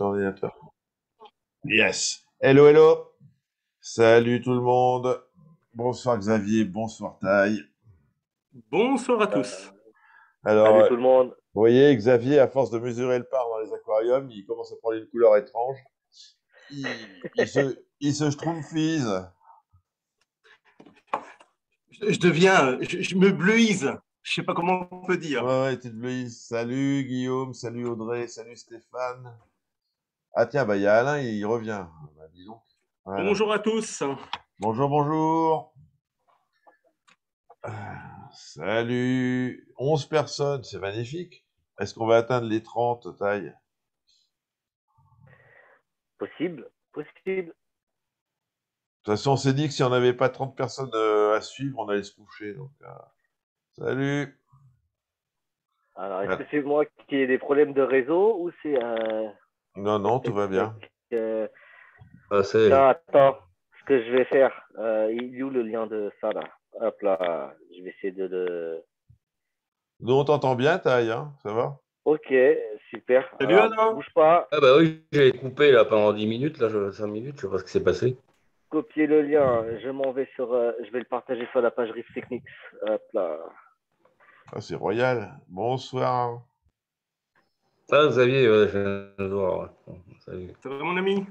ordinateur. Yes. Hello, hello. Salut tout le monde. Bonsoir Xavier, bonsoir Taille. Bonsoir à tous. Alors, Salut euh, tout le monde. vous voyez, Xavier, à force de mesurer le par dans les aquariums, il commence à prendre une couleur étrange. Il, il se, il se schtroumpfise. Je, je deviens, je, je me bleuise. Je sais pas comment on peut dire. Ouais, ouais, tu te bleuises. Salut Guillaume, salut Audrey, salut Stéphane. Ah tiens, bah il y a Alain, il revient. Bah, dis donc. Voilà. Bonjour à tous. Bonjour, bonjour. Ah, Salut. 11 personnes, c'est magnifique. Est-ce qu'on va atteindre les 30 tailles Possible, possible. De toute façon, on s'est dit que si on n'avait pas 30 personnes euh, à suivre, on allait se coucher. Donc, euh, Salut. Alors, est-ce que c'est moi qui ai des problèmes de réseau ou c'est euh, Non, non, tout va bien. euh, Ah, attends, ce que je vais faire, euh, il est où le lien de ça là? Hop là, je vais essayer de le. Nous, on t'entend bien, taille, hein Ça va? Ok, super. Salut, Alors, Alain? Bouge pas, Ah bah oui, j'ai coupé là pendant 10 minutes, là, je- 5 minutes, je sais pas ce qui s'est passé. copier le lien. Je m'en vais sur, euh, je vais le partager sur la page Riff Techniques. Hop là. Ah, C'est royal. Bonsoir. Ah Xavier, ouais, je viens de voir. ouais. Bon, Salut. Ça va mon ami?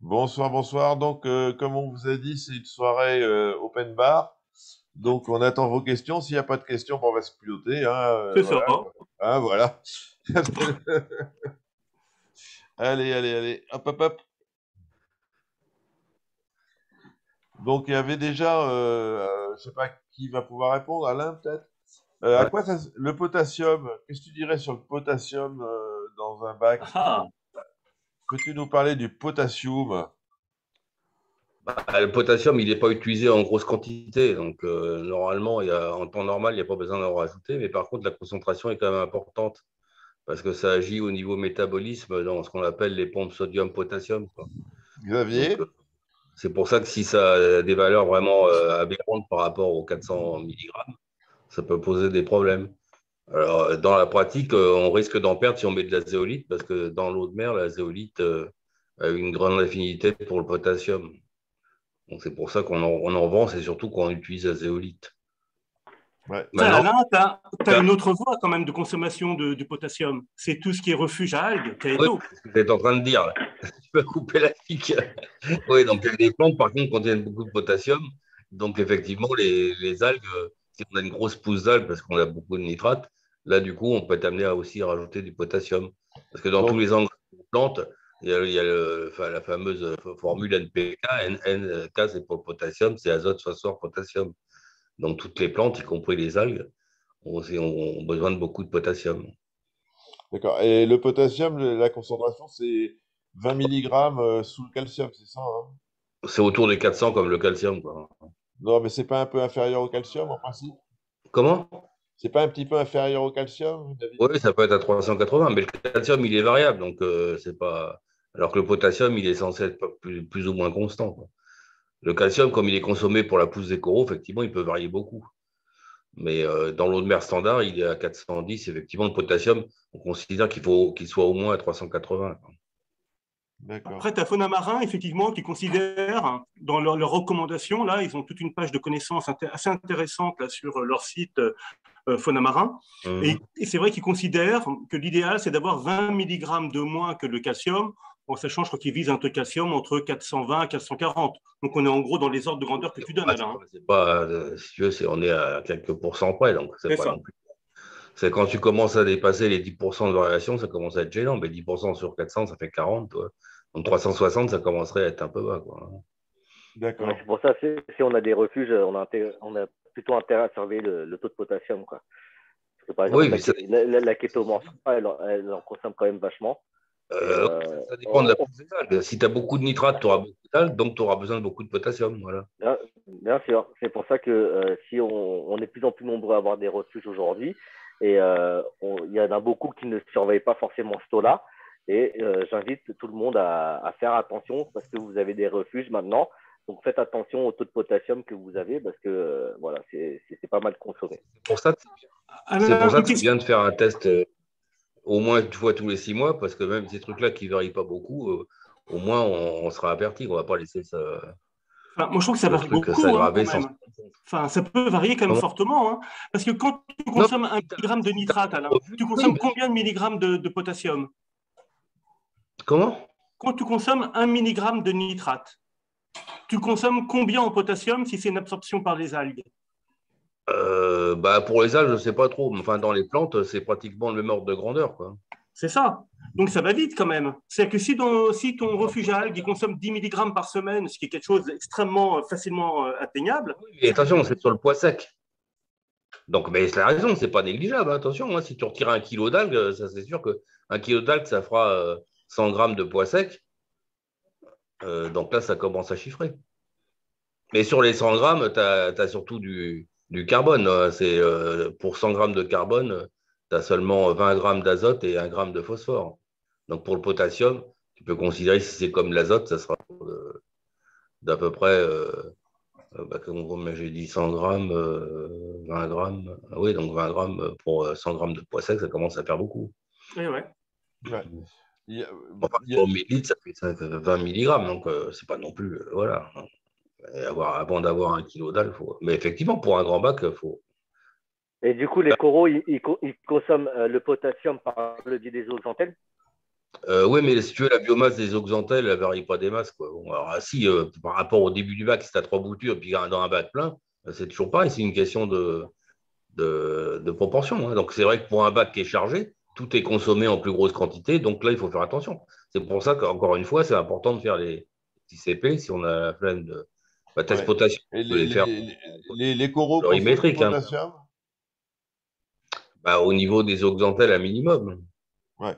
Bonsoir, bonsoir. Donc, euh, comme on vous a dit, c'est une soirée euh, open bar. Donc, on attend vos questions. S'il n'y a pas de questions, bon, on va se piloter. Hein, euh, C'est voilà. ça. Hein, voilà. allez, allez, allez. Hop, hop, hop. Donc, il y avait déjà, euh, euh, je sais pas qui va pouvoir répondre, Alain peut-être? Euh, à quoi ça, le potassium Qu'est-ce que tu dirais sur le potassium euh, dans un bac? Ah, Peux-tu nous parler du potassium? Bah, le potassium, il n'est pas utilisé en grosse quantité, donc euh, normalement, il y a, en temps normal, il n'y a pas besoin d'en rajouter, mais par contre, la concentration est quand même importante parce que ça agit au niveau métabolisme dans ce qu'on appelle les pompes sodium-potassium. Xavier? Donc, C'est pour ça que si ça a des valeurs vraiment euh, aberrantes par rapport aux 400 mg, ça peut poser des problèmes. Alors, euh, dans la pratique, euh, on risque d'en perdre si on met de la zéolite, parce que dans l'eau de mer, la zéolite euh, a une grande affinité pour le potassium. Donc, c'est pour ça qu'on en, on en vend, c'est surtout qu'on utilise la zéolite. Ouais. Alain, tu as, une autre voie quand même de consommation de, du potassium. C'est tout ce qui est refuge à algues, Oui. d'eau. c'est ce que vous êtes en train de dire. là. Tu peux couper la pique. oui, donc des plantes, par contre, contiennent beaucoup de potassium. Donc, effectivement, les, les algues, euh, si on a une grosse pousse d'algues parce qu'on a beaucoup de nitrates, là, du coup, on peut être amené à aussi rajouter du potassium. Parce que dans tous les engrais de plantes, il y a, il y a le- enfin, la fameuse euh, formule NPK. NK, c'est pour le potassium, c'est azote, phosphore, potassium. Donc, toutes les plantes, y compris les algues, ont, besoin de beaucoup de potassium. D'accord. Et le potassium, la concentration, c'est 20 mg sous le calcium, c'est ça hein? C'est autour des 400 comme le calcium. Quoi. Non, mais c'est pas un peu inférieur au calcium en principe Comment? C'est pas un petit peu inférieur au calcium, David? Oui, ça peut être à 380, mais le calcium, il est variable, donc euh, c'est pas. Alors que le potassium, il est censé être plus, plus ou moins constant. quoi. Le calcium, comme il est consommé pour la pousse des coraux, effectivement, il peut varier beaucoup. Mais euh, dans l'eau de mer standard, il est à 410. Effectivement, le potassium, on considère qu'il faut qu'il soit au moins à 380. quoi. Après, tu as Fauna Marin, effectivement, qui considère, dans leurs recommandations, là, ils ont toute une page de connaissances assez intéressante là, sur leur site euh, Fauna Marin. Mhm. Et, et c'est vrai qu'ils considèrent que l'idéal, c'est d'avoir 20 mg de moins que le calcium, en sachant, je crois qu'ils visent un taux de calcium entre 420 et 440. Donc, on est en gros dans les ordres de grandeur que tu donnes, Alain. hein. c'est pas, euh, si tu veux, on est à quelques pourcents près, donc c'est C'est pas ça. non plus. C'est quand tu commences à dépasser les 10% de variation, ça commence à être gênant. Mais 10% sur 400, ça fait 40. Toi. Donc 360, ça commencerait à être un peu bas. Quoi. D'accord. Ouais, c'est pour ça, si, si on a des refuges, on a, inté- on a plutôt intérêt à surveiller le, le taux de potassium. Quoi. Parce que, par exemple, Oui, la, mais ça- la, la, elle, en- elle en consomme quand même vachement. Euh, Euh, ça dépend de la algues. Si tu as beaucoup de nitrate, tu auras beaucoup d'algues, donc tu auras besoin de beaucoup de potassium. Voilà. Bien, bien sûr, c'est pour ça que euh, si on, on est de plus en plus nombreux à avoir des refuges aujourd'hui, et euh, il y en a beaucoup qui ne surveillent pas forcément ce taux-là, et euh, j'invite tout le monde à, à faire attention parce que vous avez des refuges maintenant, donc faites attention au taux de potassium que vous avez parce que euh, voilà, c'est c'est- c'est pas mal consommé. C'est pour ça c'est pour ça que c'est question- bien de faire un test. euh, au moins une fois tous les six mois, parce que même ces trucs-là qui ne varient pas beaucoup, euh, au moins on, sera averti. On ne va pas laisser ça. moi, je trouve que ça varie beaucoup. Hein, enfin, ça peut varier quand même fortement. Hein. parce que quand tu consommes un milligramme de nitrate, Alain, tu consommes combien de milligrammes de, potassium? Comment Quand tu consommes un milligramme de nitrate, tu consommes combien en potassium si c'est une absorption par les algues euh, bah pour les algues, je ne sais pas trop. Enfin, dans les plantes, c'est pratiquement le même ordre de grandeur. C'est ça. Donc, ça va vite quand même. C'est-à-dire que si, si, ton refuge à algues consomme 10 mg par semaine, ce qui est quelque chose d'extrêmement euh, facilement euh, atteignable. Oui, attention, c'est sur le poids sec. Donc, mais c'est la raison, c'est pas négligeable. Hein. Attention, hein, si tu retires un kilo d'algues, ça c'est sûr qu'un kilo d'algues, ça fera 100 grammes de poids sec. donc là, ça commence à chiffrer. Mais sur les 100 grammes, tu as, surtout du, du carbone. Hein. C'est euh, pour 100 grammes de carbone, tu as seulement 20 grammes d'azote et 1 gramme de phosphore. Donc pour le potassium, tu peux considérer si c'est comme l'azote, ça sera euh, d'à peu près, euh, bah, comme j'ai dit, 100 grammes, 20 grammes. Ah oui, donc 20 grammes pour 100 grammes de poids sec, ça commence à faire beaucoup. Oui, ouais. Pour ça fait 20 mg, donc c'est pas non plus. voilà avoir, avant d'avoir un kilo d'algues, faut... mais effectivement, pour un grand bac, il faut. Et du coup, les coraux, ils, consomment euh, le potassium par le biais des oxantelles euh, Oui, mais si tu veux, la biomasse des oxantelles, elle ne varie pas des masses. Quoi. alors, ah, si, euh, par rapport au début du bac, si tu as trois boutures et puis dans un bac plein, c'est toujours pareil, c'est une question de, de, proportion. Hein. Donc, c'est vrai que pour un bac qui est chargé, tout est consommé en plus grosse quantité. Donc là, il faut faire attention. C'est pour ça qu'encore une fois, c'est important de faire les petits CP si on a la flemme de, bah, test potassium, les, les, faire. Les, les, coraux colorimétriques. Hein. Bah, au niveau des oxantelles, à minimum. Ouais,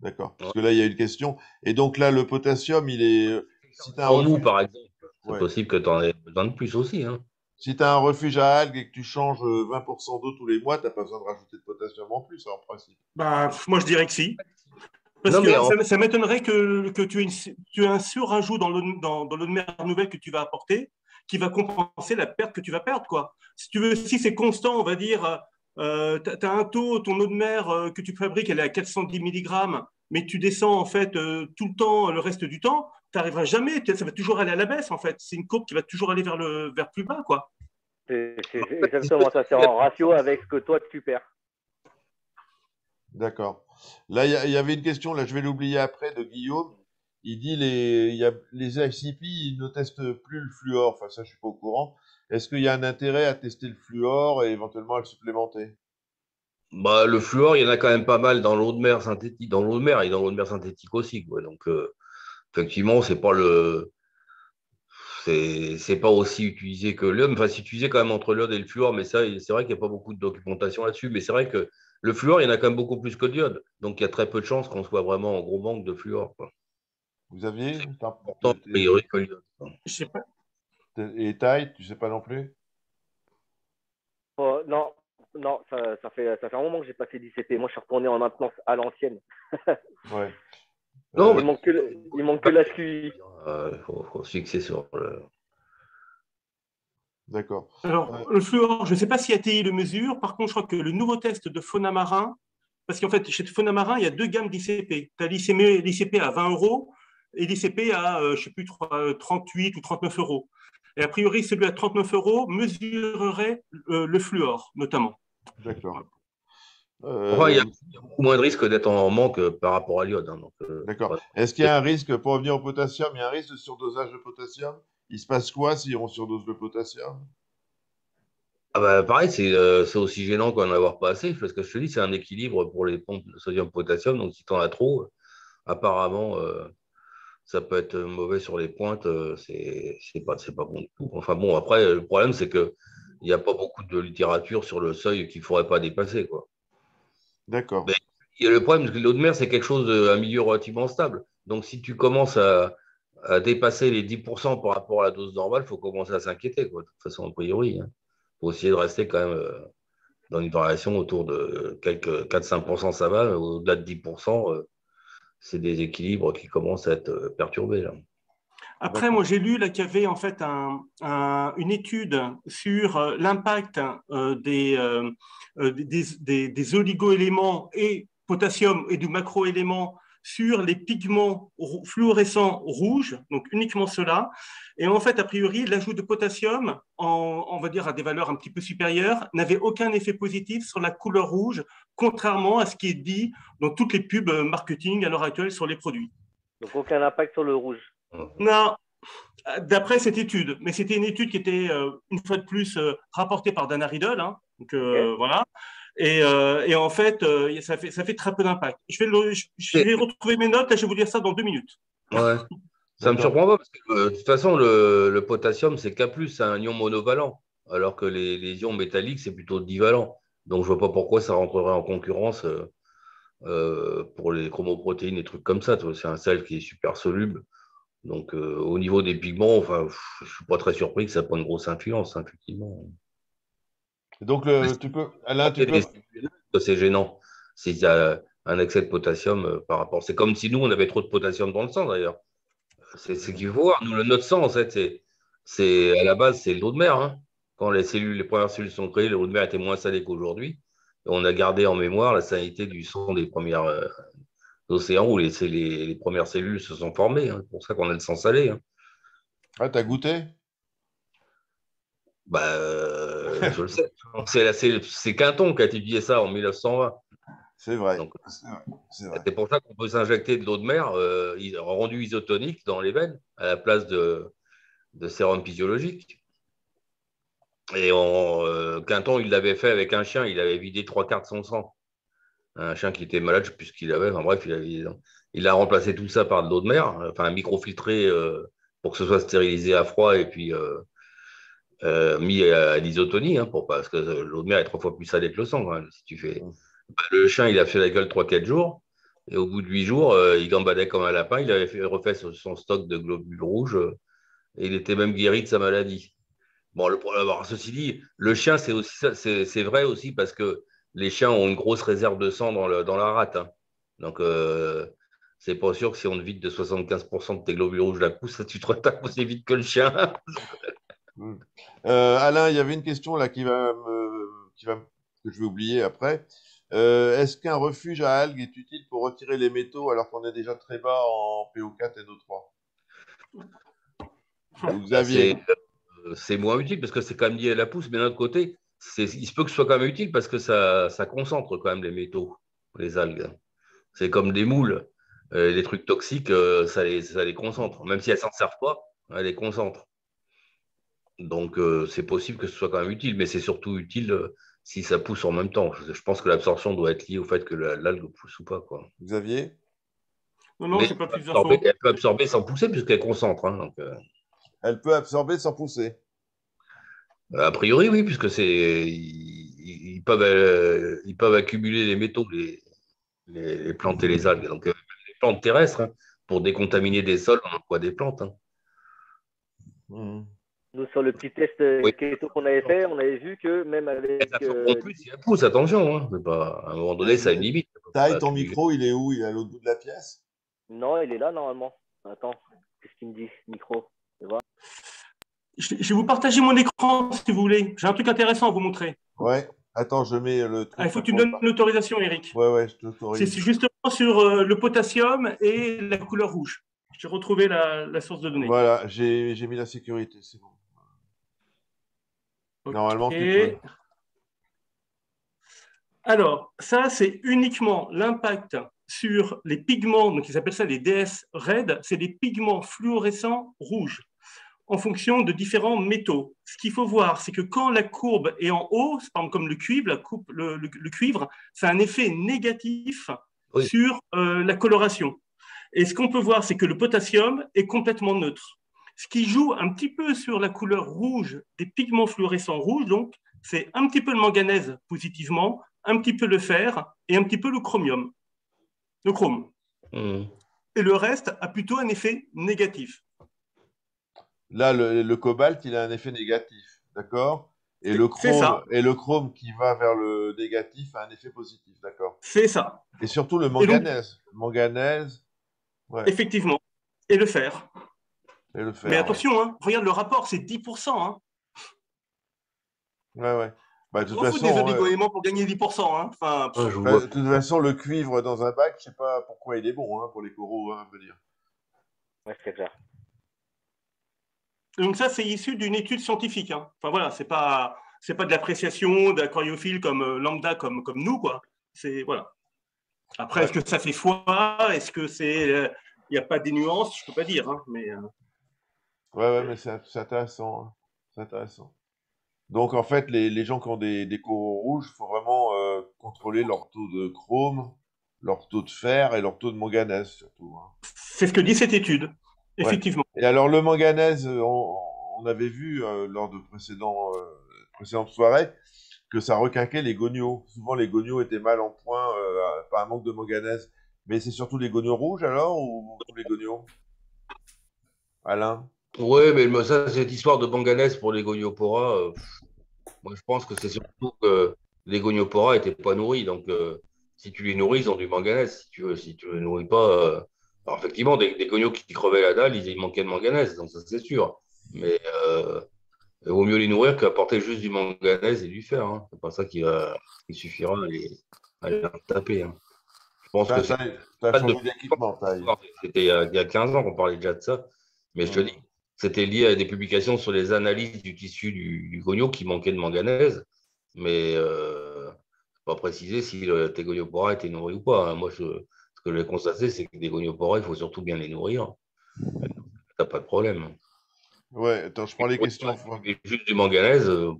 d'accord. Parce que là, il y a une question. Et donc là, le potassium, il est. Si en nous, par exemple, c'est possible que tu en aies besoin de plus aussi. Hein. Si tu as un refuge à algues et que tu changes 20% euh, d'eau tous les mois, tu n'as pas besoin de rajouter de potassium en plus, en principe. Bah, moi, je dirais que si. Parce que ça, m'étonnerait que, que tu, aies tu, aies un surajout dans l'eau dans, dans de mer nouvelle que tu vas apporter qui va compenser la perte que tu vas perdre. Quoi. Si tu veux, si c'est constant, on va dire, euh, tu as un taux, ton eau de mer euh, que tu fabriques, elle est à 410 mg, mais tu descends en fait euh, tout le temps, le reste du temps, tu n'arriveras jamais, ça va toujours aller à la baisse en fait. C'est une courbe qui va toujours aller vers, le, vers plus bas. quoi. C'est exactement ça, c'est en ratio avec ce que toi tu perds. D'accord. Là, il y, avait une question, là je vais l'oublier après, de Guillaume. Il dit les, y a, les ICP, ils ne testent plus le fluor. Enfin, ça, je suis pas au courant. Est-ce qu'il y a un intérêt à tester le fluor et éventuellement à le supplémenter? Bah, Le fluor, il y en a quand même pas mal dans l'eau de mer synthétique, dans l'eau de mer et dans l'eau de mer synthétique aussi. Quoi. Donc, euh, effectivement, c'est pas le. C'est pas aussi utilisé que l'iode. Enfin, c'est utilisé quand même entre l'iode et le fluor, mais ça, c'est vrai qu'il n'y a pas beaucoup de documentation là-dessus. Mais c'est vrai que le fluor, il y en a quand même beaucoup plus que l'iode. Donc, il y a très peu de chances qu'on soit vraiment en gros manque de fluor. Quoi. Vous aviez Pourtant, priori, Je sais pas. Et taille, tu sais pas non plus? Oh, Non, non, ça, ça, fait, ça fait un moment que j'ai passé d'ICP. Moi, je suis retourné en maintenance à l'ancienne. ouais. Non, il, manque que, il manque que la QI. Il faut, faut, se fixer sur le. D'accord. Alors, euh, le fluor, je ne sais pas si ATI le mesure. Par contre, je crois que le nouveau test de Fauna Marin, parce qu'en fait, chez Fauna Marin, il y a deux gammes d'ICP. Tu as l'ICP à 20 euros et l'ICP à, euh, je ne sais plus, 38 ou 39 euros. Et a priori, celui à 39 euros mesurerait euh, le fluor, notamment. D'accord. Euh, il y a beaucoup moins de risque d'être en manque par rapport à l'iode. Hein, D'accord. Est-ce qu'il y a un risque, pour revenir au potassium, il y a un risque de surdosage de potassium? Il se passe quoi si on surdose le potassium? Ah bah, Pareil, c'est aussi gênant qu'en avoir pas assez, parce que je te dis, c'est un équilibre pour les pompes de sodium-potassium. Donc, si tu en as trop, apparemment, ça peut être mauvais sur les pointes, euh, c'est pas, pas bon du tout. Enfin bon, après, le problème, c'est qu'il n'y a pas beaucoup de littérature sur le seuil qu'il ne faudrait pas dépasser. D'accord. Le problème, c'est que l'eau de mer, c'est quelque chose d'un milieu relativement stable. Donc, si tu commences à, dépasser les 10% par rapport à la dose normale, il faut commencer à s'inquiéter, de toute façon, a priori. Il hein. faut essayer de rester quand même euh, dans une variation autour de quelques 4-5%, ça va. Au-delà de 10%, c'est des équilibres qui commencent à être euh, perturbés. Après, moi, j'ai lu qu'il y avait en fait une étude sur euh, l'impact euh, des, des, des, oligo-éléments et potassium et du macroélément sur les pigments fluorescents rouges, donc uniquement cela. Et en fait, a priori, l'ajout de potassium, en, on va dire à des valeurs un petit peu supérieures, n'avait aucun effet positif sur la couleur rouge, contrairement à ce qui est dit dans toutes les pubs marketing à l'heure actuelle sur les produits. Donc aucun impact sur le rouge Non, d'après cette étude. Mais c'était une étude qui était, euh, une fois de plus, euh, rapportée par Dana Riddle. Hein. donc euh, voilà. Euh, et, en fait, euh, ça, fait, ça fait très peu d'impact. Je vais, je, vais retrouver mes notes et je vais vous dire ça dans deux minutes. Ouais. Ça me surprend pas parce que de toute façon, le, potassium, c'est K, c'est un ion monovalent, alors que les, ions métalliques, c'est plutôt divalent. Donc, je ne vois pas pourquoi ça rentrerait en concurrence pour les chromoprotéines et trucs comme ça. C'est un sel qui est super soluble. Donc, au niveau des pigments, enfin, je ne suis pas très surpris que ça pas une grosse influence, hein, effectivement. Donc, tu peux. Alain, tu peux. C'est gênant. S'il y a un excès de potassium euh, par rapport. C'est comme si nous, on avait trop de potassium dans le sang, d'ailleurs. C'est ce qu'il faut voir. Nous, le, notre sang, en fait, c'est à la base, c'est l'eau de mer. Hein. Quand les cellules, les premières cellules sont créées, l'eau de mer était moins salée qu'aujourd'hui. On a gardé en mémoire la salinité du sang des premières euh, océans où les, les, premières cellules se sont formées. Hein. C'est pour ça qu'on a le sang salé. Hein. Ah, t'as goûté? Bah, euh, je le sais. C'est Quinton qui a étudié ça en 1920. C'est vrai. C'est pour ça qu'on peut s'injecter de l'eau de mer euh, rendue isotonique dans les veines à la place de, de sérum physiologique. Et euh, Quinton, il l'avait fait avec un chien, il avait vidé trois quarts de son sang. Un chien qui était malade, je sais plus ce qu'il avait, enfin bref, il, il, a remplacé tout ça par de l'eau de mer, enfin microfiltré pour que ce soit stérilisé à froid et puis euh, mis à, l'isotonie, hein, pour, parce que l'eau de mer est trois fois plus salée que le sang. Hein, si tu fais. Bah, le chien, il a fait la gueule 3-4 jours, et au bout de 8 jours, euh, il gambadait comme un lapin, il avait fait, refait son stock de globules rouges, euh, et il était même guéri de sa maladie. Bon, le, alors, ceci dit, le chien, c'est vrai aussi parce que les chiens ont une grosse réserve de sang dans, le, dans la rate. Hein. Donc, c'est pas sûr que si on te vide de 75% de tes globules rouges la pousse, tu te retapes aussi vite que le chien. Hmm. Euh, Alain, il y avait une question là qui va, qui va que je vais oublier après. Euh, est-ce qu'un refuge à algues est utile pour retirer les métaux alors qu'on est déjà très bas en PO4 et NO3 Vous aviez. Euh, c'est moins utile parce que c'est quand même lié à la pousse, mais d'un autre côté, il se peut que ce soit quand même utile parce que ça, ça concentre quand même les métaux, les algues. C'est comme des moules. les trucs toxiques, ça les, ça les concentre. Même si elles ne s'en servent pas, elles les concentrent. Donc, euh, c'est possible que ce soit quand même utile, mais c'est surtout utile euh, si ça pousse en même temps. Je, pense que l'absorption doit être liée au fait que l'algue pousse ou pas. Quoi. Xavier? Non, non, c'est pas plus Elle peut absorber sans pousser puisqu'elle concentre. Hein, euh. Elle peut absorber sans pousser A priori, oui, puisque c'est ils, peuvent, ils peuvent accumuler les métaux, les, les, plantes et les algues. Donc, les plantes terrestres, hein, pour décontaminer des sols, on emploie des plantes. Hein. Mmh. Nous, sur le petit test euh, qu'on avait fait, on avait vu que même avec. Ça euh, plus, il y a pouce, attention. Hein. Pas... À un moment donné, ça a une limite. Taille, ton micro, il est où? Il est à l'autre bout de la pièce? Non, il est là normalement. Attends, qu'est-ce qu'il me dit Micro? Je, vais vous partager mon écran si vous voulez. J'ai un truc intéressant à vous montrer. Ouais. Attends, je mets le truc. Ah, il faut que tu me donnes l'autorisation, Eric. Ouais, ouais, je t'autorise. C'est justement sur euh, le potassium et la couleur rouge. J'ai retrouvé la, la, source de données. Voilà, j'ai mis la sécurité, c'est bon. Normalement, Alors, ça, c'est uniquement l'impact sur les pigments, donc ils appellent ça les DS red, c'est des pigments fluorescents rouges en fonction de différents métaux. Ce qu'il faut voir, c'est que quand la courbe est en haut, par exemple comme le cuivre, la coupe, le, cuivre, ça a un effet négatif sur euh, la coloration. Et ce qu'on peut voir, c'est que le potassium est complètement neutre. Ce qui joue un petit peu sur la couleur rouge des pigments fluorescents rouges, donc, c'est un petit peu le manganèse positivement, un petit peu le fer et un petit peu le chromium, le chrome. Hmm. Et le reste a plutôt un effet négatif. Là, le, cobalt, il a un effet négatif, d'accord? Et le, chrome, et le chrome qui va vers le négatif a un effet positif, d'accord? C'est ça. Et surtout le manganèse. manganèse. Effectivement. Et le fer. Mais attention, hein, regarde le rapport, c'est 10%. Hein. Ouais, ouais. Bah, de toute façon, des oligo-éléments pour gagner 10%. Hein? Enfin, bah, de toute façon, le cuivre dans un bac, je ne sais pas pourquoi il est bon hein, pour les coraux, hein, à dire. Ouais, c'est clair. Donc ça, c'est issu d'une étude scientifique. Hein. Enfin voilà, c'est pas c'est pas de l'appréciation d'aquariophile comme euh, lambda comme comme nous quoi. C'est voilà. Après, est-ce que ça fait foi? Est-ce que c'est il euh, n'y a pas des nuances? Je peux pas dire. Hein, mais euh. ouais, ouais, mais c'est intéressant. Hein. C'est intéressant. Donc en fait, les, les, gens qui ont des, des coraux rouges, il faut vraiment contrôler leur taux de chrome, leur taux de fer et leur taux de manganèse surtout. C'est ce que dit cette étude. Effectivement. Et alors, le manganèse, euh, on, avait vu euh, lors de précédents, euh, précédentes soirées que ça requinquait les gonios. Souvent, les gonios étaient mal en point par un manque de manganèse. Mais c'est surtout les gonios rouges alors ou tous les gonios Alain? Oui, mais ça, cette histoire de manganèse pour les goniopora, moi je pense que c'est surtout que les goniopora n'étaient pas nourris. Donc, si tu les nourris, ils ont du manganèse. Si tu ne si tu les nourris pas, alors, effectivement, des, des qui crevaient la dalle, ils, manquaient de manganèse, donc ça c'est sûr. Mais euh, il vaut mieux les nourrir qu'apporter juste du manganèse et du fer. Hein. C'est pas ça qui, va, qui suffira à les, à les taper. Hein. Je pense que ça, ça changé. C'était il, y a 15 ans qu'on parlait déjà de ça. Mais je te dis, c'était lié à des publications sur les analyses du tissu du, du gogno qui manquait de manganèse. Mais euh, pas précisé si le Tegoniopora était nourri ou pas. Hein. Moi, je, que j'ai constaté, c'est que des goniopora, il faut surtout bien les nourrir. T'as pas de problème. Ouais, attends, je prends les questions. Juste du manganèse, euh,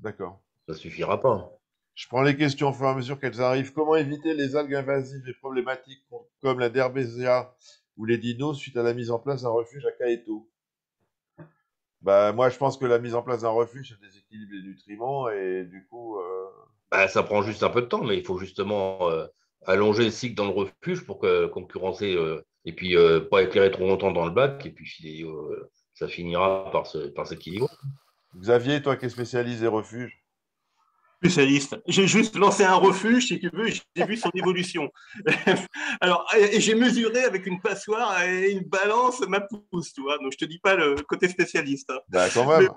d'accord. Ça suffira pas. Je prends les questions au fur et à mesure qu'elles arrivent. Comment éviter les algues invasives et problématiques comme la derbésia ou les dinos suite à la mise en place d'un refuge à Caeto bah, Moi, je pense que la mise en place d'un refuge, ça déséquilibre les nutriments et du coup. Euh, bah, ça prend juste un peu de temps, mais il faut justement euh, allonger le cycle dans le refuge pour que, concurrencer euh, et puis euh, pas éclairer trop longtemps dans le bac et puis euh, ça finira par s'équilibrer. Xavier, toi qui es spécialiste des refuges? Spécialiste. J'ai juste lancé un refuge, si tu veux, j'ai vu son évolution. Alors, j'ai mesuré avec une passoire et une balance ma pousse, tu vois. Donc, je te dis pas le côté spécialiste. Hein. Bah, quand même.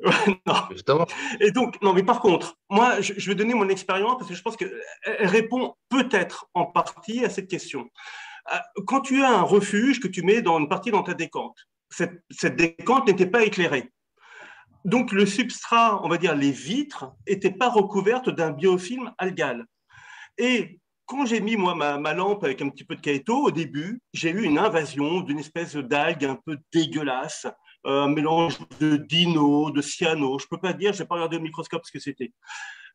non. Et donc, non, mais par contre, moi, je, vais donner mon expérience parce que je pense qu'elle répond peut-être en partie à cette question. Euh, quand tu as un refuge que tu mets dans une partie dans ta décante, cette, cette décante n'était pas éclairée. Donc, le substrat, on va dire les vitres, n'étaient pas recouvertes d'un biofilm algal. Et quand j'ai mis moi ma, ma, lampe avec un petit peu de caïto, au début, j'ai eu une invasion d'une espèce d'algue un peu dégueulasse un mélange de dino, de cyano. Je ne peux pas dire, je n'ai pas regardé au microscope ce que c'était.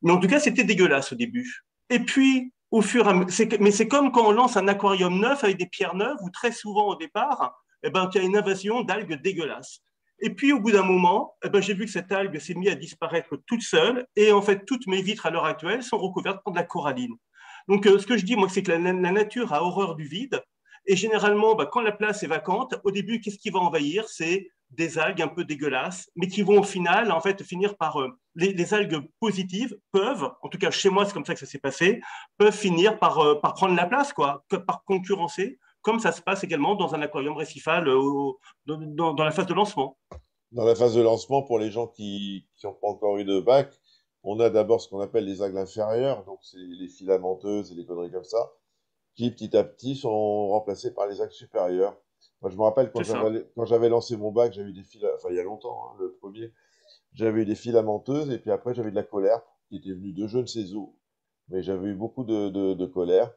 Mais en tout cas, c'était dégueulasse au début. Et puis, au fur mais c'est comme quand on lance un aquarium neuf avec des pierres neuves, où très souvent au départ, eh ben, il y a une invasion d'algues dégueulasses. Et puis, au bout d'un moment, eh ben, j'ai vu que cette algue s'est mise à disparaître toute seule. Et en fait, toutes mes vitres à l'heure actuelle sont recouvertes par de la coralline. Donc, euh, ce que je dis, moi, c'est que la, nature a horreur du vide. Et généralement, bah, quand la place est vacante, au début, qu'est-ce qui va envahir? C'est des algues un peu dégueulasses, mais qui vont au final, en fait, finir par. Euh, les, algues positives peuvent, en tout cas chez moi, c'est comme ça que ça s'est passé, peuvent finir par, euh, prendre la place, quoi, par concurrencer, comme ça se passe également dans un aquarium récifal euh, dans, la phase de lancement. Dans la phase de lancement, pour les gens qui n'ont pas encore eu de bac, on a d'abord ce qu'on appelle les algues inférieures, donc c'est les filamenteuses et les conneries comme ça, qui petit à petit sont remplacées par les algues supérieures. Moi, je me rappelle quand j'avais lancé mon bac, j'avais eu des fils, enfin il y a longtemps, hein, le premier, j'avais eu des filamenteuses et puis après j'avais de la colère qui était venue de je ne sais où. Mais j'avais eu beaucoup de, de, colère.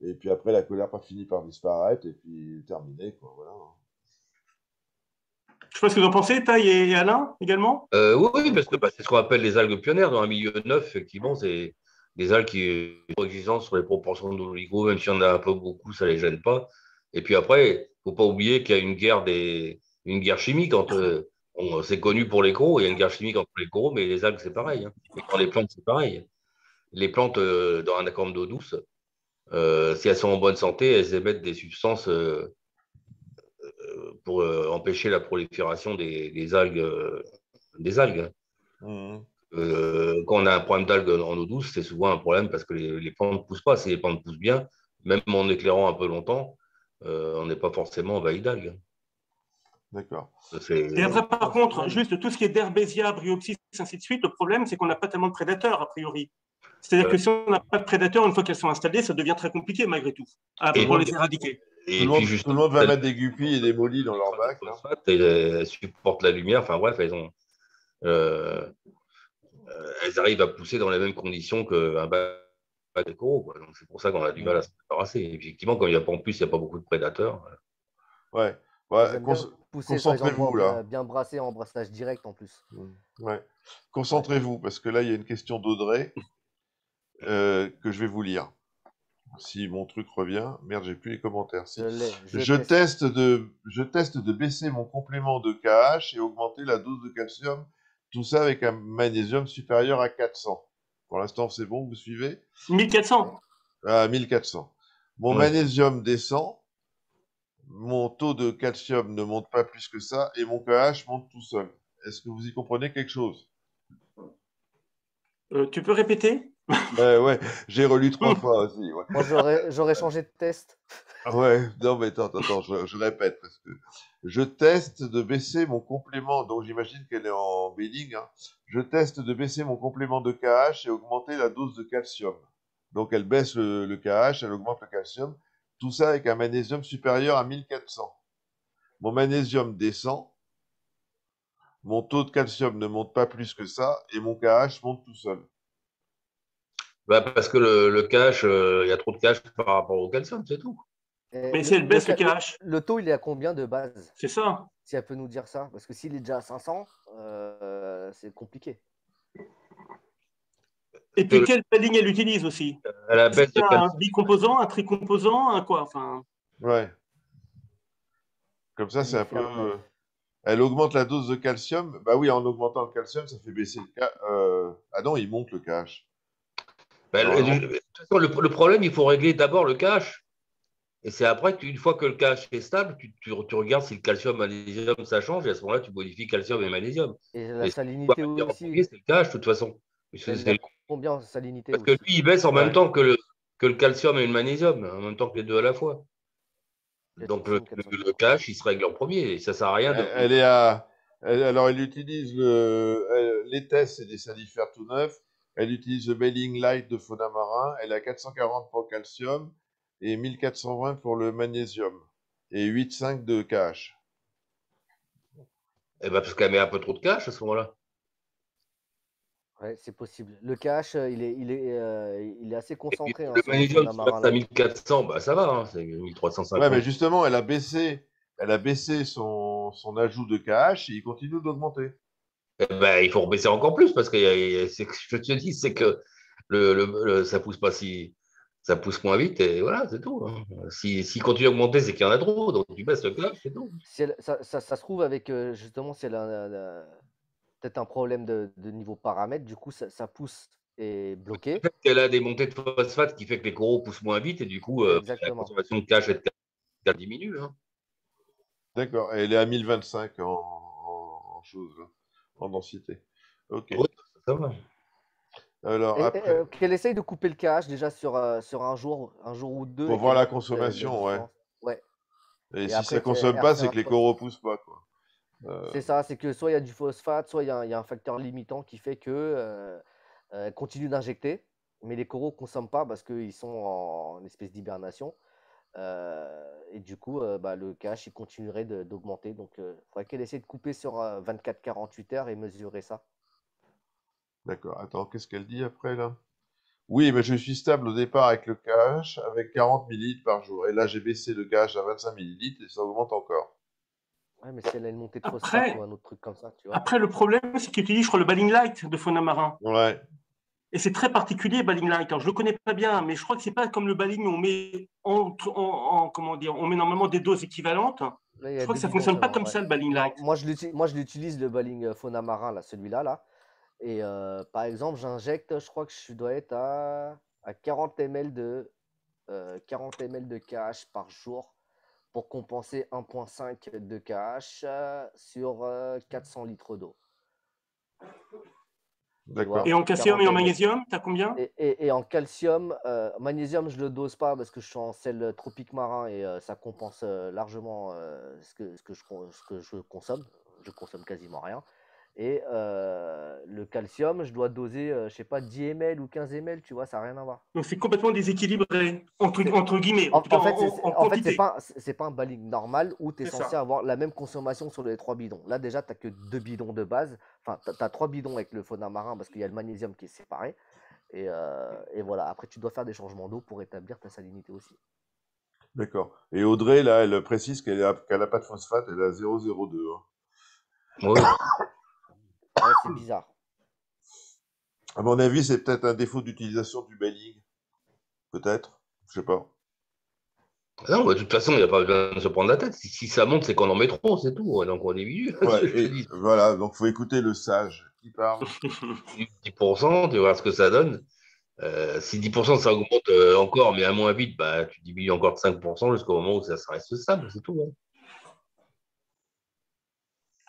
Et puis après, la colère a fini par disparaître et puis terminé. Quoi, voilà. Je sais pas ce que vous en pensez, Taille et Alain également? Euh, Oui, parce que bah, c'est ce qu'on appelle les algues pionnières dans un milieu neuf, effectivement. C'est des algues qui sont existantes sur les proportions d'oligo, même si on a un peu beaucoup, ça ne les gêne pas. Et puis après, faut pas oublier qu'il y a une guerre, des, une guerre chimique entre. C'est connu pour les coraux, il y a une guerre chimique entre les coraux, mais les algues, c'est pareil. Hein. Et les plantes, c'est pareil. Les plantes, euh, dans un aquarium d'eau douce, euh, si elles sont en bonne santé, elles émettent des substances euh, pour empêcher la prolifération des, algues. des algues. Mmh. quand on a un problème d'algues en eau douce, c'est souvent un problème parce que les, les plantes ne poussent pas. Si les plantes poussent bien, même en éclairant un peu longtemps, euh, on n'est pas forcément envahi d'algues. D'accord. Et après, par contre, juste tout ce qui est d'herbésia, bryopsis, ainsi de suite, le problème, c'est qu'on n'a pas tellement de prédateurs, a priori. C'est-à-dire que si on n'a pas de prédateurs, une fois qu'elles sont installées, ça devient très compliqué malgré tout, pour les éradiquer. Et tout, le monde, va mettre des guppies et des mollies dans leur bac. Elles supportent la lumière, enfin bref, elles ont. Euh, euh, elles arrivent à pousser dans les mêmes conditions qu'un bac de coraux. Donc c'est pour ça qu'on a du mal à se débarrasser. Effectivement, quand il y a pas en plus, il n'y a pas beaucoup de prédateurs. Ouais. ouais Concentrez-vous là. Bien brassé en brassage direct en plus. Mmh. Ouais. Concentrez-vous parce que là, il y a une question d'Audrey euh, que je vais vous lire. Si mon truc revient, merde, j'ai plus les commentaires. Je, teste. de, je teste de baisser mon complément de KH et augmenter la dose de calcium, tout ça avec un magnésium supérieur à 400. Pour l'instant, c'est bon, vous suivez? 1400 À 1400. Mon magnésium descend, mon taux de calcium ne monte pas plus que ça et mon KH monte tout seul. Est-ce que vous y comprenez quelque chose? Euh, Tu peux répéter? Ouais, ouais, j'ai relu trois fois aussi. Moi, j'aurais changé de test. Ouais, non, mais attends, attends, je, répète parce que je teste de baisser mon complément, donc j'imagine qu'elle est en billing. Hein. Je teste de baisser mon complément de KH et augmenter la dose de calcium. Donc elle baisse le, KH, elle augmente le calcium. Tout ça avec un magnésium supérieur à 1400. Mon magnésium descend, mon taux de calcium ne monte pas plus que ça et mon KH monte tout seul. Bah parce que le, le euh, il y a trop de cash par rapport au calcium, c'est tout. Mais c'est le baisse le cash. Le, taux, il est à combien de base? C'est ça. Si elle peut nous dire ça. Parce que s'il est déjà à 500, euh, c'est compliqué. Et puis, quelle ligne elle utilise aussi la baisse Un bicomposant, un tricomposant, un quoi enfin... Ouais. Comme ça, c'est un peu. Euh, elle augmente la dose de calcium. Bah oui, en augmentant le calcium, ça fait baisser le cash. Ah non, il monte le cash. Ben, le, problème, il faut régler d'abord le cash. Et c'est après, une fois que le cash est stable, tu, tu, regardes si le calcium, magnésium, ça change. Et à ce moment-là, tu modifies calcium et magnésium. Et la salinité aussi. C'est le cash, de toute façon. Combien salinité Parce que lui, il baisse en même temps que le, que le calcium et le magnésium, en même temps que les deux à la fois. Donc le, cash, il se règle en premier. Et ça ne sert à rien de. Elle, est à. alors, elle utilise le, les tests, c'est des salifères tout neufs. Elle utilise le Belling Light de Marin. Elle a 440 pour le calcium et 1420 pour le magnésium et 8,5 de cash. Eh ben parce qu'elle met un peu trop de cash à ce moment-là. Ouais, c'est possible. Le cash, euh, il est, il est, euh, il est assez concentré. Hein, le magnésium, à 1400, bah ça va, hein, c'est 1350. Ouais, mais justement, elle a baissé, elle a baissé son, son ajout de cash et il continue d'augmenter. Eh ben, il faut rebaisser encore plus parce que je te dis, c'est que le, le, ça pousse pas si ça pousse moins vite et voilà, c'est tout. Hein. S'il si, continue à augmenter, c'est qu'il y en a trop, donc tu baisses le clash, c'est tout. ça, ça, se trouve avec euh, justement si a, peut-être un problème de, de, niveau paramètre, du coup ça, pousse et bloqué. Peut-être qu'elle a des montées de phosphate qui fait que les coraux poussent moins vite et du coup euh, la consommation de cash diminue. Hein. D'accord, elle est à 1025 en, en chose en densité. Ok. Alors, après... Euh, qu'elle essaye de couper le cash déjà sur, euh, sur un jour, un jour ou deux. Pour voir la consommation, ouais. ouais. Et, si ça ne consomme pas, c'est que les coraux poussent pas, quoi. Euh. C'est ça, c'est que soit il y a du phosphate, soit il y, a un facteur limitant qui fait que continue d'injecter, mais les coraux ne consomment pas parce qu'ils sont en espèce d'hibernation. Et du coup, bah, le cash il continuerait d'augmenter. Donc, il faudrait qu'elle essaie de couper sur 24-48 heures et mesurer ça. D'accord. Attends, qu'est-ce qu'elle dit après là? Oui, mais je suis stable au départ avec le cash avec 40 ml par jour. Et là, j'ai baissé le cash à 25 ml et ça augmente encore. Ouais, mais si elle a une montée de phosphate ou un autre truc comme ça, tu vois. Après, le problème, c'est qu'il utilise, je crois, le Balling Light de fauna marin. Ouais. Et c'est très particulier, Balling Light. je ne le connais pas bien, mais je crois que ce n'est pas comme le Balling, on met, en, comment dire, on met normalement des doses équivalentes. je crois que ça ne fonctionne pas comme ça, le Balling Light. Moi, je l'utilise, le Balling euh, Fauna Marin, là, celui-là. Là. Et euh, par exemple, j'injecte, je crois que je dois être à, 40 ml de, 40 euh, ml de KH par jour pour compenser 1,5 de KH sur 400 litres d'eau. Et en calcium et en magnésium, tu as combien? Et, en calcium, euh, magnésium, je ne le dose pas parce que je suis en sel tropique marin et euh, ça compense euh, largement ce, que, ce, que je, ce que je consomme. Je consomme quasiment rien. Et euh, le calcium, je dois doser, je euh, je sais pas, 10 ml ou 15 ml, tu vois, ça n'a rien à voir. Donc c'est complètement déséquilibré, entre, entre guillemets. En, fait, en, fait, c'est pas, pas un baling normal où tu es censé avoir la même consommation sur les trois bidons. Là, déjà, tu n'as que deux bidons de base. Enfin, tu as, trois bidons avec le fauna marin parce qu'il y a le magnésium qui est séparé. Et, euh, et, voilà, après, tu dois faire des changements d'eau pour établir ta salinité aussi. D'accord. Et Audrey, là, elle précise qu'elle n'a pas de phosphate, elle a 0,02. Hein. Oui c'est bizarre. À mon avis, c'est peut-être un défaut d'utilisation du bailing. Peut-être. Je sais pas. Non, de toute façon, il n'y a pas besoin de se prendre la tête. Si, ça monte, c'est qu'on en met trop, c'est tout. Donc on est voilà, donc il faut écouter le sage qui parle. 10%, tu vois ce que ça donne. Euh, si 10% ça augmente euh, encore, mais à moins vite, bah, tu diminues encore de 5% jusqu'au moment où ça reste stable, c'est tout. Hein.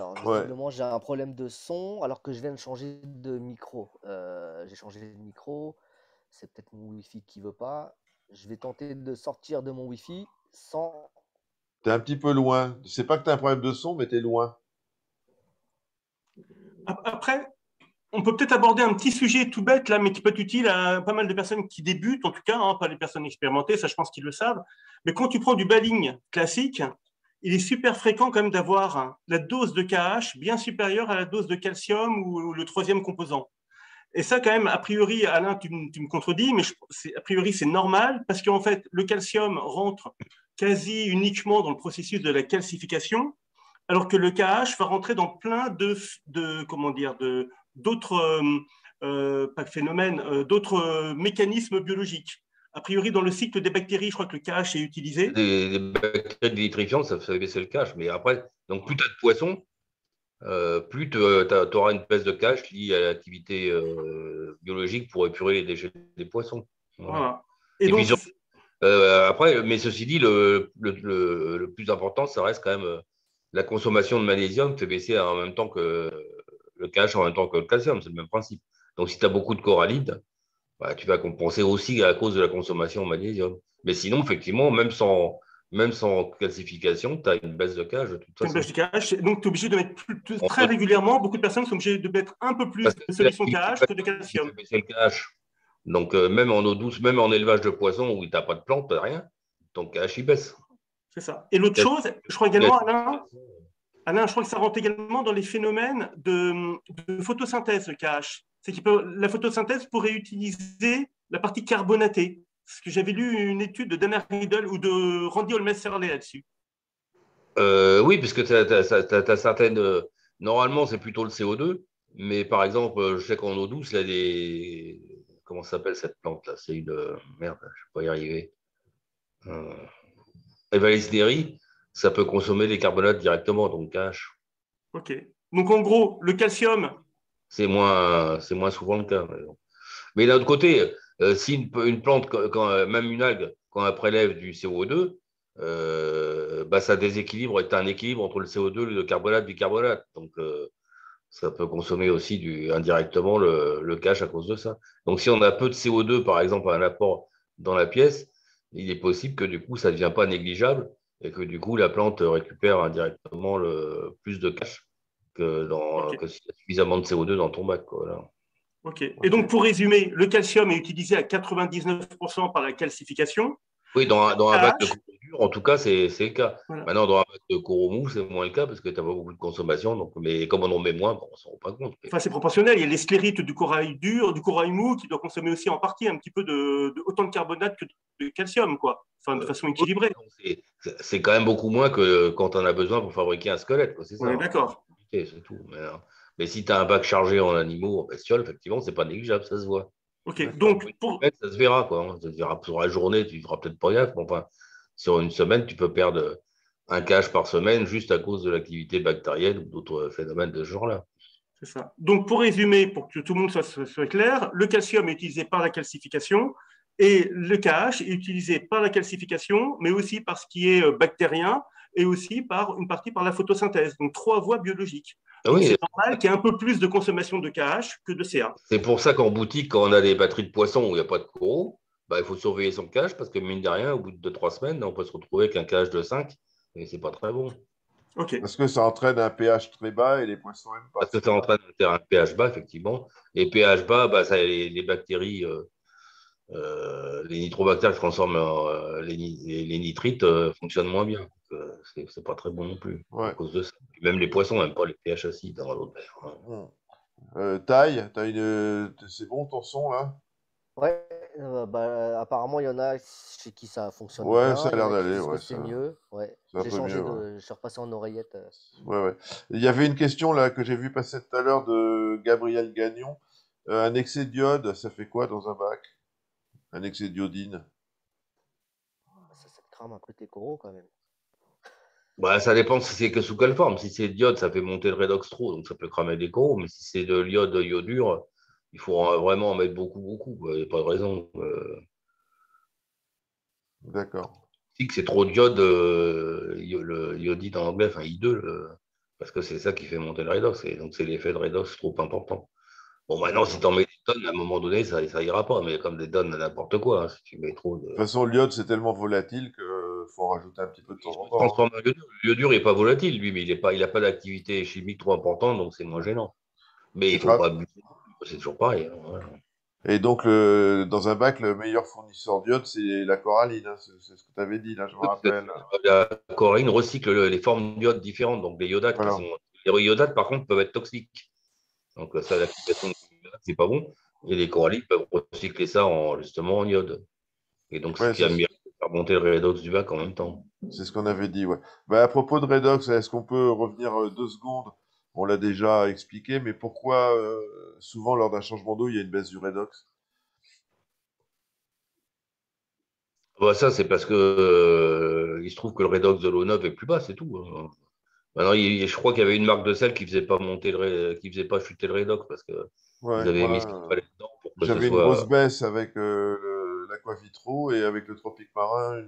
Alors, visiblement, j'ai un problème de son alors que je viens de changer de micro. Euh, j'ai changé de micro. C'est peut-être mon Wi-Fi qui veut pas. Je vais tenter de sortir de mon Wi-Fi sans. Tu es un petit peu loin. Je sais pas que tu as un problème de son, mais tu es loin. Après, on peut peut-être aborder un petit sujet tout bête là, mais qui peut être utile à pas mal de personnes qui débutent, en tout cas, hein, pas les personnes expérimentées, ça je pense qu'ils le savent. Mais quand tu prends du balling classique, il est super fréquent quand même d'avoir la dose de KH bien supérieure à la dose de calcium ou, le troisième composant. Et ça, quand même, a priori, Alain, tu, me contredis, mais a priori, c'est normal parce qu'en fait, le calcium rentre quasi uniquement dans le processus de la calcification, alors que le KH va rentrer dans plein de, comment dire, de d'autres euh, euh, phénomènes, euh, d'autres mécanismes biologiques a priori, dans le cycle des bactéries, je crois que le cache est utilisé. Les, bactéries dénitrifiantes, ça fait baisser le cache. Mais après, donc plus tu as de poissons, euh, plus tu auras une baisse de cache liée à l'activité euh, biologique pour épurer les déchets des poissons. Voilà. Et, donc, euh, après, mais ceci dit, le, le, plus important, ça reste quand même la consommation de magnésium qui fait baisser en même temps que le cache, en même temps que le calcium. C'est le même principe. Donc, si tu as beaucoup de corallides, bah, tu vas compenser aussi à cause de la consommation en magnésium. Mais sinon, effectivement, même sans, même sans calcification, tu as une baisse de cage. Une baisse de cage, donc tu es obligé de mettre très régulièrement. Beaucoup de personnes sont obligées de mettre un peu plus de solution KH que de calcium. C'est le KH. Donc, euh, même en eau douce, même en élevage de poissons où tu n'as pas de plantes, rien, ton KH il baisse. C'est ça. Et l'autre chose, je crois également, Alain, Alain, je crois que ça rentre également dans les phénomènes de, de photosynthèse, le KH c'est que la photosynthèse pourrait utiliser la partie carbonatée. Parce que j'avais lu une étude de Dana Riddle ou de Randy Olmes-Serlet là-dessus. Euh, oui, puisque tu as, certaines. Normalement, c'est plutôt le CO2, mais par exemple, je sais qu'en eau douce, il y a des. Comment s'appelle cette plante-là C'est une. Merde, je ne vais pas y arriver. Euh... ça peut consommer les carbonates directement, donc cache. Ok. Donc en gros, le calcium, c'est moins, c'est moins souvent le cas. Mais d'un autre côté, euh, si une, plante, euh, même une algue, quand elle prélève du CO2, euh, bah, ça déséquilibre, est un équilibre entre le CO2 et le carbonate, bicarbonate. Donc, ça peut consommer aussi du, indirectement le, le, cash à cause de ça. Donc, si on a peu de CO2, par exemple, à un apport dans la pièce, il est possible que du coup, ça ne devient pas négligeable et que du coup, la plante récupère indirectement plus de cash que, dans, y a suffisamment de CO2 dans ton bac. Quoi, Ok. Et donc, pour résumer, le calcium est utilisé à 99% par la calcification. Oui, dans, dans un bac de dur, en tout cas, c'est le cas. Maintenant, dans un bac de coromou, c'est moins le cas parce que tu n'as pas beaucoup de consommation. Donc, mais comme on en met moins, on ne s'en rend pas compte. Enfin, c'est proportionnel. Il y a les sclérites du corail dur, du corail mou qui doit consommer aussi en partie un petit peu de, autant de carbonate que de calcium, quoi. Enfin, de façon équilibrée. C'est quand même beaucoup moins que quand on a besoin pour fabriquer un squelette. C'est ça. Oui, d'accord c'est tout. Mais, si tu as un bac chargé en animaux, en bestioles, effectivement, c'est pas négligeable, ça se voit. Ok, donc pour... Ça se verra, quoi. Hein. Ça se verra sur la journée, tu ne feras peut-être pas gaffe, mais enfin, sur une semaine, tu peux perdre un cache par semaine juste à cause de l'activité bactérienne ou d'autres phénomènes de ce genre-là. C'est ça. Donc, pour résumer, pour que tout le monde soit, soit, clair, le calcium est utilisé par la calcification et le KH est utilisé par la calcification, mais aussi par ce qui est euh, bactérien et aussi par une partie par la photosynthèse. Donc trois voies biologiques. Ah oui. C'est normal qu'il y ait un peu plus de consommation de KH que de CA. C'est pour ça qu'en boutique, quand on a des batteries de poisson où il n'y a pas de coraux, bah, il faut surveiller son KH parce que mine de rien, au bout de 2-3 semaines, on peut se retrouver avec un KH de 5 et c'est pas très bon. Parce que ça entraîne un pH très bas et les poissons n'aiment pas. Parce que ça entraîne un pH bas, effectivement. Et pH bas, bah, ça, les, bactéries, euh, euh, les nitrobactères qui transforment euh, les, nitrites fonctionnent moins bien. c'est pas très bon non plus à cause de ça. Même les poissons n'aiment pas les pH acides dans l'eau de mer. Hein. taille, c'est bon ton son là? Ouais, euh, bah, apparemment, il y en a chez qui ça fonctionne ouais, bien. ça a l'air d'aller. Ouais, c'est mieux. Ouais. J'ai changé de... Je suis repassé en oreillette. Euh. Ouais, ouais. Il y avait une question là que j'ai vu passer tout à l'heure de Gabriel Gagnon. Euh, un excès d'iode, ça fait quoi dans un bac? Un excès d'iodine Ça, ça crame un peu tes coraux quand même. Bah, ça dépend si c'est que sous quelle forme. Si c'est d'iode, ça fait monter le redox trop, donc ça peut cramer des coraux. Mais si c'est de l'iode iodure, il faut vraiment en mettre beaucoup, beaucoup. Il n'y a pas de raison. Euh. D'accord. Si c'est trop d'iode, euh, le iodide en anglais, enfin I2, parce que c'est ça qui fait monter le redox. Et donc, c'est l'effet de redox trop important. Bon, maintenant, si tu en mets des tonnes, à un moment donné, ça, ça ira pas, mais comme des tonnes, n'importe quoi, hein, si tu mets trop de. toute façon, l'iode, c'est tellement volatile qu'il faut rajouter un petit peu de temps en temps. Le dur n'est pas volatile, lui, mais il n'a pas, pas d'activité chimique trop importante, donc c'est moins gênant. Mais il ne faut pas c'est toujours pareil. Hein, Et donc, dans un bac, le meilleur fournisseur d'iode, c'est la coralline. Hein, c'est ce que tu avais dit, là, je me rappelle. La coralline recycle les formes d'iode différentes. Donc, les iodates, les iodates, par contre, peuvent être toxiques. Donc, ça, l'application c'est pas bon. Et les corallines peuvent recycler ça en, justement en iode. Et donc, c'est ce qui a mis à faire monter le redox du bac en même temps. C'est ce qu'on avait dit, ouais. Bah, à propos de redox, est-ce qu'on peut revenir euh, deux secondes? On l'a déjà expliqué, mais pourquoi euh, souvent lors d'un changement d'eau, il y a une baisse du redox? Bah, Ça, c'est parce que euh, il se trouve que le redox de l'eau neuve est plus bas, c'est tout. Hein. Maintenant, je crois qu'il y avait une marque de sel qui faisait pas monter le, qui faisait pas chuter le redox parce que vous avez mis ce qu'il fallait dedans. J'avais une grosse baisse avec euh, l'aquavitro et avec le tropique marin,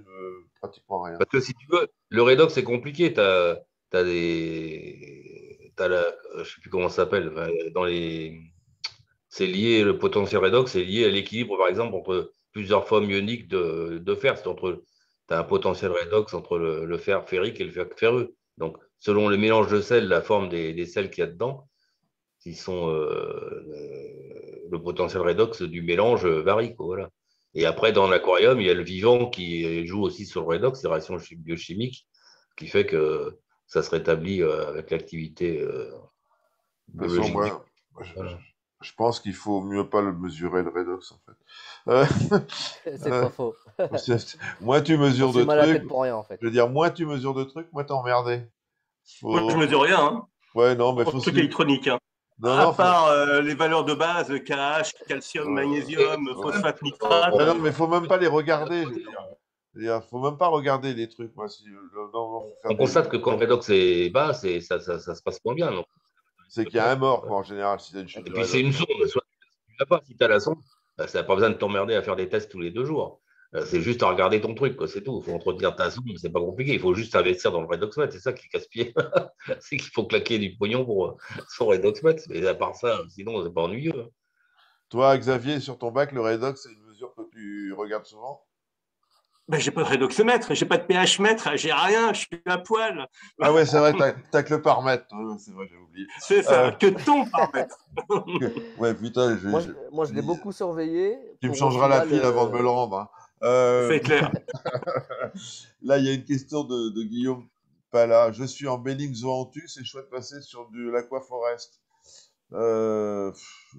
pratiquement rien. Parce que si tu veux, le redox c'est compliqué. Tu as, as, des euh, je ne sais plus comment ça s'appelle, dans les, c'est lié, le potentiel redox c'est lié à l'équilibre, par exemple, entre plusieurs formes ioniques de, de fer. C'est entre, tu as un potentiel redox entre le, fer ferrique et le fer ferreux. Donc, selon le mélange de sels, la forme des, des sels qu'il y a dedans, qui sont euh, le potentiel redox du mélange varie. voilà. Et après, dans l'aquarium, il y a le vivant qui joue aussi sur le redox, les réactions biochimiques, qui fait que ça se rétablit euh, avec l'activité euh, biologique. je, pense qu'il faut mieux pas le mesurer le redox en fait. c'est pas faux. moins tu mesures de trucs, pour rien, en fait. je veux dire, moins tu mesures de trucs, moins t'es emmerdé. Faut... Moi, je mesure rien. Hein. Ouais, non, mais faut. Truc électronique. Hein. à part euh, les valeurs de base, KH, calcium, magnésium, phosphate, nitrate. non, mais il faut même pas les regarder. Il ne faut même pas regarder les trucs. Moi, si, on constate que quand le redox est bas, ça, ça, ça, se passe moins bien. C'est qu'il y a un mort, en général, si une chute. Et puis, c'est une sonde. Soit si tu as la sonde, bah, ça n'a pas besoin de t'emmerder à faire des tests tous les deux jours. Euh, c'est juste à regarder ton truc, c'est tout. Il faut entretenir ta sonde, c'est pas compliqué. Il faut juste investir dans le redoxmet. C'est ça qui casse-pied. c'est qu'il faut claquer du pognon pour euh, son redoxmet. Mais à part ça, sinon, c'est pas ennuyeux. Hein. Toi, Xavier, sur ton bac, le redox, c'est une mesure que tu regardes souvent? Ben, j'ai pas de redoxomètre, j'ai pas de pH mètre, j'ai rien, je suis à poil. Ah ouais, c'est vrai, t'as que le paramètre, c'est vrai, j'ai oublié. C'est ça, euh, que ton paramètre. ouais, putain, je, moi, je, moi, je l'ai beaucoup surveillé. Tu me changeras la file avant de me le rendre. Hein. Euh... C'est clair. Là, il y a une question de, de Guillaume Pala. Je suis en Benning Zoanthus et je souhaite passer sur de l'Aquaforest. Euh,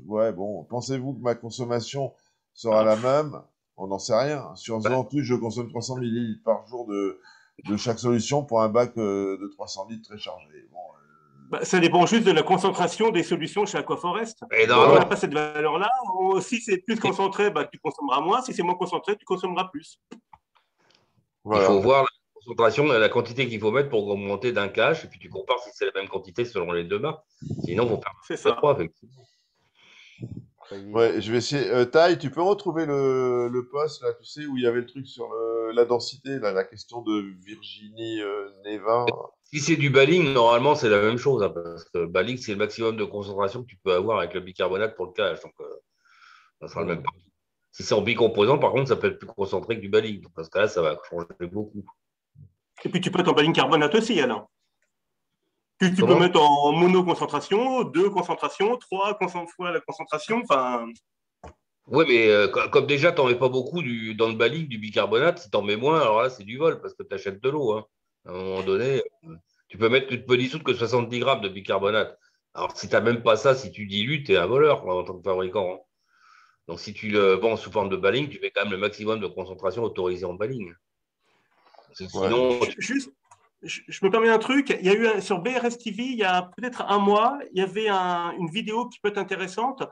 ouais, bon, pensez-vous que ma consommation sera la même? On n'en sait rien. Sur bah. Zoanthus, je consomme 300 ml par jour de, de chaque solution pour un bac euh, de 300 litres très chargé. Bon, bah, ça dépend juste de la concentration des solutions chez Aquaforest. Et on n'a pas cette valeur-là. Si c'est plus concentré, bah, tu consommeras moins. Si c'est moins concentré, tu consommeras plus. Il faut voir la concentration, la quantité qu'il faut mettre pour augmenter d'un cache, et puis tu compares si c'est la même quantité selon les deux marques. Sinon, faire c'est ça. Trois, effectivement. Ouais, je vais essayer. Euh, Taille, tu peux retrouver le, le post, là, tu sais, où il y avait le truc sur la densité, là, la question de Virginie euh, Neva. Si c'est du Baling, normalement, c'est la même chose. Hein, parce que Baling, c'est le maximum de concentration que tu peux avoir avec le bicarbonate pour le cache. Donc, euh, ça sera le même Si c'est en bicomposant, par contre, ça peut être plus concentré que du Baling. Donc, parce que là, ça va changer beaucoup. Et puis, tu peux être en Baling carbonate aussi, alors tu, tu peux mettre en mono-concentration, deux concentrations, trois fois la concentration. Enfin. Oui, mais euh, comme déjà, tu n'en mets pas beaucoup du, dans le balique du bicarbonate, si tu en mets moins, alors là, c'est du vol parce que tu achètes de l'eau. Hein. À un moment donné, euh, tu peux mettre, tu peux dissoudre que 70 grammes de bicarbonate. Alors, si tu n'as même pas ça, si tu dilues, tu es un voleur en tant que fabricant. Hein. Donc, si tu le vends sous forme de baling, tu mets quand même le maximum de concentration autorisée en baling. Sinon, Juste, je, me permets un truc. Il y a eu sur BRS TV, il y a peut-être un mois, il y avait une vidéo qui peut être intéressante.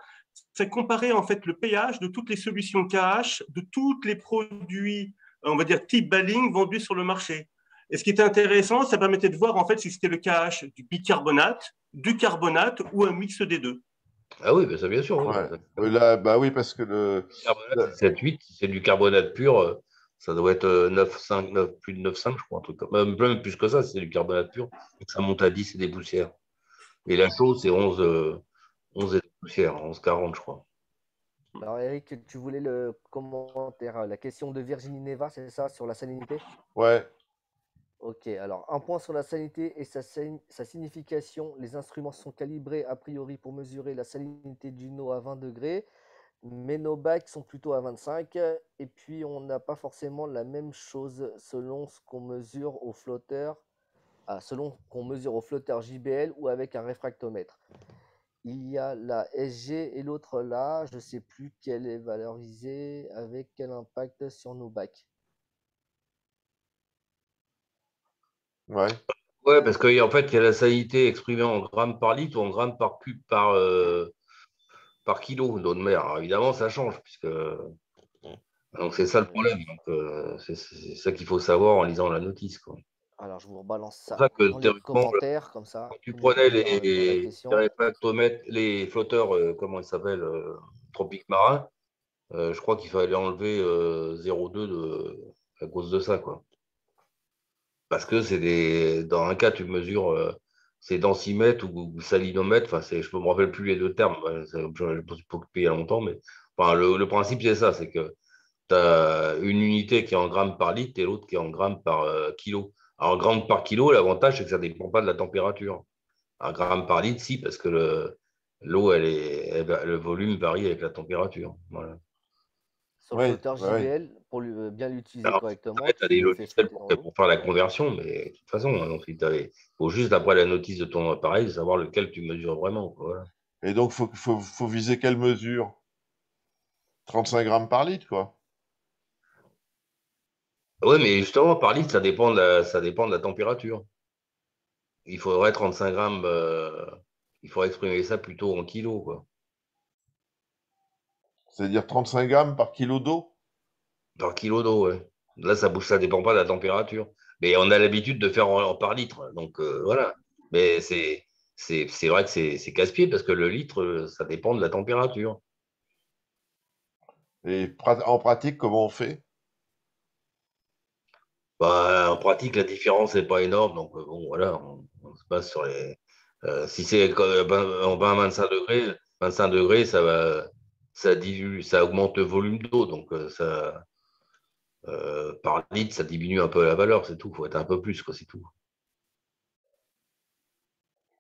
C'est comparer en fait le pH de toutes les solutions KH, de tous les produits, on va dire type Balling vendus sur le marché. Et ce qui était intéressant, ça permettait de voir en fait si c'était le KH du bicarbonate, du carbonate ou un mix des deux. Ah oui, ça bien sûr. Là, bah oui, parce que le. Carbonate, c'est 7-8, c'est du carbonate pur. Euh, ça doit être 9, 5, 9, plus de 9,5, je crois, un truc comme même, même plus que ça, c'est du carbonate pur. ça monte à 10 et des poussières. Et la chose, c'est 11, 11 et des poussières, 11,40, je crois. Alors, Eric, tu voulais le commentaire, la question de Virginie Neva, c'est ça, sur la salinité? Ouais. Ok, alors un point sur la salinité et sa, signification. Les instruments sont calibrés a priori pour mesurer la salinité d'une eau à 20 degrés mais nos bacs sont plutôt à 25 et puis on n'a pas forcément la même chose selon ce qu'on mesure au flotteur, ah, selon qu'on mesure au flotteur JBL ou avec un réfractomètre. Il y a la SG et l'autre là, je ne sais plus quelle est valorisée avec quel impact sur nos bacs. Ouais. Ouais, parce qu'en fait, il y a la salinité exprimée en grammes par litre ou en grammes par cube par, euh, par kilo d'eau de mer. évidemment, ça change, puisque. Donc, c'est ça le problème. Euh, c'est ça qu'il faut savoir en lisant la notice. Quoi. Alors, je vous rebalance ça, ça que, dans les commentaires, comme ça. tu prenais les, les, les flotteurs, euh, comment ils s'appellent, tropiques marins, je crois qu'il fallait enlever 0,2 de, à cause de ça. Quoi. Parce que c'est des. Dans un cas, tu mesures c'est densimètre ou, salinomètre. Enfin, je ne me rappelle plus les deux termes. Je ne me suis pas occupé il y a longtemps, mais enfin, le, principe, c'est ça c'est que tu as une unité qui est en grammes par litre et l'autre qui est en grammes par euh, kilo. Alors, grammes par kilo, l'avantage, c'est que ça ne dépend pas de la température. Un gramme par litre, si, parce que l'eau, elle est, le volume varie avec la température. Voilà. Sur le flotteur JBL, pour euh, bien l'utiliser correctement. Tu as des logiciels pour, faire la conversion, mais de toute façon, hein, il faut juste, après la notice de ton appareil, savoir lequel tu mesures vraiment. Et donc, il faut, faut, viser quelle mesure? 35 grammes par litre, quoi. Oui, mais justement, par litre, ça dépend de la, ça dépend de la température. Il faudrait 35 grammes, euh, il faudrait exprimer ça plutôt en kilos, quoi. C'est-à-dire 35 grammes par kilo d'eau? Par kilo d'eau. Là, ça ne ça dépend pas de la température. Mais on a l'habitude de faire en, par litre. Donc euh, voilà. Mais c'est, c'est, vrai que c'est, casse-pied parce que le litre, ça dépend de la température. Et en pratique, comment on fait? Bah, En pratique, la différence n'est pas énorme. Donc euh, bon, voilà, on, se base sur les. Euh, si c'est en 20-25 degrés, 25 degrés, ça va, ça dilue, ça augmente le volume d'eau, donc ça, euh, par litre, ça diminue un peu la valeur, c'est tout. Il faut être un peu plus, quoi, c'est tout.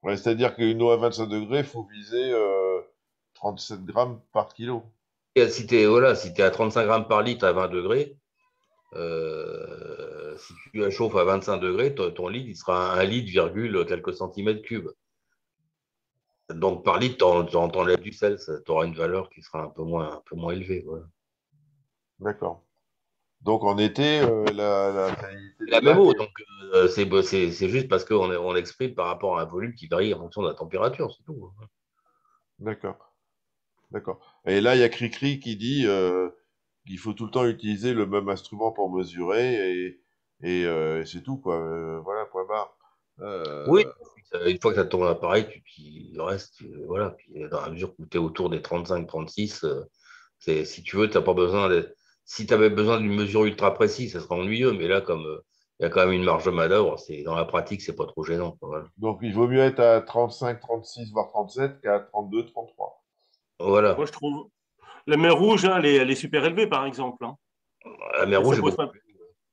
C'est-à-dire qu'une eau à 25 degrés, il faut viser 37 euh, grammes par kilo. Et si tu es, voilà, si es à 35 grammes par litre à 20 degrés, si tu la chauffes à 25 degrés, ton, litre, il sera un litre, virgule, quelques centimètres cubes. Donc, par litre, tu enlèves du sel, tu auras une valeur qui sera un peu moins, un peu moins élevée. D'accord. Donc, en été, euh, la, la, la même eau. Donc, euh, c'est juste parce qu'on on exprime par rapport à un volume qui varie en fonction de la température, c'est tout. Hein. D'accord. D'accord. Et là, il y a Cricri qui dit euh, qu'il faut tout le temps utiliser le même instrument pour mesurer et, et c'est tout, quoi. voilà, point barre. Oui, une fois que tu as ton appareil, tu, il reste, voilà. Puis dans la mesure où tu es autour des 35-36, si tu veux, tu n'as pas besoin de. Si tu avais besoin d'une mesure ultra précise, ça serait ennuyeux, mais là, comme il y a quand même une marge de manœuvre, dans la pratique, c'est pas trop gênant. Donc il vaut mieux être à 35, 36, voire 37 qu'à 32, 33. Voilà. Moi, je trouve. La mer rouge, hein, elle, est, super élevée, par exemple. Hein. La mer rouge,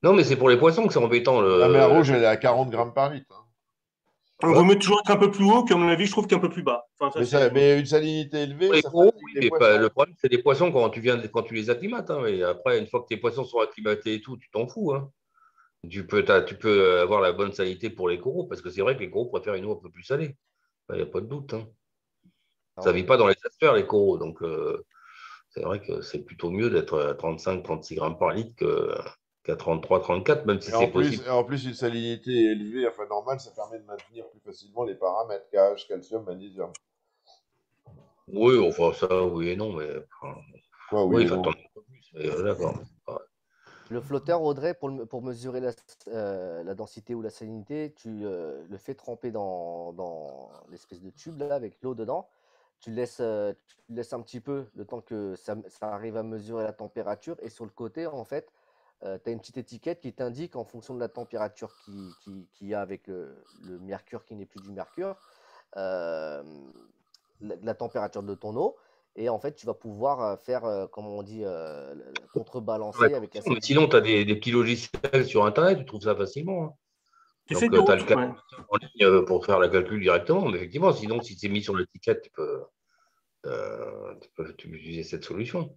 Non, mais c'est pour les poissons que c'est embêtant. La mer rouge, elle est à 40 grammes par litre. Hein. On mieux toujours être un peu plus haut, qu'à mon avis, je trouve qu'un peu plus bas. mais, une salinité élevée. le problème, c'est des poissons quand tu, viens, quand tu les acclimates. Et après, une fois que tes poissons sont acclimatés et tout, tu t'en fous. Tu, peux, tu peux avoir la bonne salinité pour les coraux, parce que c'est vrai que les coraux préfèrent une eau un peu plus salée. Il n'y a pas de doute. Ça ne vit pas dans les sphères, les coraux. Donc, euh, c'est vrai que c'est plutôt mieux d'être à 35-36 grammes par litre qu'à 33-34, même si c'est possible. En plus, une salinité élevée, enfin normale, ça permet de maintenir plus facilement les paramètres KH, calcium, magnésium. Oui, enfin, ça, oui et non, mais. oui, il plus. D'accord. Le flotteur, Audrey, pour, pour mesurer la, euh, la, densité ou la salinité, tu euh, le fais tremper dans, dans l'espèce de tube là, avec l'eau dedans tu laisses, tu laisses un petit peu le temps que ça, arrive à mesurer la température. Et sur le côté, en fait, tu as une petite étiquette qui t'indique en fonction de la température qu'il qui, y a avec le, mercure qui n'est plus du mercure, la, température de ton eau. Et en fait, tu vas pouvoir faire, comme on dit, contrebalancer avec la Sinon, tu as des, des, petits logiciels sur Internet, tu trouves ça facilement. Hein. Donc, tu as le calcul en ligne euh, pour faire la calcul directement. Mais effectivement, sinon, si c'est mis sur l'étiquette, tu peux, euh, tu peux utiliser cette solution.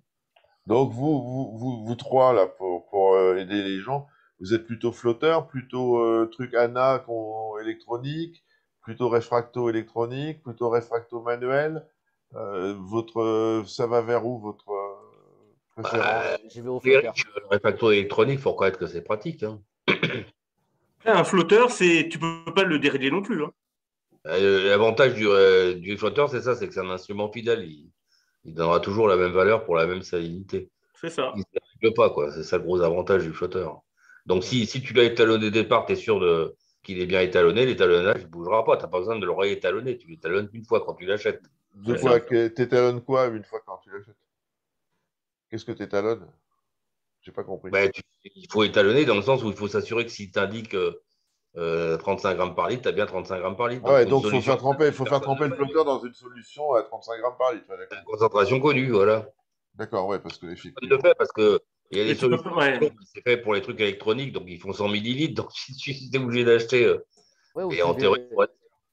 Donc, vous, vous, vous, vous trois, là, pour, pour euh, aider les gens, vous êtes plutôt flotteur, plutôt truc ANA électronique, plutôt réfracto électronique, plutôt réfracto manuel. votre, ça va vers où votre préférence? Bah, Je vais au flotteur. Le réfracto électronique, il faut reconnaître que c'est pratique. Hein. Un flotteur, c'est tu peux pas le dérider non plus. Hein. Euh, l'avantage euh, du, flotteur, c'est ça, c'est que c'est un instrument fidèle. Il, donnera toujours la même valeur pour la même salinité. C'est ça. Il pas, quoi. C'est ça le gros avantage du flotteur. Donc, si, tu l'as étalonné au départ, tu es sûr de, qu'il est bien étalonné, l'étalonnage ne bougera pas. Tu n'as pas besoin de le réétalonner. Tu l'étalonnes une fois quand tu l'achètes. Deux fois, tu étalonnes quoi une fois quand tu l'achètes? Qu'est-ce que tu étalonnes j'ai pas compris. Ben, il faut étalonner dans le sens où il faut s'assurer que si tu indiques 35 euh, grammes par litre, tu as bien 35 grammes par litre. Ah donc, il faut faire tremper, faut faire tremper le flotteur dans une solution à 35 grammes par litre. une concentration connue, voilà. D'accord, ouais, parce que effectivement. le fait parce que il y a des solutions, c'est fait pour les trucs électroniques, donc ils font 100 millilitres, donc si tu es obligé d'acheter. Euh, et en théorie,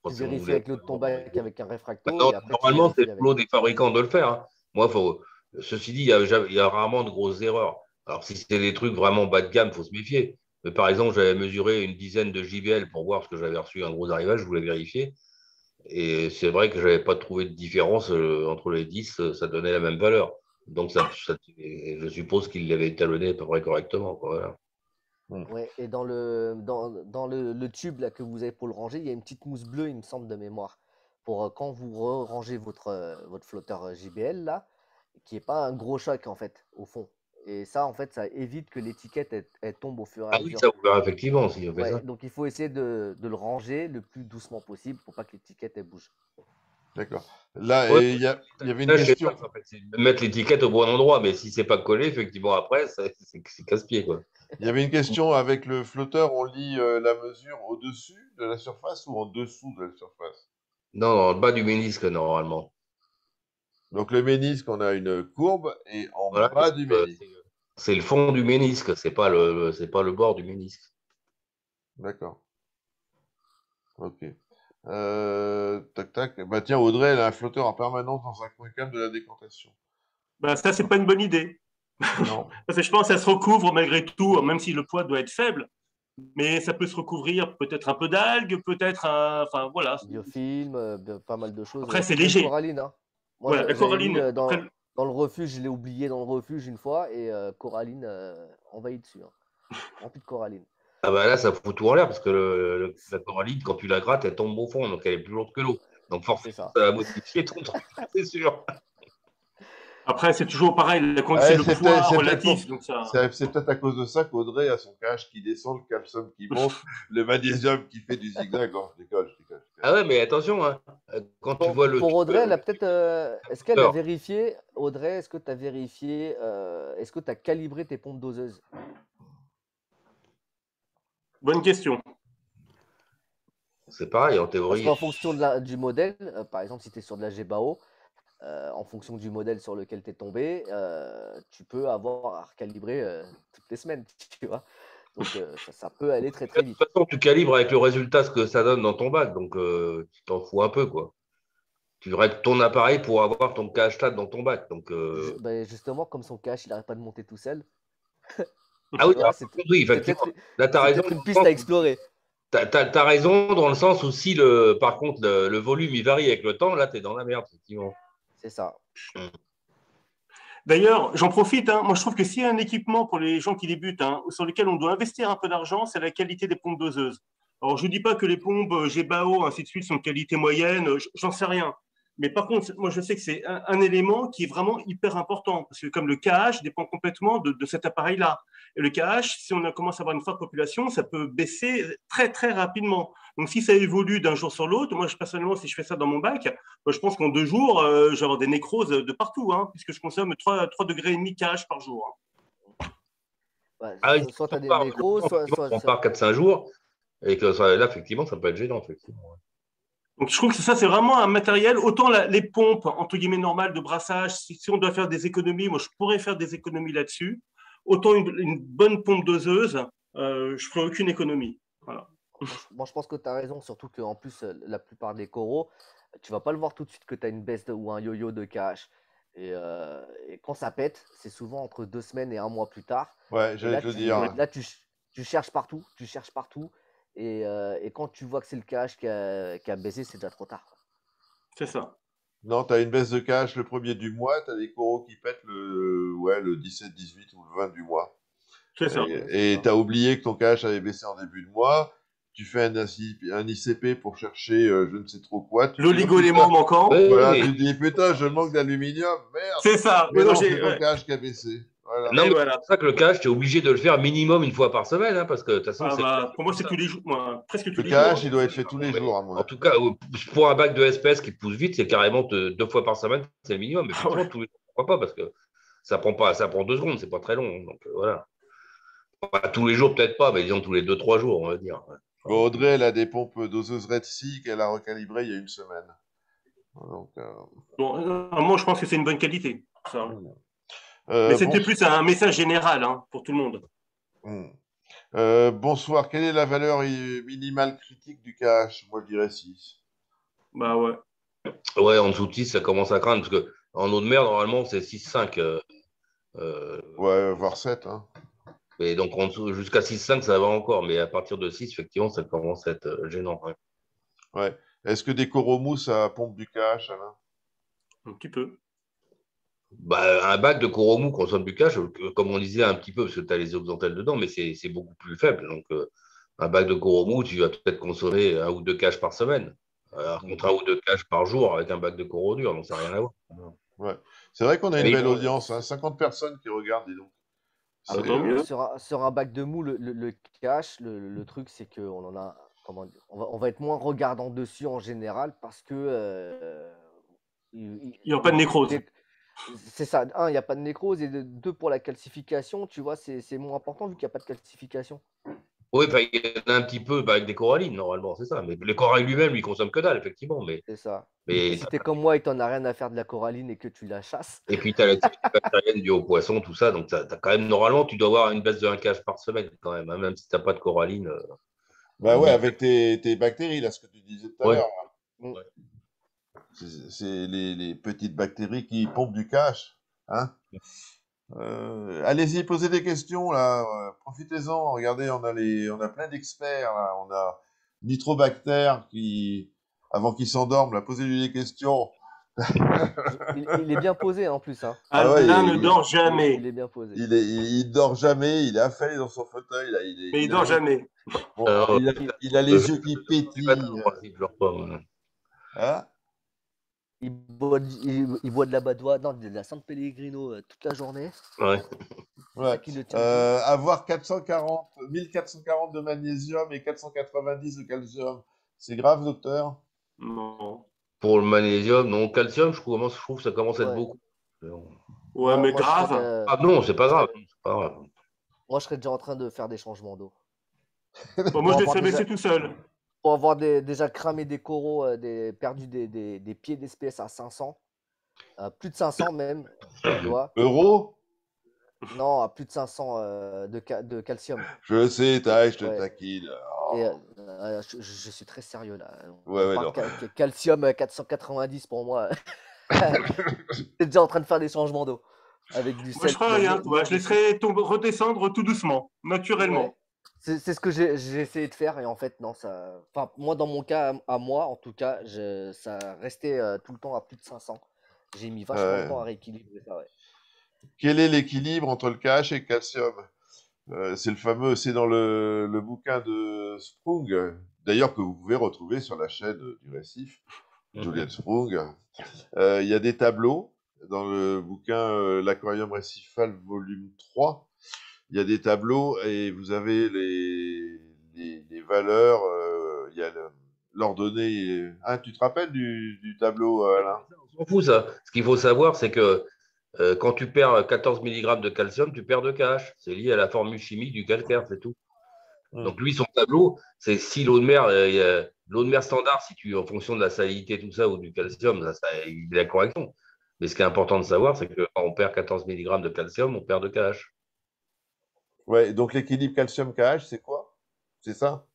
tu vérifies avec l'eau de ton bac avec un réfracteur. normalement, c'est le boulot des fabricants de le faire. Hein. Moi, faut... ceci dit, il y, a, il y a rarement de grosses erreurs. Alors, si c'est des trucs vraiment bas de gamme, il faut se méfier. Mais par exemple, j'avais mesuré une dizaine de JBL pour voir ce que j'avais reçu un gros arrivage, je voulais vérifier. Et c'est vrai que je n'avais pas trouvé de différence euh, entre les 10, ça donnait la même valeur. Donc, ça, je suppose qu'il l'avait étalonné à peu près correctement. Quoi, Ouais, et dans le, dans, dans le, le, tube là, que vous avez pour le ranger, il y a une petite mousse bleue, il me semble, de mémoire. Pour euh, quand vous rangez votre, euh, votre flotteur JBL, là, qui n'est pas un gros choc en fait, au fond. Et ça, en fait, ça évite que l'étiquette elle, tombe au fur et à mesure. Ah oui, ça ouvert effectivement. Si on fait ça. Donc il faut essayer de, de, le ranger le plus doucement possible pour pas que l'étiquette elle bouge. D'accord. Là, il y, avait une question. mettre l'étiquette au bon endroit, mais si c'est pas collé, effectivement, après, c'est casse-pied. Il y avait une question avec le flotteur, on lit euh, la mesure au-dessus de la surface ou en dessous de la surface? Non, en bas du ménisque, normalement. Donc le ménisque, on a une courbe et en bas du ménisque. C'est le fond du ménisque, c'est pas le c'est pas le bord du ménisque. D'accord. Ok. Euh, tac tac. Bah tiens, Audrey, elle a un flotteur en permanence dans un coin calme de la décantation. Bah ça, c'est pas une bonne idée. Non. Parce que je pense que ça se recouvre malgré tout, même si le poids doit être faible. Mais ça peut se recouvrir peut-être un peu d'algues, peut-être un. Enfin voilà. Biofilm, euh, pas mal de choses. Après, c'est léger. Hein. Moi, Coraline, euh, dans, dans, le refuge, je l'ai oublié dans le refuge une fois et euh, Coraline euh, envahit dessus. Hein. Rempli de Coraline. Ah bah là, ça fout tout en l'air parce que le, la Coraline, quand tu la grattes, elle tombe au fond, donc elle est plus lourde que l'eau. Donc forcément, ça. ça va modifier ton truc, c'est sûr. Après, c'est toujours pareil, la c'est le poids relatif. C'est peut-être à cause de ça qu'Audrey a son cache qui descend, le calcium qui monte, le magnésium qui fait du zigzag. je décolle, je décolle, Ah ouais, mais attention, hein. quand tu vois le. Pour Audrey, elle a peut-être. Euh, est-ce qu'elle a vérifié, Audrey, est-ce que tu as vérifié, euh, est-ce que tu as calibré tes pompes doseuses? Bonne question. C'est pareil, en théorie. En fonction de du modèle, euh, par exemple, si tu es sur de la GBAO, euh, en fonction du modèle sur lequel tu es tombé, euh, tu peux avoir à recalibrer toutes les semaines, tu vois. Donc ça, peut aller très très vite. De toute façon, tu calibres avec le résultat ce que ça donne dans ton bac, donc tu t'en fous un peu, quoi. Tu règles ton appareil pour avoir ton cache dans ton bac. Donc, ben, justement, comme son cache, il n'arrête pas de monter tout seul. ah oui, c'est oui, Là, tu as raison. une piste à explorer. Tu as, raison dans le sens où si, le, par contre, le, volume il varie avec le temps, là, tu es dans la merde, effectivement. C'est ça. D'ailleurs, j'en profite. Hein. moi, je trouve que s'il y a un équipement pour les gens qui débutent, hein, sur lequel on doit investir un peu d'argent, c'est la qualité des pompes doseuses. Alors, je ne dis pas que les pompes euh, GBAO, ainsi de suite, sont de qualité moyenne, j'en sais rien. Mais par contre, moi, je sais que c'est un, élément qui est vraiment hyper important, parce que comme le KH dépend complètement de, cet appareil-là. Et le KH, si on commence à avoir une forte population, ça peut baisser très, très rapidement. Donc, si ça évolue d'un jour sur l'autre, moi, personnellement, si je fais ça dans mon bac, je pense qu'en deux jours, euh, je vais avoir des nécroses de partout, hein, puisque je consomme 3, 3 degrés et demi KH par jour. Hein. ah, soit tu as des nécroses, soit... On part 4-5 jours, et que là, effectivement, ça peut être gênant, effectivement. Donc, je trouve que ça, c'est vraiment un matériel. Autant les pompes, entre guillemets, normales de brassage, si, on doit faire des économies, moi, je pourrais faire des économies là-dessus. Autant une, bonne pompe doseuse, euh, je ne ferai aucune économie. Voilà. Moi, je pense que tu as raison, surtout qu'en plus, euh, la plupart des coraux, tu vas pas le voir tout de suite que tu as une baisse ou un yo-yo de cash. Euh, et, quand ça pète, c'est souvent entre deux semaines et un mois plus tard. Ouais, j'allais te le dire. Là, tu, tu cherches partout, tu cherches partout. Euh, et, quand tu vois que c'est le cash qui a, baissé, c'est déjà trop tard. C'est ça. Non, tu as une baisse de cash le premier du mois, tu as des coraux qui pètent le, ouais, le 17, 18 ou le 20 du mois. C'est ça. Et tu as oublié que ton cash avait baissé en début de mois. Tu fais un, un ICP pour chercher euh, je ne sais trop quoi. L'oligo-élément manquant. Voilà, tu dis putain, je manque d'aluminium, merde. C'est ça. Mais non, c'est ton cash qui a baissé. Non, c'est pour ça que le cash, tu es obligé de le faire minimum une fois par semaine, hein, parce que de toute façon. Ah bah, pour moi, c'est tous les jours. presque tous le les cash, il doit être fait tous les jours. En tout cas, pour un bac de SPS qui pousse vite, c'est carrément deux fois par semaine, c'est le minimum. Mais ah tous les jours, pourquoi pas Parce que ça prend pas, ça prend deux secondes, c'est pas très long. Donc euh, voilà. tous les jours, peut-être pas, mais disons tous les deux, trois jours, on va dire. Audrey, elle a des pompes doseuses Red Sea qu'elle a recalibrées il y a une semaine. Donc, euh, bon, euh, moi, je pense que c'est une bonne qualité. Ça. Euh, Mais c'était plus un message général hein, pour tout le monde. Hmm. Euh, bonsoir. Quelle est la valeur minimale critique du cash Moi, je dirais 6. Bah ouais. Ouais, en dessous de 6, ça commence à craindre. Parce qu'en eau de mer, normalement, c'est 6-5. Euh, ouais, voire 7. Hein. Et donc, jusqu'à 6-5, ça va encore. Mais à partir de 6, effectivement, ça commence à être gênant. Ouais. Est-ce que des coromous, ça pompe du cash, Alain? Un petit peu. Bah, un bac de Koromu consomme du cash, comme on disait un petit peu, parce que tu as les oxantelles dedans, mais c'est beaucoup plus faible. Donc, euh, un bac de Koromu, tu vas peut-être consommer un ou deux caches par semaine, alors contre un ou deux caches par jour avec un bac de Coro dur, donc ça n'a rien à voir. Ouais. C'est vrai qu'on a une belle audience, 50 hein. personnes qui regardent, dis donc. Ah, sur, un, bac de mou, le, le, cash, le, truc, c'est qu'on en a. Comment on, va, on va être moins regardant dessus en général parce que. Euh, il n'y a pas de nécrose. C'est ça. Un, il n'y a pas de nécrose. Et deux, pour la calcification, tu vois, c'est moins important vu qu'il n'y a pas de calcification. Oui, il y en a un petit peu bah, avec des corallines, normalement, c'est ça. Mais le corail lui-même, lui, consomme que dalle, effectivement. Mais... C'est ça. Mais si tu es comme moi et que tu n'as rien à faire de la coralline et que tu la chasses. Et puis, tu as l'activité bactérienne du haut poisson, tout ça. Donc, as quand même, normalement, tu dois avoir une baisse de 1 cache par semaine, quand même, hein, même si tu n'as pas de coralline. Euh. Bah ouais, avec tes, tes, bactéries, là, ce que tu disais tout à l'heure. Ouais. C'est les, petites bactéries qui pompent du cash. Hein euh, Allez-y, posez des questions là. Profitez-en. Regardez, on a les, on a plein d'experts On a Nitrobacter qui, avant qu'il s'endorme, là, posez-lui des questions. il, est bien posé en plus. Hein. Ah ne dort jamais. Il est bien posé. Il, est, il, dort jamais. Il est affalé dans son fauteuil là. Il est, Mais il, dort jamais. il, a, les yeux qui pétillent. Hein? Il boit, il, boit de la badoie, non, de la Sainte Pellegrino toute la journée. Ouais. ouais. avoir 440, 1440 de magnésium et 490 de calcium, c'est grave, docteur? Non. Pour le magnésium, non. Calcium, je trouve, je trouve que ça commence à être beaucoup. Ouais, mais grave. Ah non, c'est pas grave. pas grave. Moi, je serais déjà en train de faire des changements d'eau. moi, je laisserais baisser tout seul. Pour avoir déjà cramé des coraux, euh, des, perdu des, des, pieds d'espèces à 500, euh, plus de 500 même. Euros? Non, à plus de 500 euh, de, de, calcium. Je sais, taille, je te taquine. je, suis très sérieux là. Ouais, calcium 490 pour moi. T'es déjà en train de faire des changements d'eau. Avec du Moi, je ferai rien. je laisserai redescendre tout doucement, naturellement. C'est ce que j'ai essayé de faire et en fait, non, ça. Enfin, moi, dans mon cas, à moi, en tout cas, je... ça restait euh, tout le temps à plus de 500. J'ai mis vachement de temps à rééquilibrer ça, ouais. Quel est l'équilibre entre le KH et le calcium? Euh, C'est le fameux, c'est dans le, le, bouquin de Sprung, d'ailleurs que vous pouvez retrouver sur la chaîne du récif. Julian Sprung. Euh, il y a des tableaux dans le bouquin L'Aquarium récifal, volume 3 il y a des tableaux et vous avez les, les, valeurs, euh, il y a l'ordonnée. Hein, tu te rappelles du, du tableau, euh, Alain? On s'en fout, ça. Ce qu'il faut savoir, c'est que euh, quand tu perds 14 mg de calcium, tu perds de KH. C'est lié à la formule chimique du calcaire, c'est tout. Mmh. Donc lui, son tableau, c'est si l'eau de mer, l'eau de mer standard, si tu en fonction de la salinité, tout ça, ou du calcium, ça, il y a la correction. Mais ce qui est important de savoir, c'est que quand on perd 14 mg de calcium, on perd de KH. Ouais, donc l'équilibre calcium-KH, c'est quoi? C'est ça?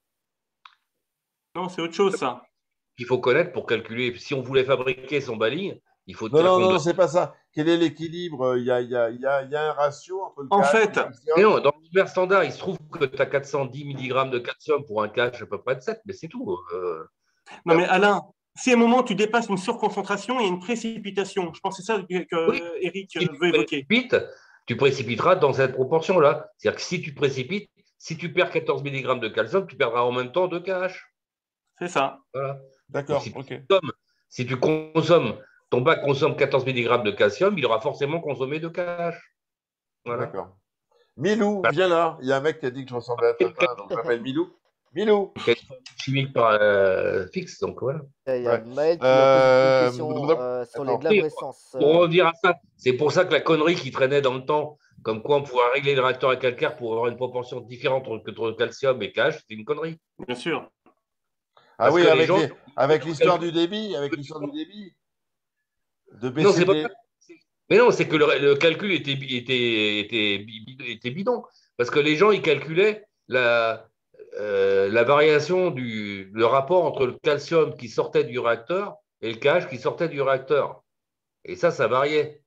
Non, c'est autre chose, ça. Il faut connaître pour calculer. Si on voulait fabriquer son baling, il faut. Non, non, non, c'est pas ça. Quel est l'équilibre? Il y a, il, y a, il, y a, il y a, un ratio entre le En fait, non, dans l'univers standard, il se trouve que tu as 410 mg de calcium pour un KH à peu près de 7, mais c'est tout. Euh. Non, mais Alain, si à un moment tu dépasses une surconcentration, il y a une précipitation. Je pense que c'est ça que Eric veut évoquer tu précipiteras dans cette proportion-là. C'est-à-dire que si tu précipites, si tu perds 14 mg de calcium, tu perdras en même temps de KH. C'est ça. D'accord. Si, si, tu consommes, ton bac consomme 14 mg de calcium, il aura forcément consommé de KH. Voilà. D'accord. Milou, viens là. Il y a un mec qui a dit que je ressemblais à Tintin, donc je m'appelle Milou. Milou Chimique par euh, fixe, donc voilà. Il y a Maël qui a posé une question euh, sur les glabrescences. Pour revenir à ça, c'est pour ça que la connerie qui traînait dans le temps, comme quoi on pourrait régler le réacteur à calcaire pour avoir une proportion différente entre le calcium et KH, c'est une connerie. Bien sûr. Ah oui, avec, l'histoire du débit, avec l'histoire du débit. De baisser non, c'est pas... Mais non, c'est que le, calcul était, était, était, était bidon. Parce que les gens, ils calculaient la, euh, la variation du le rapport entre le calcium qui sortait du réacteur et le KH qui sortait du réacteur. Et ça, ça variait.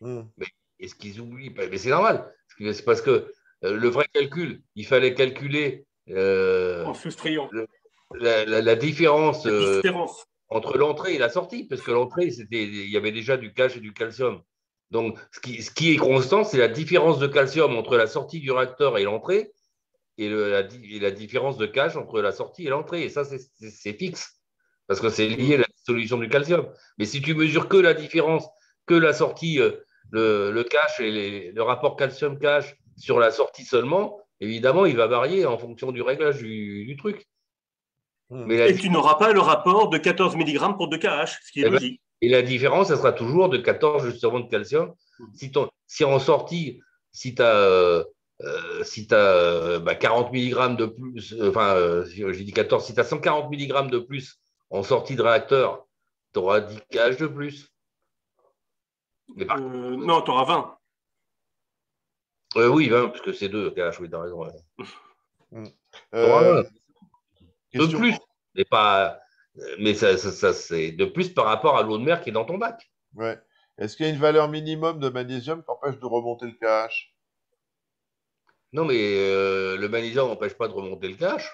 Hmm. Mais est-ce qu'ils oublient Mais c'est normal. C'est parce que euh, le vrai calcul, il fallait calculer euh, en soustrayant la, différence, entre l'entrée et la sortie, parce que l'entrée, c'était, il y avait déjà du KH et du calcium. Donc, ce qui, ce qui est constant, c'est la différence de calcium entre la sortie du réacteur et l'entrée, et, la, différence de cache entre la sortie et l'entrée. Et ça, c'est fixe, parce que c'est lié à la dissolution du calcium. Mais si tu mesures que la différence, que la sortie, euh, le, le cache et le rapport calcium-cache sur la sortie seulement, évidemment, il va varier en fonction du réglage du, truc. Hmm. Mais et tu n'auras pas le rapport de 14 mg pour 2 KH, ce qui est eh ben, logique. et la différence, ça sera toujours de 14 justement de calcium. Hmm. Si, si en sortie, si tu as euh, si tu as 40 mg de plus, euh, enfin, euh, j'ai dit 14, si tu as 140 mg de plus en sortie de réacteur, tu auras 10 KH de plus. non, tu auras 20. oui, 20, parce que c'est 2 KH, oui, tu as raison. de plus, mais pas. Mais ça, ça, c'est de plus par rapport à l'eau de mer qui est dans ton bac. Ouais. Est-ce qu'il y a une valeur minimum de magnésium qui empêche de remonter le KH non, mais euh, le magnésium n'empêche pas de remonter le cash.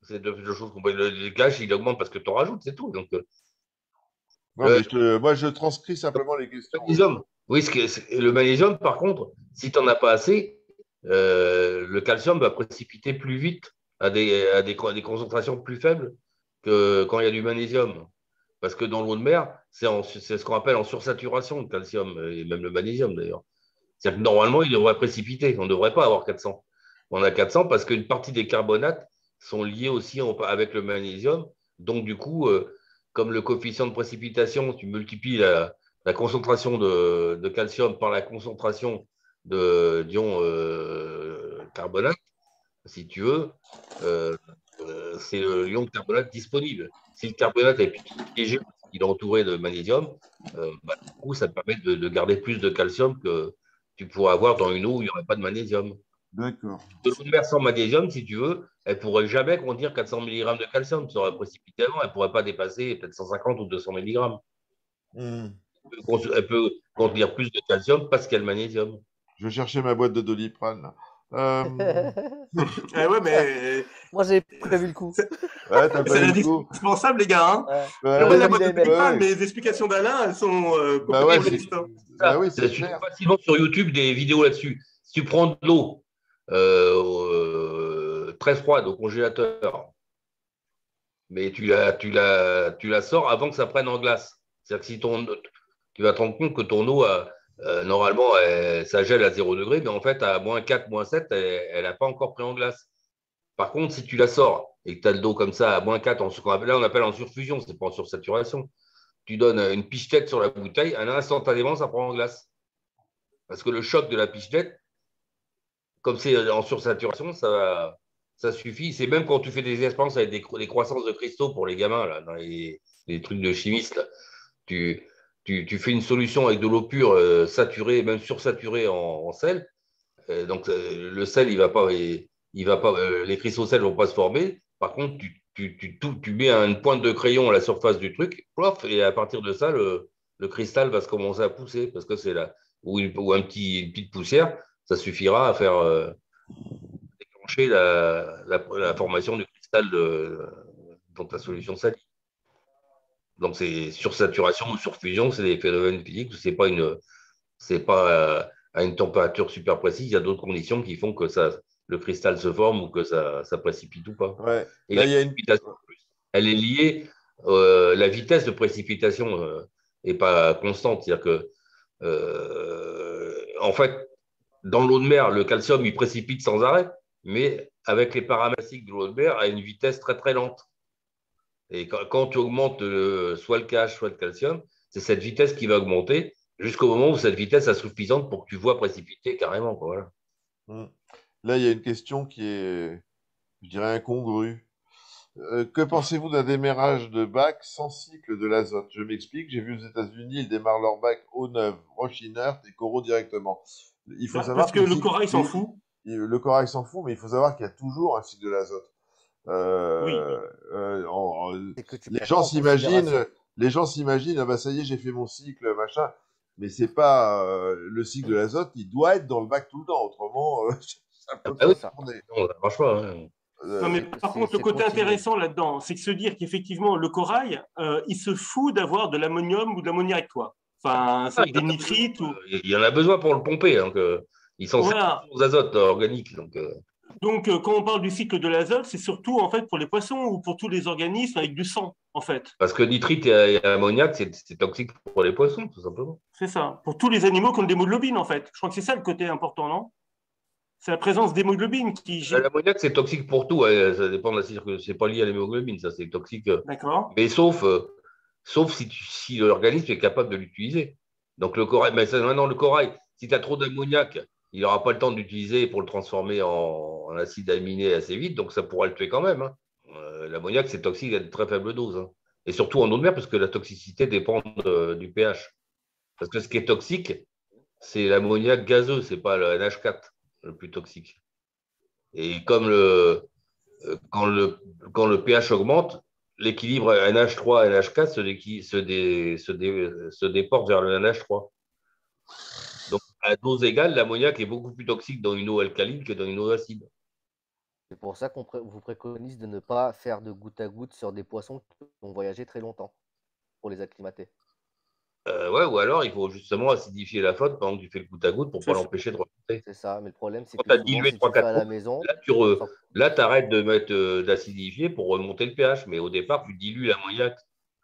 C'est deux, choses qu'on Le, le cash, il augmente parce que tu en rajoutes, c'est tout. Donc, euh, moi, je transcris simplement les questions. Magnésium. Oui, le magnésium, par contre, si tu n'en as pas assez, euh, le calcium va précipiter plus vite à des, à des, concentrations plus faibles que quand il y a du magnésium. Parce que dans l'eau de mer, c'est ce qu'on appelle en sursaturation le calcium et même le magnésium d'ailleurs. C'est-à-dire que normalement, il devrait précipiter. On ne devrait pas avoir 400. On a 400 parce qu'une partie des carbonates sont liés aussi avec le magnésium. Donc, du coup, euh, comme le coefficient de précipitation, tu multiplies la, concentration de, calcium par la concentration d'ion euh, carbonate, si tu veux, euh, c'est l'ion carbonate disponible. Si le carbonate est piégé, il est entouré de magnésium, bah, du coup, ça permet de, garder plus de calcium que tu pourrais avoir dans une eau où il n'y aurait pas de magnésium. D'accord. De l'eau de mer sans magnésium, si tu veux, elle ne pourrait jamais contenir 400 mg de calcium. Ça aurait précipitamment, elle ne pourrait pas dépasser peut-être 150 ou 200 mg. Hmm. Elle peut contenir plus de calcium parce qu'il y a le magnésium. Je vais chercher ma boîte de doliprane. Euh... eh ouais, mais. Moi, j'ai prévu le coup. Ouais, c'est indispensable, les gars. Hein. Ouais. la boîte de doliprane, mais les explications d'Alain, elles sont euh, bah ouais, bah oui, c'est facilement sur YouTube des vidéos là-dessus. Si tu prends de l'eau euh, très froide au congélateur, mais tu la, tu, la, tu la sors avant que ça prenne en glace. C'est-à-dire que si ton, tu vas te rendre compte que ton eau, euh, normalement, ça gèle à 0 degré, mais en fait, à moins 4, moins 7, elle n'a pas encore pris en glace. Par contre, si tu la sors et que tu as le dos comme ça à moins 4, en, ce qu'on appelle, là, on appelle en surfusion, c'est pas en sursaturation, tu donnes une pichenette sur la bouteille, instantanément, ça prend en glace. Parce que le choc de la pichenette, comme c'est en sursaturation, ça, suffit. C'est même quand tu fais des expériences avec des, croissances de cristaux pour les gamins, là, dans les, trucs de chimistes, tu, tu, fais une solution avec de l'eau pure euh, saturée, même sursaturée en, sel. Euh, donc, euh, le sel, il va pas, il, va pas, les cristaux sel vont pas se former. Par contre, tu, mets une pointe de crayon à la surface du truc, et à partir de ça, le, cristal va se commencer à pousser, parce que c'est là, ou, ou un petit, une petite poussière, ça suffira à faire déclencher la, formation du cristal dans ta solution salée. Donc, c'est sursaturation ou surfusion, c'est des phénomènes physiques, c'est pas une, c'est pas euh, à une température super précise, il y a d'autres conditions qui font que ça, le cristal se forme ou que ça, ça précipite ou pas. Et Là, il y a une... elle est liée, euh, la vitesse de précipitation n'est pas constante, c'est-à-dire que, en fait, dans l'eau de mer, le calcium, il précipite sans arrêt, mais avec les paramètres de l'eau de mer, à une vitesse très, très lente. Et quand, tu augmentes soit le KH, soit le calcium, c'est cette vitesse qui va augmenter jusqu'au moment où cette vitesse est suffisante pour que tu vois précipiter carrément. Voilà. Mmh. Là, il y a une question qui est, je dirais, incongrue. Euh, que pensez-vous d'un démarrage de bac sans cycle de l'azote? Je m'explique, j'ai vu aux États-Unis, ils démarrent leur bac eau neuve, roche inerte et coraux directement. Il faut savoir parce que, le corail s'en fout. Le corail s'en fout, mais il faut savoir qu'il y a toujours un cycle de l'azote. Euh, oui. Euh, les gens s'imaginent, les gens s'imaginent, ah bah ça y est, j'ai fait mon cycle, machin. Mais c'est pas euh, le cycle de l'azote, il doit être dans le bac tout le temps, autrement, ça peut ah, pas ça marche pas. Hein. Non, mais par contre, le côté intéressant là-dedans, c'est de se dire qu'effectivement, le corail, il se fout d'avoir de l'ammonium ou de l'ammoniac, toi. Enfin, ah, des nitrites. Ou... Il y en a besoin pour le pomper. Donc, euh, ils sont voilà. aux azotes organiques. Donc, euh. Donc euh, quand on parle du cycle de l'azote, c'est surtout en fait pour les poissons ou pour tous les organismes avec du sang, en fait. Parce que nitrite et, ammoniac, c'est toxique pour les poissons, tout simplement. C'est ça. Pour tous les animaux qui ont l'hémoglobine, en fait. Je crois que c'est ça le côté important, non? C'est la présence d'hémoglobine qui. L'ammoniac, c'est toxique pour tout. Ça dépend de la C'est pas lié à l'hémoglobine, ça, c'est toxique. D'accord. Mais sauf sauf si, si l'organisme est capable de l'utiliser. Donc le corail, mais maintenant le corail, si tu as trop d'ammoniac, il n'aura pas le temps d'utiliser pour le transformer en, acide aminé assez vite, donc ça pourra le tuer quand même. Hein. Euh, l'ammoniac, c'est toxique à de très faible dose. Hein. Et surtout en eau de mer, parce que la toxicité dépend du pH. Parce que ce qui est toxique, c'est l'ammoniac gazeux, c'est pas le NH4 le plus toxique. Et comme le, quand, le, pH augmente, l'équilibre NH3 NH4 se, se, déporte vers le NH3. À dose égale, l'ammoniac est beaucoup plus toxique dans une eau alcaline que dans une eau acide. C'est pour ça qu'on vous préconise de ne pas faire de goutte à goutte sur des poissons qui vont voyager très longtemps pour les acclimater. Euh, ouais, ou alors il faut justement acidifier la faute pendant que tu fais le goutte à goutte pour ne pas l'empêcher de remonter. C'est ça, mais le problème c'est que tu as dilué 3-4 à la maison, là tu arrêtes de mettre euh, d'acidifier pour remonter le pH, mais au départ tu dilues l'ammoniac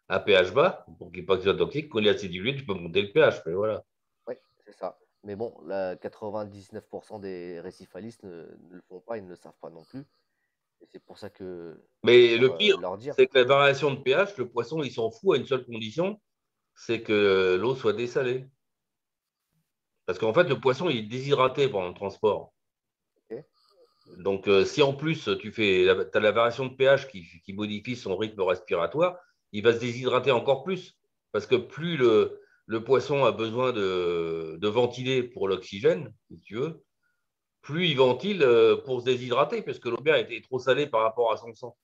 à pH bas, pour qu'il n'y ait pas que soit toxique. Quand il est assez dilué, tu peux monter le pH. Mais voilà. Oui, c'est ça. Mais bon, là, 99% des récifalistes ne, le font pas, ils ne le savent pas non plus. Et c'est pour ça que. Mais le pire, c'est que la variation de pH, le poisson, il s'en fout à une seule condition c'est que l'eau soit dessalée. Parce qu'en fait, le poisson, il est déshydraté pendant le transport. Donc, euh, si en plus tu fais, as la variation de pH qui, modifie son rythme respiratoire, il va se déshydrater encore plus. Parce que plus le, poisson a besoin de, ventiler pour l'oxygène, si tu veux, plus il ventile euh, pour se déshydrater, parce que l'eau bien était trop salée par rapport à son sang.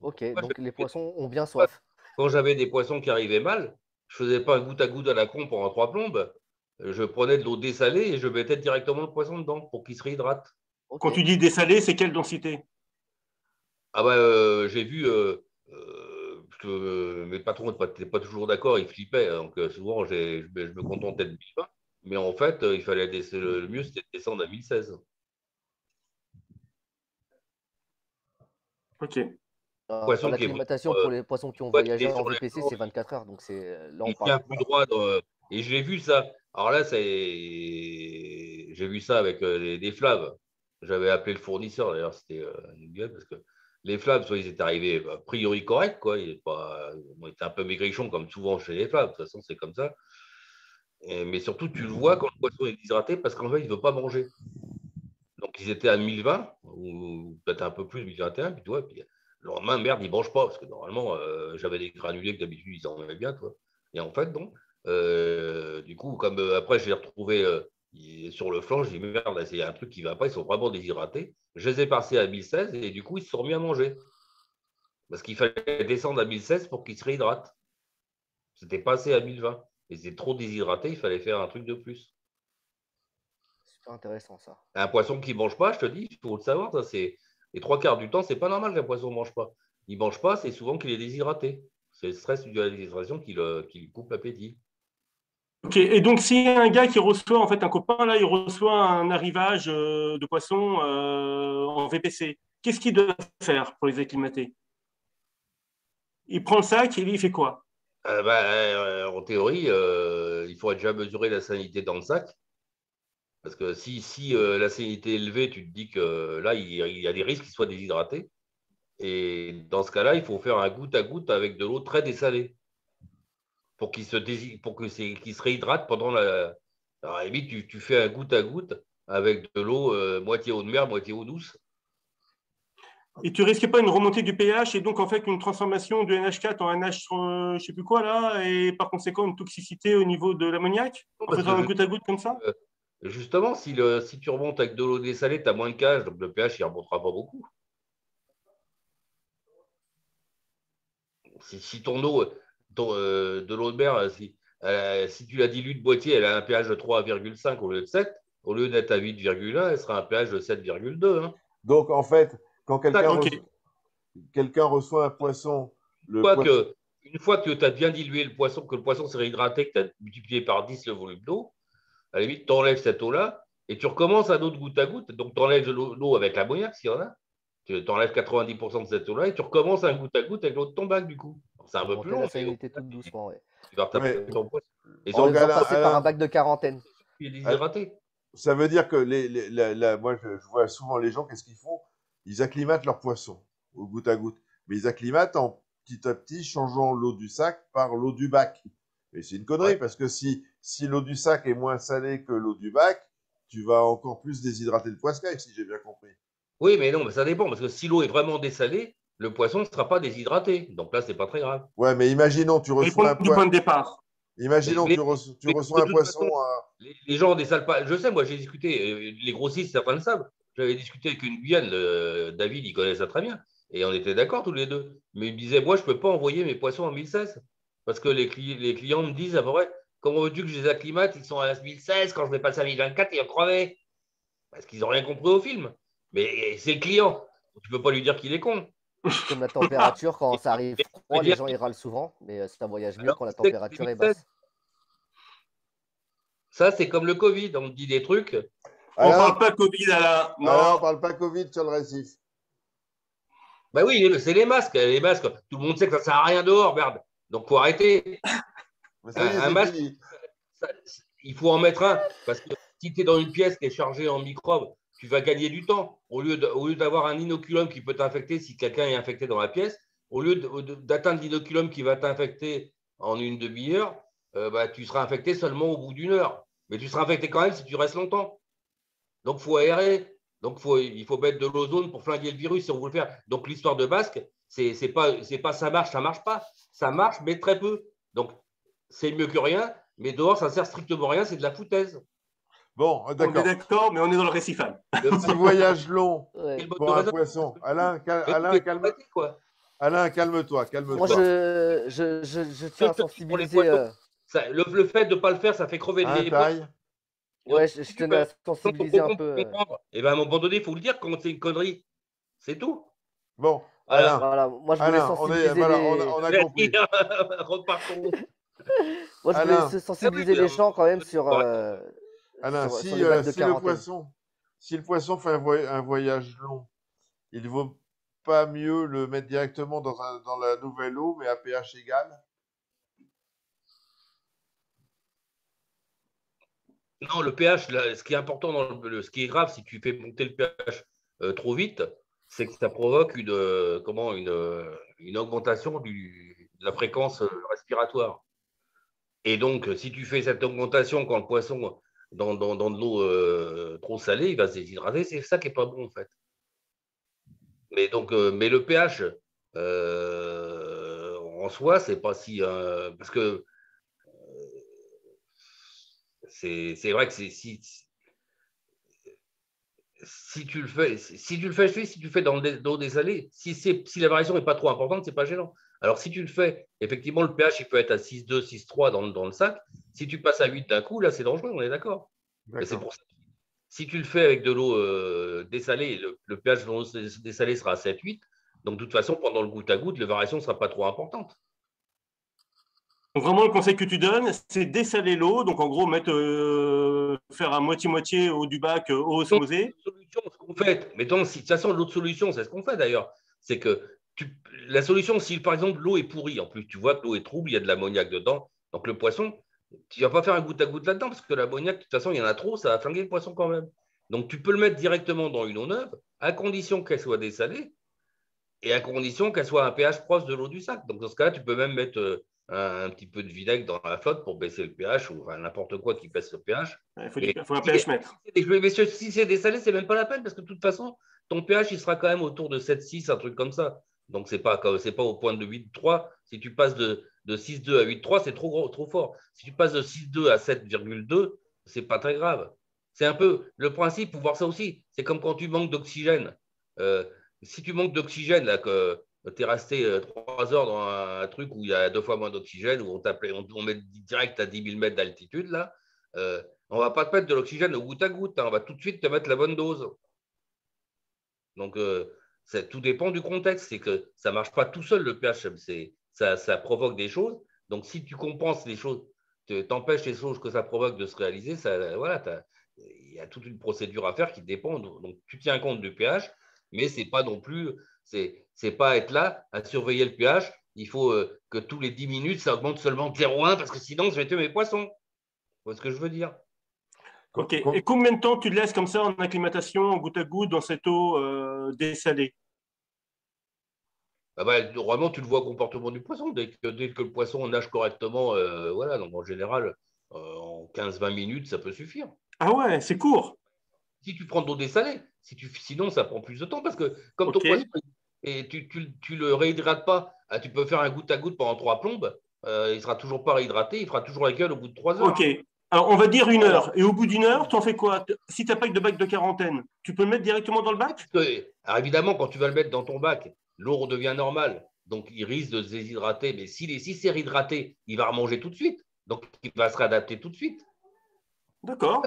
Ok, donc les poissons ont bien soif. Quand j'avais des poissons qui arrivaient mal, je faisais pas un goutte à goutte à la con pendant trois plombes. Je prenais de l'eau dessalée et je mettais directement le poisson dedans pour qu'il se réhydrate. Quand tu dis dessalé, c'est quelle densité? Ah bah euh, j'ai vu euh, euh, que mes patrons n'étaient pas, toujours d'accord, ils flippaient. Donc souvent je, me contentais de 1020. Mais en fait, il fallait le mieux c'était de descendre à 1016. Ok. L'acclimatation pour les poissons qui ont voyagé en VPC, c'est 24 heures. Donc c'est là on parle. Plus droit Et je l'ai vu ça. Alors là, c'est j'ai vu ça avec des flaves. J'avais appelé le fournisseur, d'ailleurs, c'était euh, une gueule, parce que les soit ils étaient arrivés a priori corrects, quoi. Ils étaient, un peu maigrichons, comme souvent chez les flammes. De toute façon, c'est comme ça. mais surtout, tu le vois quand le poisson est déshydraté, parce qu'en fait, il ne veut pas manger. Donc, ils étaient à 1020, ou peut-être un peu plus, 1021, puis, toi, puis le lendemain, merde, ils ne mangent pas, parce que normalement, euh, j'avais des granulés que d'habitude, ils en avaient bien, toi. Et en fait, donc, euh, du coup, comme après, j'ai retrouvé sur le flanc, j'ai dit merde, c'est un truc qui ne va pas, ils sont vraiment déshydratés. Je les ai passés à 1016 et du coup, ils se sont mis à manger. Parce qu'il fallait descendre à 1016 pour qu'ils se réhydratent. C'était passé à 1020. Et c'était trop déshydraté, il fallait faire un truc de plus. Super intéressant ça. Un poisson qui ne mange pas, je te dis, il faut le savoir, ça c'est. Les trois quarts du temps, c'est pas normal qu'un poisson ne mange pas. Il ne mange pas, c'est souvent qu'il est déshydraté. C'est le stress de la déshydratation qui, qui lui coupe l'appétit. Ok, et donc si un gars qui reçoit, en fait, un copain, là, il reçoit un arrivage euh, de poissons euh, en VPC, qu'est-ce qu'il doit faire pour les acclimater? Il prend le sac et il fait quoi? Euh, bah, En théorie, il faudrait déjà mesurer la salinité dans le sac. Parce que si, si la salinité est élevée, tu te dis que là, il y a des risques qu'il soit déshydraté. Et dans ce cas-là, il faut faire un goutte à goutte avec de l'eau très dessalée pour qu'il se, pour que se réhydrate pendant la. Alors, à la limite, tu, tu, fais un goutte à goutte avec de l'eau euh, moitié eau de mer, moitié eau douce. Et tu risques pas une remontée du pH et donc en fait une transformation du NH4 en NH, je ne sais plus quoi là, et par conséquent une toxicité au niveau de l'ammoniac? En faisant un goutte à goutte comme ça? Euh, Justement, si, le, si tu remontes avec de l'eau dessalée, tu as moins de cage, donc le pH il remontera pas beaucoup. Si, si ton eau, euh, de l'eau de mer, euh, si, tu la dilues de boîtier, elle a un pH de 3,5 au lieu de 7. Au lieu d'être à 8,1, elle sera un pH de 7,2. Hein. Donc, en fait, quand quelqu'un reçoit, un poisson. une, fois que, tu as bien dilué le poisson, que le poisson s'est réhydraté, que tu as multiplié par 10 le volume d'eau, à la limite, tu enlèves cette eau-là et tu recommences à l'eau de goutte à goutte. Donc, tu enlèves l'eau avec l'ammoniaque s'il y en a. Tu enlèves 90% de cette eau-là et tu recommences un goutte à goutte avec l'eau de ton bac, du coup. C'est un peu plus long. Ça tout doucement, ouais. Tu vas ton poisson. Et on va passer par un bac de quarantaine. Ça veut dire que les, les moi, je, vois souvent les gens, qu'est-ce qu'ils font? Ils acclimatent leur poisson au goutte à goutte. Mais ils acclimatent en petit à petit, changeant l'eau du sac par l'eau du bac. Et c'est une connerie, parce que si, si l'eau du sac est moins salée que l'eau du bac, tu vas encore plus déshydrater le poisson, si j'ai bien compris. Oui, mais non, mais ça dépend, parce que si l'eau est vraiment dessalée, le poisson ne sera pas déshydraté. Donc là, ce n'est pas très grave. Ouais, mais imaginons, tu reçois un poisson. point de départ. Imaginons que tu, reçois, un poisson. les, gens ne dessalent pas. Je sais, moi, j'ai discuté, euh, les grossistes, certains le savent. J'avais discuté avec une Guyane, David, il connaît ça très bien. Et on était d'accord tous les deux. Mais il me disait, moi, je ne peux pas envoyer mes poissons en 1016. Parce que les, les clients me disent, à peu près, comment veux-tu que je les acclimate? Ils sont à 1016, quand je vais passer à 1024, ils vont crever. Parce qu'ils n'ont rien compris au film. Mais c'est le client. Tu ne peux pas lui dire qu'il est con. Comme la température, quand ça arrive froid, les gens ils râlent souvent, mais ça voyage mieux quand la température est basse. Ça, c'est comme le Covid, on dit des trucs. On ne parle pas Covid là. Non, on ne parle pas Covid sur le récif. Bah oui, c'est les masques. Les masques, tout le monde sait que ça ne sert à rien dehors, merde. Donc, il faut arrêter. un, masque, il faut en mettre un. Parce que si tu es dans une pièce qui est chargée en microbes, tu vas gagner du temps. Au lieu d'avoir un inoculum qui peut t'infecter si quelqu'un est infecté dans la pièce, au lieu d'atteindre l'inoculum qui va t'infecter en une demi-heure, euh, bah, tu seras infecté seulement au bout d'une heure. Mais tu seras infecté quand même si tu restes longtemps. Donc, il faut aérer. Donc, faut, il faut mettre de l'ozone pour flinguer le virus si on veut le faire. Donc, l'histoire de Basque, c'est pas, pas ça marche, ça marche pas. Ça marche, mais très peu. Donc, c'est mieux que rien, mais dehors, ça sert strictement rien, c'est de la foutaise. Bon, d'accord. On est d'accord, mais on est dans le récifal. Le petit voyage long pour un poisson. Alain, calme-toi. Alain, calme-toi, calme-toi. Moi, je, je, je, tiens à sensibiliser. Euh, le, fait de ne pas le faire, ça fait crever les taille. Ouais, je, je tenais à sensibiliser un peu. Et euh. eh bien, à un moment donné, il faut le dire quand c'est une connerie. C'est tout. Bon, Alain. Voilà, moi, je voulais Alain, sensibiliser. On, est, voilà, on, a, on a compris. moi, je voulais sensibiliser les gens quand même sur. Euh, Alain, si, euh, si le poisson, si le poisson fait un, voyage long, il vaut pas mieux le mettre directement dans, un, dans la nouvelle eau, mais à pH égal? Non, le pH, ce qui est important, dans le, ce qui est grave, si tu fais monter le pH euh, trop vite, c'est que ça provoque une, euh, comment, une, une augmentation du, de la fréquence respiratoire. Et donc, si tu fais cette augmentation quand le poisson dans, dans, dans de l'eau euh, trop salée, il va se déshydrater. C'est ça qui n'est pas bon, en fait. Mais, donc, euh, mais le pH, euh, en soi, c'est pas si. parce que c'est vrai que si, si tu le fais, si tu le fais, si tu le fais dans l'eau désalée, si, si la variation n'est pas trop importante, c'est pas gênant. Alors, si tu le fais, effectivement, le pH, il peut être à 6,2, 6,3 dans, dans le sac. Si tu passes à 8 d'un coup, là, c'est dangereux, on est d'accord. c'est pour ça. Si tu le fais avec de l'eau euh, dessalée, le, pH de l'eau dessalée sera à 7, 8. Donc, de toute façon, pendant le goutte à goutte, la variation ne sera pas trop importante. Donc, vraiment, le conseil que tu donnes, c'est dessaler l'eau. Donc, en gros, mettre, euh, faire à moitié-moitié au du bac, eau osmosée. Solution, ce qu'on fait. Mais donc, si, de toute façon, l'autre solution, c'est ce qu'on fait d'ailleurs. C'est que la solution, si par exemple l'eau est pourrie, en plus tu vois que l'eau est trouble, il y a de l'ammoniac dedans, donc le poisson, tu ne vas pas faire un goutte à goutte là-dedans parce que l'ammoniac, de toute façon, il y en a trop, ça va flinguer le poisson quand même. Donc tu peux le mettre directement dans une eau neuve, à condition qu'elle soit dessalée et à condition qu'elle soit un pH proche de l'eau du sac. Donc dans ce cas-là, tu peux même mettre euh, un, petit peu de vinaigre dans la flotte pour baisser le pH ou n'importe quoi qui baisse le pH. Il faut, un pH mètre. Si c'est dessalé, c'est même pas la peine parce que de toute façon, ton pH, il sera quand même autour de 7,6, un truc comme ça. Donc, ce n'est pas, pas au point de 8,3. Si tu passes de, de 6,2 à 8,3, c'est trop, trop fort. Si tu passes de 6,2 à 7,2, c'est pas très grave. C'est un peu le principe pour voir ça aussi. C'est comme quand tu manques d'oxygène. Euh, si tu manques d'oxygène, que tu es resté euh, trois heures dans un, truc où il y a deux fois moins d'oxygène, où on, on, on, met direct à 10 000 mètres d'altitude, là, euh, on ne va pas te mettre de l'oxygène au goutte à goutte. Hein. on va tout de suite te mettre la bonne dose. Donc, tout dépend du contexte. C'est que ça ne marche pas tout seul, le pH. Ça, ça provoque des choses. Donc, si tu compenses les choses, tu empêches les choses que ça provoque de se réaliser, ça, voilà, il y a toute une procédure à faire qui dépend. Donc, tu tiens compte du pH, mais c'est pas non plus, c'est, pas être là à surveiller le pH. Il faut euh, que tous les 10 minutes, ça augmente seulement 0,1 parce que sinon, je vais tuer mes poissons. Vous voyez ce que je veux dire? Ok. Et combien de temps tu le laisses comme ça en acclimatation, goutte à goutte, dans cette eau euh, dessalée? Ah bah, Normalement, tu le vois au comportement du poisson. Dès que, dès que le poisson nage correctement, euh, voilà, donc en général, euh, en 15-20 minutes, ça peut suffire. Ah ouais, c'est court. Si tu prends de l'eau dessalée, si tu, sinon ça prend plus de temps parce que comme ton poisson, et tu ne le réhydrates pas, ah, tu peux faire un goutte à goutte pendant trois plombes, il ne sera toujours pas réhydraté, il fera toujours la gueule au bout de trois heures. Ok, alors, on va dire une heure. Et au bout d'une heure, tu en fais quoi? Si tu n'as pas de bac de quarantaine, tu peux le mettre directement dans le bac? Alors, évidemment, quand tu vas le mettre dans ton bac, l'eau redevient normale. Donc, il risque de se déshydrater. Mais s'il est, si c'est réhydraté, il va remanger tout de suite. Donc, il va se réadapter tout de suite. D'accord.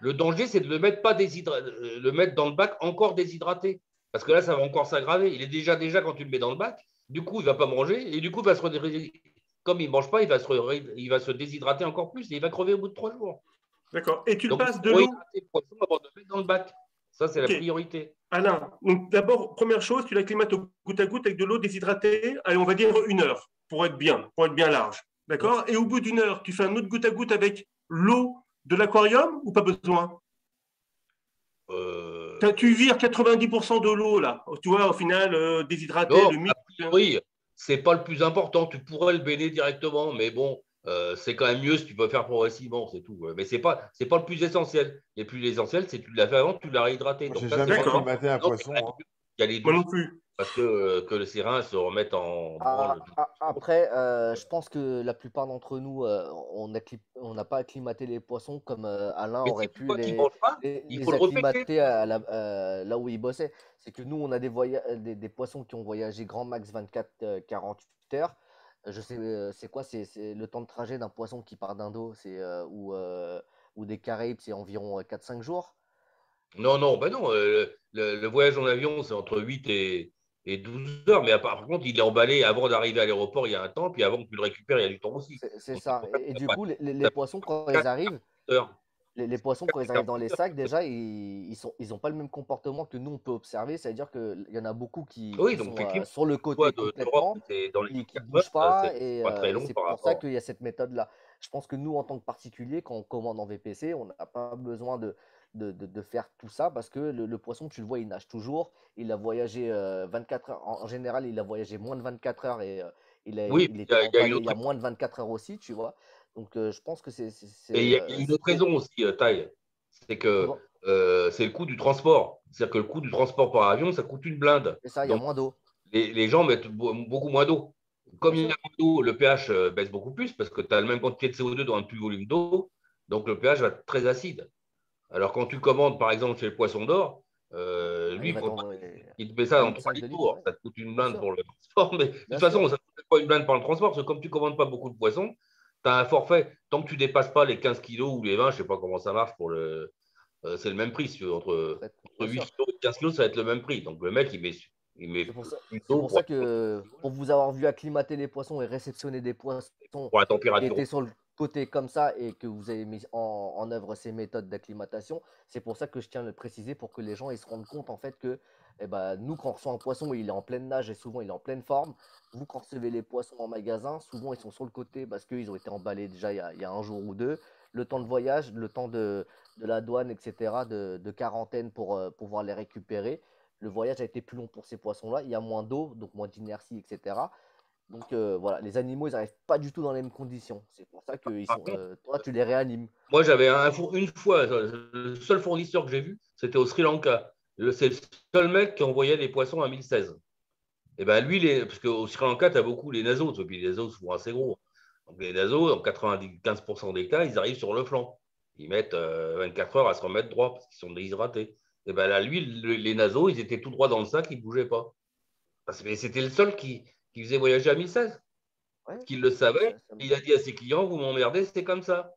Le danger, c'est de le mettre, pas euh, le mettre dans le bac encore déshydraté. Parce que là, ça va encore s'aggraver. Il est déjà, déjà quand tu le mets dans le bac. Du coup, il ne va pas manger et du coup, il va se comme il ne mange pas, il va, se, il va se déshydrater encore plus et il va crever au bout de trois jours. D'accord. Et tu le passes de l'eau avant de mettre dans le bac. Ça, c'est la priorité. Alain, donc d'abord, première chose, tu l'acclimates au goutte à goutte avec de l'eau déshydratée, allez, on va dire une heure, pour être bien, pour être bien large. D'accord Et au bout d'une heure, tu fais un autre goutte à goutte avec l'eau de l'aquarium ou pas besoin? Euh... Tu vires 90% de l'eau, là. Tu vois, au final, euh, déshydraté, le mix. Oui, c'est pas le plus important. Tu pourrais le baigner directement, mais bon, euh, c'est quand même mieux si tu peux faire progressivement, c'est tout. Mais c'est pas, c'est pas le plus essentiel. Le plus essentiel, c'est que tu l'as fait avant, tu l'as réhydraté. J'ai jamais un poisson. Hein. Il y a les deux. non plus parce que, euh, que le serein se remette en. Ah, ah, après, euh, je pense que la plupart d'entre nous, euh, on n'a pas acclimaté les poissons comme Alain aurait pu les, acclimater à là où il bossait. C'est que nous, on a des, des, des, poissons qui ont voyagé grand max 24-48 heures. Je sais, c'est quoi C'est le temps de trajet d'un poisson qui part d'Indo ou, ou des Caraïbes, c'est environ 4-5 jours. Non, non, ben non. Le, le, voyage en avion, c'est entre 8 et, et 12 heures. Mais par contre, il est emballé avant d'arriver à l'aéroport, il y a un temps, puis avant que tu le récupères, il y a du temps aussi. C'est ça. Et, du coup, les, poissons, quand ils arrivent, les, poissons, quand ils arrivent dans les sacs, déjà, ils n'ont ils ils pas le même comportement que nous, on peut observer. C'est-à-dire qu'il y en a beaucoup qui, sont euh, sur le côté de, complètement, dans les qui ne bougent pas. Et euh, c'est pour ça qu'il y a cette méthode-là. Je pense que nous, en tant que particulier, quand on commande en VPC, on n'a pas besoin de, de, faire tout ça parce que le, poisson, tu le vois, il nage toujours. Il a voyagé 24 euh, heures. En, général, il a voyagé moins de 24 heures et euh, il, a, il, il, a, moins de 24 heures aussi, tu vois. Donc, euh, je pense que c'est. Et il y a une autre raison aussi, Taille. C'est que c'est le coût du transport. C'est-à-dire que le coût du transport par avion, ça coûte une blinde. Et ça, il y a moins d'eau. Les, les, gens mettent beaucoup moins d'eau. Comme il y a moins d'eau, le pH baisse beaucoup plus parce que tu as le même quantité de CO2 dans un plus volume d'eau. Donc, le pH va être très acide. Alors, quand tu commandes, par exemple, chez le Poisson d'Or, euh, lui, il, te met ça dans trois litres. Ça te coûte une blinde pour le transport. Mais de toute façon, ça ne coûte pas une blinde pour le transport, parce que comme tu ne commandes pas beaucoup de poissons, tu as un forfait. Tant que tu ne dépasses pas les 15 kilos ou les 20, je ne sais pas comment ça marche pour le. Euh, c'est le même prix. Entre, entre 8 kilos et 15 kilos, ça va être le même prix. Donc le mec, il met. Il met c'est pour ça, pour ça que pour vous avoir vu acclimater les poissons et réceptionner des poissons pour la température. qui étaient sur le côté comme ça et que vous avez mis en, œuvre ces méthodes d'acclimatation, c'est pour ça que je tiens à le préciser pour que les gens ils se rendent compte en fait que eh ben, nous quand on reçoit un poisson il est en pleine nage et souvent il est en pleine forme, vous quand recevez les poissons en magasin, souvent ils sont sur le côté parce qu'ils ont été emballés déjà il y, a, un jour ou deux, le temps de voyage, le temps de, la douane, etc., de, quarantaine pour euh, pouvoir les récupérer. Le voyage a été plus long pour ces poissons-là, il y a moins d'eau, donc moins d'inertie, etc. Donc euh, voilà, les animaux, ils n'arrivent pas du tout dans les mêmes conditions. C'est pour ça que euh, toi, tu les réanimes. Moi, j'avais un, une fois, le seul fournisseur que j'ai vu, c'était au Sri Lanka. C'est le seul mec qui envoyait des poissons à 1016. Et ben lui, les, parce qu'au Sri Lanka, tu as beaucoup les naseaux, puis les naseaux sont assez gros. Donc les naseaux, en 95% des cas, ils arrivent sur le flanc. Ils mettent 24 euh, heures à se remettre droit parce qu'ils sont déshydratés. Et ben là, lui, les naseaux, ils étaient tout droit dans le sac, ils ne bougeaient pas. C'était le seul qui, qui faisait voyager à 1016. Ouais. Qu'il le savait. Il a dit à ses clients, vous m'emmerdez, c'est comme ça.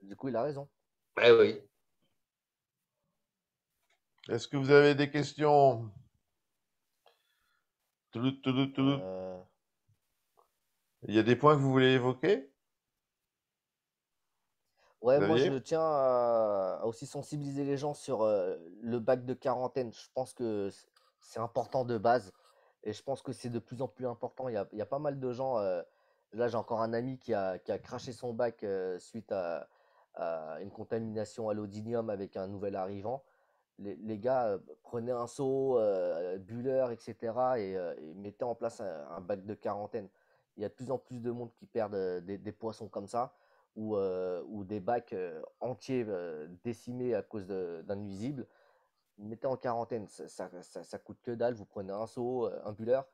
Du coup, il a raison. Eh oui. Est-ce que vous avez des questions? Euh. Il y a des points que vous voulez évoquer? Ouais, moi je tiens à, aussi sensibiliser les gens sur euh, le bac de quarantaine. Je pense que c'est important de base. Et je pense que c'est de plus en plus important. Il y a, pas mal de gens. Euh, là, j'ai encore un ami qui a, qui a craché son bac euh, suite à, une contamination à l'odinium avec un nouvel arrivant. Les, gars euh, prenaient un seau, bulleur, etc. et, mettaient en place un, bac de quarantaine. Il y a de plus en plus de monde qui perdent des, des poissons comme ça ou, ou des bacs entiers décimés à cause d'un nuisible mettez en quarantaine, ça, ça, coûte que dalle. Vous prenez un seau, euh, un bulleur,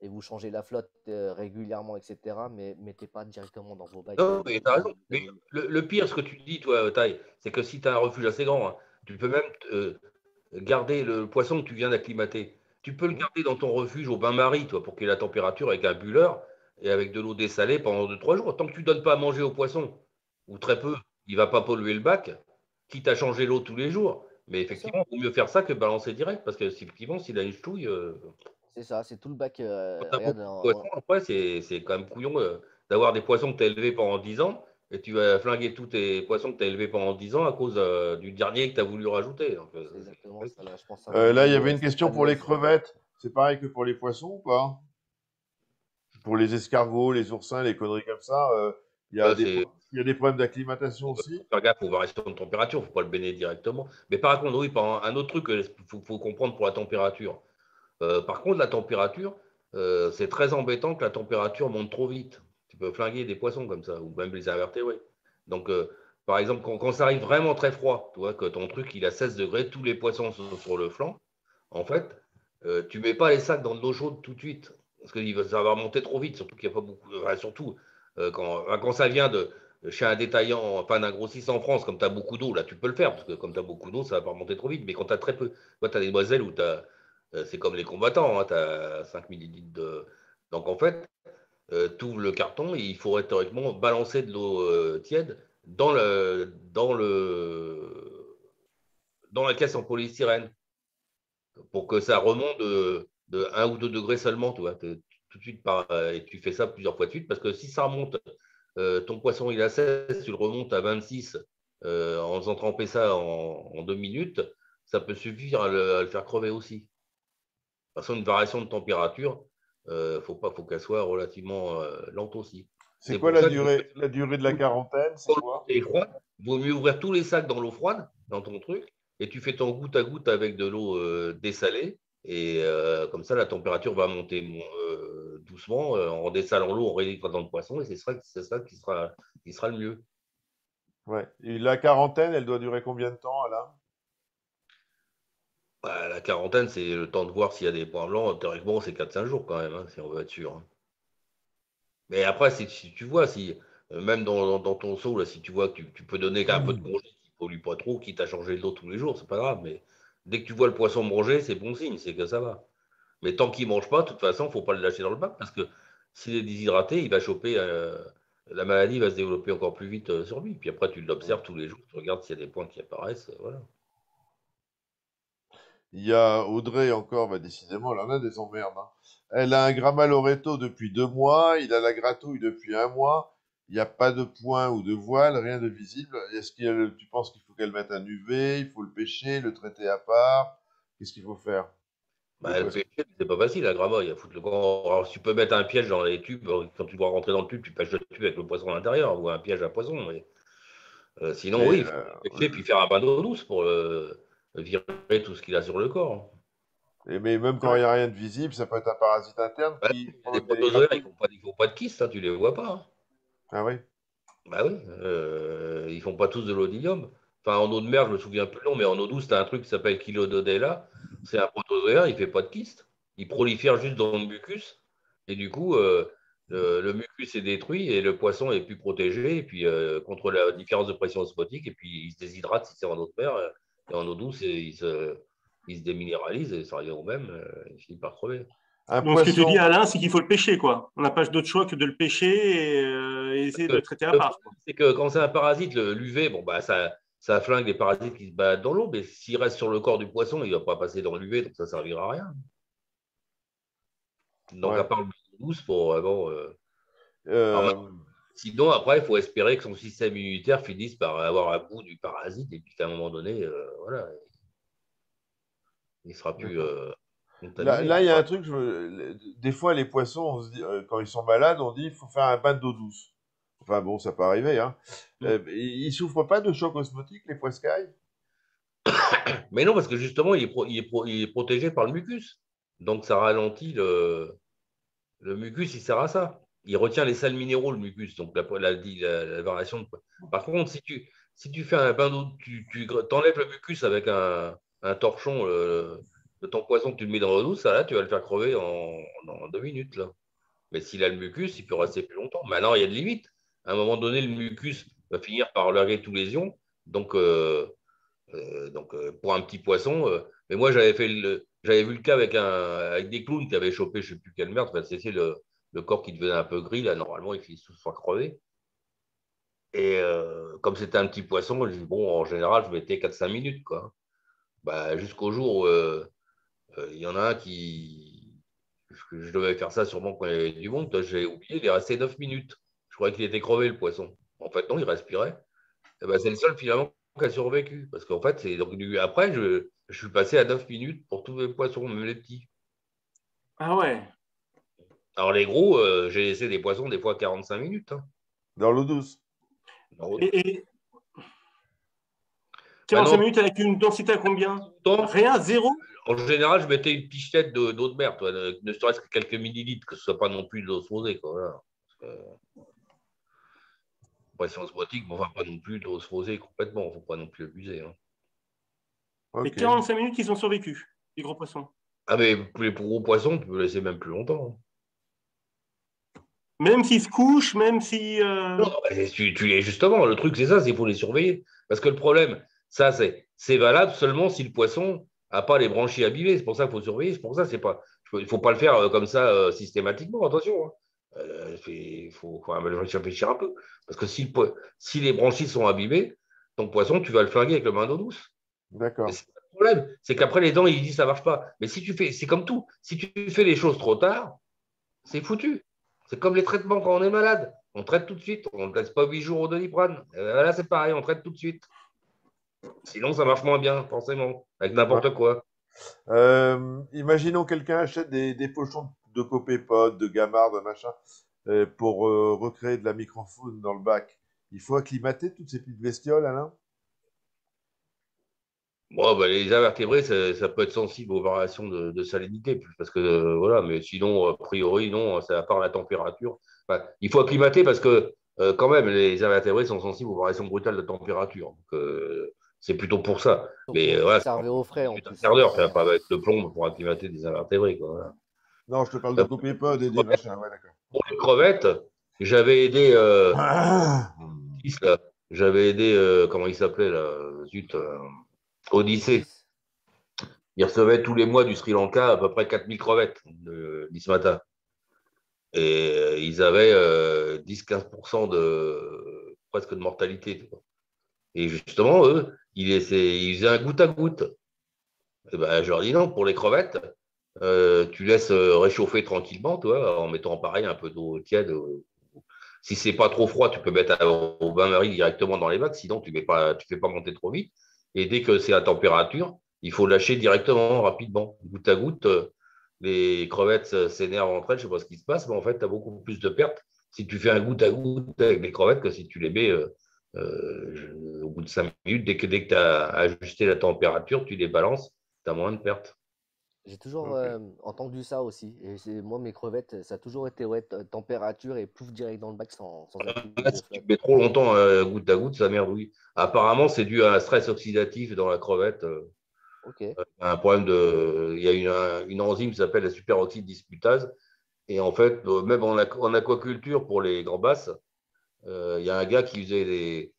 et vous changez la flotte euh, régulièrement, etc. Mais mettez pas directement dans vos bacs. Non, mais t'as raison. le, pire, ce que tu dis, toi, Taille, c'est que si tu as un refuge assez grand, hein, tu peux même euh, garder le poisson que tu viens d'acclimater. Tu peux le mmh. garder dans ton refuge au bain-marie, toi, pour qu'il ait la température avec un bulleur et avec de l'eau dessalée pendant 2-3 jours. Tant que tu ne donnes pas à manger au poisson, ou très peu, il ne va pas polluer le bac, quitte à changer l'eau tous les jours. Mais effectivement, il vaut mieux faire ça que balancer direct, parce que effectivement, s'il a une ch'touille. Euh, c'est ça, c'est tout le bac. Euh, après, c'est quand même couillon euh, d'avoir des poissons que tu as élevés pendant 10 ans et tu vas flinguer tous tes poissons que tu as élevés pendant 10 ans à cause du dernier que tu as voulu rajouter. là, il y avait une question pour les crevettes. c'est pareil que pour les poissons ou pas? Pour les escargots, les oursins, les conneries comme ça, euh, il y, a des problèmes d'acclimatation aussi Faire gaffe aux variations de température, il ne faut pas le baigner directement. Mais par contre, oui, un autre truc qu'il faut, comprendre pour la température. Euh, par contre, la température, euh, c'est très embêtant que la température monte trop vite. Tu peux flinguer des poissons comme ça, ou même les invertébrés. Donc, par exemple, quand, ça arrive vraiment très froid, tu vois, que ton truc il a 16 degrés, tous les poissons sont sur le flanc, en fait, euh, tu mets pas les sacs dans de l'eau chaude tout de suite, parce que ça va remonter trop vite, surtout qu'il n'y a pas beaucoup. Enfin, surtout euh, quand, quand, ça vient de chez un détaillant, enfin d'un grossissant en France, comme tu as beaucoup d'eau, là tu peux le faire, parce que comme tu as beaucoup d'eau, ça va pas remonter trop vite. Mais quand tu as très peu, tu as des demoiselles où tu as. Euh, c'est comme les combattants, hein, tu as 5 millilitres de. Donc en fait, tout le carton, il faudrait théoriquement balancer de l'eau tiède dans, le, dans, le, dans la caisse en polystyrène pour que ça remonte de, de 1 ou 2 degrés seulement, tu vois, tout de suite et tu fais ça plusieurs fois de suite, parce que si ça remonte, euh, ton poisson il a 16, tu le remontes à 26 euh, en faisant tremper ça en, en, deux minutes, ça peut suffire à le, faire crever aussi. De toute façon, une variation de température, il euh, faut pas, faut qu'elle soit relativement lente aussi. C'est quoi la durée, la durée de la quarantaine C'est quoi? Il vaut mieux ouvrir tous les sacs dans l'eau froide, dans ton truc, et tu fais ton goutte à goutte avec de l'eau euh, dessalée. Et euh, comme ça, la température va monter euh, doucement. en dessalant l'eau, en dans le poisson, et c'est ça, ça qui, sera, qui sera le mieux. Ouais. Et la quarantaine, elle doit durer combien de temps, Alain? Bah, La quarantaine, c'est le temps de voir s'il y a des points blancs. Théoriquement, c'est 4-5 jours quand même, hein, si on veut être sûr. Hein. Mais après, si, tu vois, si même dans, ton seau, là, si tu vois que tu, peux donner un peu de congé pollue pas trop, quitte à changer l'eau tous les jours, c'est pas grave. Mais dès que tu vois le poisson manger, c'est bon signe, c'est que ça va. Mais tant qu'il mange pas, de toute façon, faut pas le lâcher dans le bac parce que s'il est déshydraté, il va choper. Euh, la maladie va se développer encore plus vite euh, sur lui. Puis après, tu l'observes tous les jours, tu regardes s'il y a des points qui apparaissent. Euh, voilà. Il y a Audrey encore, bah décidément, elle en a des emmerdes. Hein. Elle a un Gramma Loreto depuis deux mois, il a la gratouille depuis un mois il n'y a pas de point ou de voile, rien de visible. Est-ce que tu penses qu'il faut qu'elle mette un UV, il faut le pêcher, le traiter à part? Qu'est-ce qu'il faut faire? Bah, Le pêcher, c'est pas facile à Grava. Il y a foutre le Alors, tu peux mettre un piège dans les tubes. Quand tu dois rentrer dans le tube, tu pêches le tube avec le poisson à l'intérieur ou un piège à poisson. Mais... Euh, sinon, oui, il faut euh, pêcher puis faire un bain d'eau douce pour euh, virer tout ce qu'il a sur le corps. Et mais même quand il n'y a rien de visible, ça peut être un parasite interne. qui... Les protozoaires, ils ne font, pas de kyste, hein, tu ne les vois pas. Hein. Ah oui Bah oui, euh, ils font pas tous de l'odium. Enfin, en eau de mer, je me souviens plus long, mais en eau douce, tu as un truc qui s'appelle Kilododella. C'est un protozoaire, il fait pas de kyste. Il prolifère juste dans le mucus. Et du coup, euh, le, mucus est détruit et le poisson est plus protégé. Et puis, euh, contre la différence de pression osmotique, et puis il se déshydrate si c'est en eau de mer. Et en eau douce, il se, il se déminéralise et ça revient au même. il finit par crever. Donc, ce que tu dis, Alain, c'est qu'il faut le pêcher. quoi. On n'a pas d'autre choix que de le pêcher et, euh, essayer de le traiter à part. C'est que quand c'est un parasite, l'UV, bon, bah, ça, ça flingue les parasites qui se battent dans l'eau, mais s'il reste sur le corps du poisson, il ne va pas passer dans l'UV, donc ça ne servira à rien. Donc, à part le douce pour vraiment. Euh, euh, sinon, après, il faut espérer que son système immunitaire finisse par avoir un bout du parasite et puis qu'à un moment donné, voilà, il ne sera plus. Là, il y a un truc, des fois, les poissons, euh, quand ils sont malades, on dit qu'il faut faire un bain d'eau douce. Enfin bon, ça peut arriver. Hein. Mm. Euh, ils souffrent pas de choc osmotique, les poiscailles? Mais non, parce que justement, il est, protégé par le mucus. Donc, ça ralentit le, le mucus, il sert à ça. Il retient les sels minéraux, le mucus, donc la, variation de... Par contre, si tu, si tu fais un bain d'eau, tu, tu enlèves le mucus avec un, torchon, ton poisson que tu le mets dans l'eau douce, là, tu vas le faire crever en, deux minutes. Là. Mais s'il a le mucus, il peut rester plus longtemps. Alors, il y a de limites. À un moment donné, le mucus va finir par larguer tous les ions. Donc, euh, euh, donc euh, pour un petit poisson, mais moi, j'avais vu le cas avec, avec des clowns qui avaient chopé, je ne sais plus quelle merde, c'est le, le corps qui devenait un peu gris. Là, normalement, il finit par crever. Et comme c'était un petit poisson, bon, en général, je mettais 4-5 minutes. Quoi. Bah, jusqu'au jour où il y en a un qui. Je devais faire ça sûrement quand il y avait du monde. J'ai oublié, il est resté 9 minutes. Je croyais qu'il était crevé, le poisson. En fait, non, il respirait. Et eh ben, c'est le seul finalement qui a survécu. Parce qu'en fait, c'est donc après, je, je, suis passé à 9 minutes pour tous les poissons, même les petits. Ah ouais. Alors les gros, euh, j'ai laissé des poissons des fois 45 minutes. Hein. Dans l'eau douce. Et, 45 bah minutes avec une densité à combien Rien, zéro En général, je mettais une pichenette d'eau de, mer, ne serait-ce que quelques millilitres, que ce ne soit pas non plus de l'eau osmosée. Quoi, Pression osmotique, mais enfin pas non plus de l'eau osmosée complètement, il ne faut pas non plus abuser. Hein. 45 minutes, ils ont survécu, les gros poissons. Ah, mais pour les gros poissons, tu peux laisser même plus longtemps. Hein. Même s'ils se couchent, même si. Euh, non, tu, tu, justement, le truc, c'est ça, c'est qu'il faut les surveiller. Parce que le problème, ça, c'est valable seulement si le poisson n'a pas les branchies abîmées. C'est pour ça qu'il faut surveiller. C'est pour ça, c'est pas. Il ne faut pas le faire euh, comme ça euh, systématiquement, attention. Hein. Il faut, faut, réfléchir un peu. Parce que si, si les branchies sont abîmées, ton poisson, tu vas le flinguer avec le main d'eau douce. D'accord. Le problème, c'est qu'après les dents, il dit ça marche pas. Mais si tu fais, c'est comme tout. Si tu fais les choses trop tard, c'est foutu. C'est comme les traitements quand on est malade. On traite tout de suite. On ne laisse pas huit jours au doliprane. là, c'est pareil, on traite tout de suite. Sinon, ça marche moins bien, forcément, avec n'importe quoi. Euh, imaginons quelqu'un achète des, pochons de copépodes, de gamard, de machin, euh, pour euh, recréer de la microfaune dans le bac. Il faut acclimater toutes ces petites bestioles, Alain? Bon, bah, les invertébrés, ça, peut être sensible aux variations de, salinité, parce que voilà, mais sinon, a priori, non, c'est à part la température. il faut acclimater parce que euh, quand même, les invertébrés sont sensibles aux variations brutales de température. Donc, c'est plutôt pour ça. mais voilà, au frais. En un quart d'heure, pas avec le plomb pour acclimater des invertébrés. Quoi, Non, je te parle de copépodes et des machins. Ouais, pour les crevettes, j'avais aidé. j'avais aidé, comment il s'appelait là Zut. Odyssée. Ils recevaient tous les mois du Sri Lanka à peu près 4000 crevettes de, matin. Et euh, ils avaient 10-15% euh, de presque de mortalité. Et justement, eux, ils, faisaient un goutte à goutte. Et ben, je leur dis non, pour les crevettes, euh, tu laisses réchauffer tranquillement, toi, en mettant pareil un peu d'eau tiède. Si c'est pas trop froid, tu peux mettre au bain-marie directement dans les bacs, sinon tu ne fais pas monter trop vite. Et dès que c'est à température, il faut lâcher directement, rapidement, goutte à goutte. Euh, les crevettes s'énervent entre elles, je ne sais pas ce qui se passe, mais en fait, tu as beaucoup plus de pertes si tu fais un goutte à goutte avec les crevettes que si tu les mets euh, euh, au bout de 5 minutes. Dès que, dès que tu as ajusté la température, tu les balances, tu as moins de pertes. J'ai toujours entendu ça aussi. Et moi, mes crevettes, ça a toujours été ouais, température et pouf direct dans le bac sans, sans ah, Si tu mets trop longtemps goutte à goutte, ça merdouille. Apparemment, c'est dû à un stress oxydatif dans la crevette. Un problème de. Il y a une, une enzyme qui s'appelle la superoxyde disputase. Et en fait, même en, aquaculture pour les gambas, il y a un gars qui faisait des,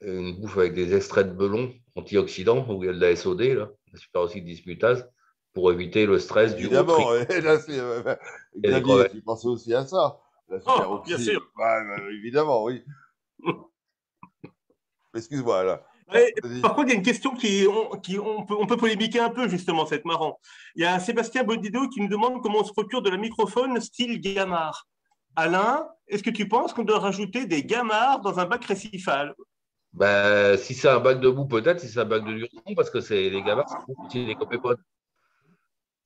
une bouffe avec des extraits de belon antioxydants, où il y a de la SOD, là, la superoxyde disputase pour éviter le stress du Évidemment, là, c'est, euh, tu pensais aussi à ça. oh, bien sûr. Bah, évidemment, oui. Excuse-moi, là. par contre, il y a une question qui, on, qui on, peut, on peut polémiquer un peu, justement, c'est marrant. Il y a Sébastien Bodido qui nous demande comment on se procure de la microphone style gamard. Alain, est-ce que tu penses qu'on doit rajouter des gamards dans un bac récifal? Ben, Si c'est un bac de boue, peut-être. Si c'est un bac de non, parce que c'est les gamards, c'est des copépodes.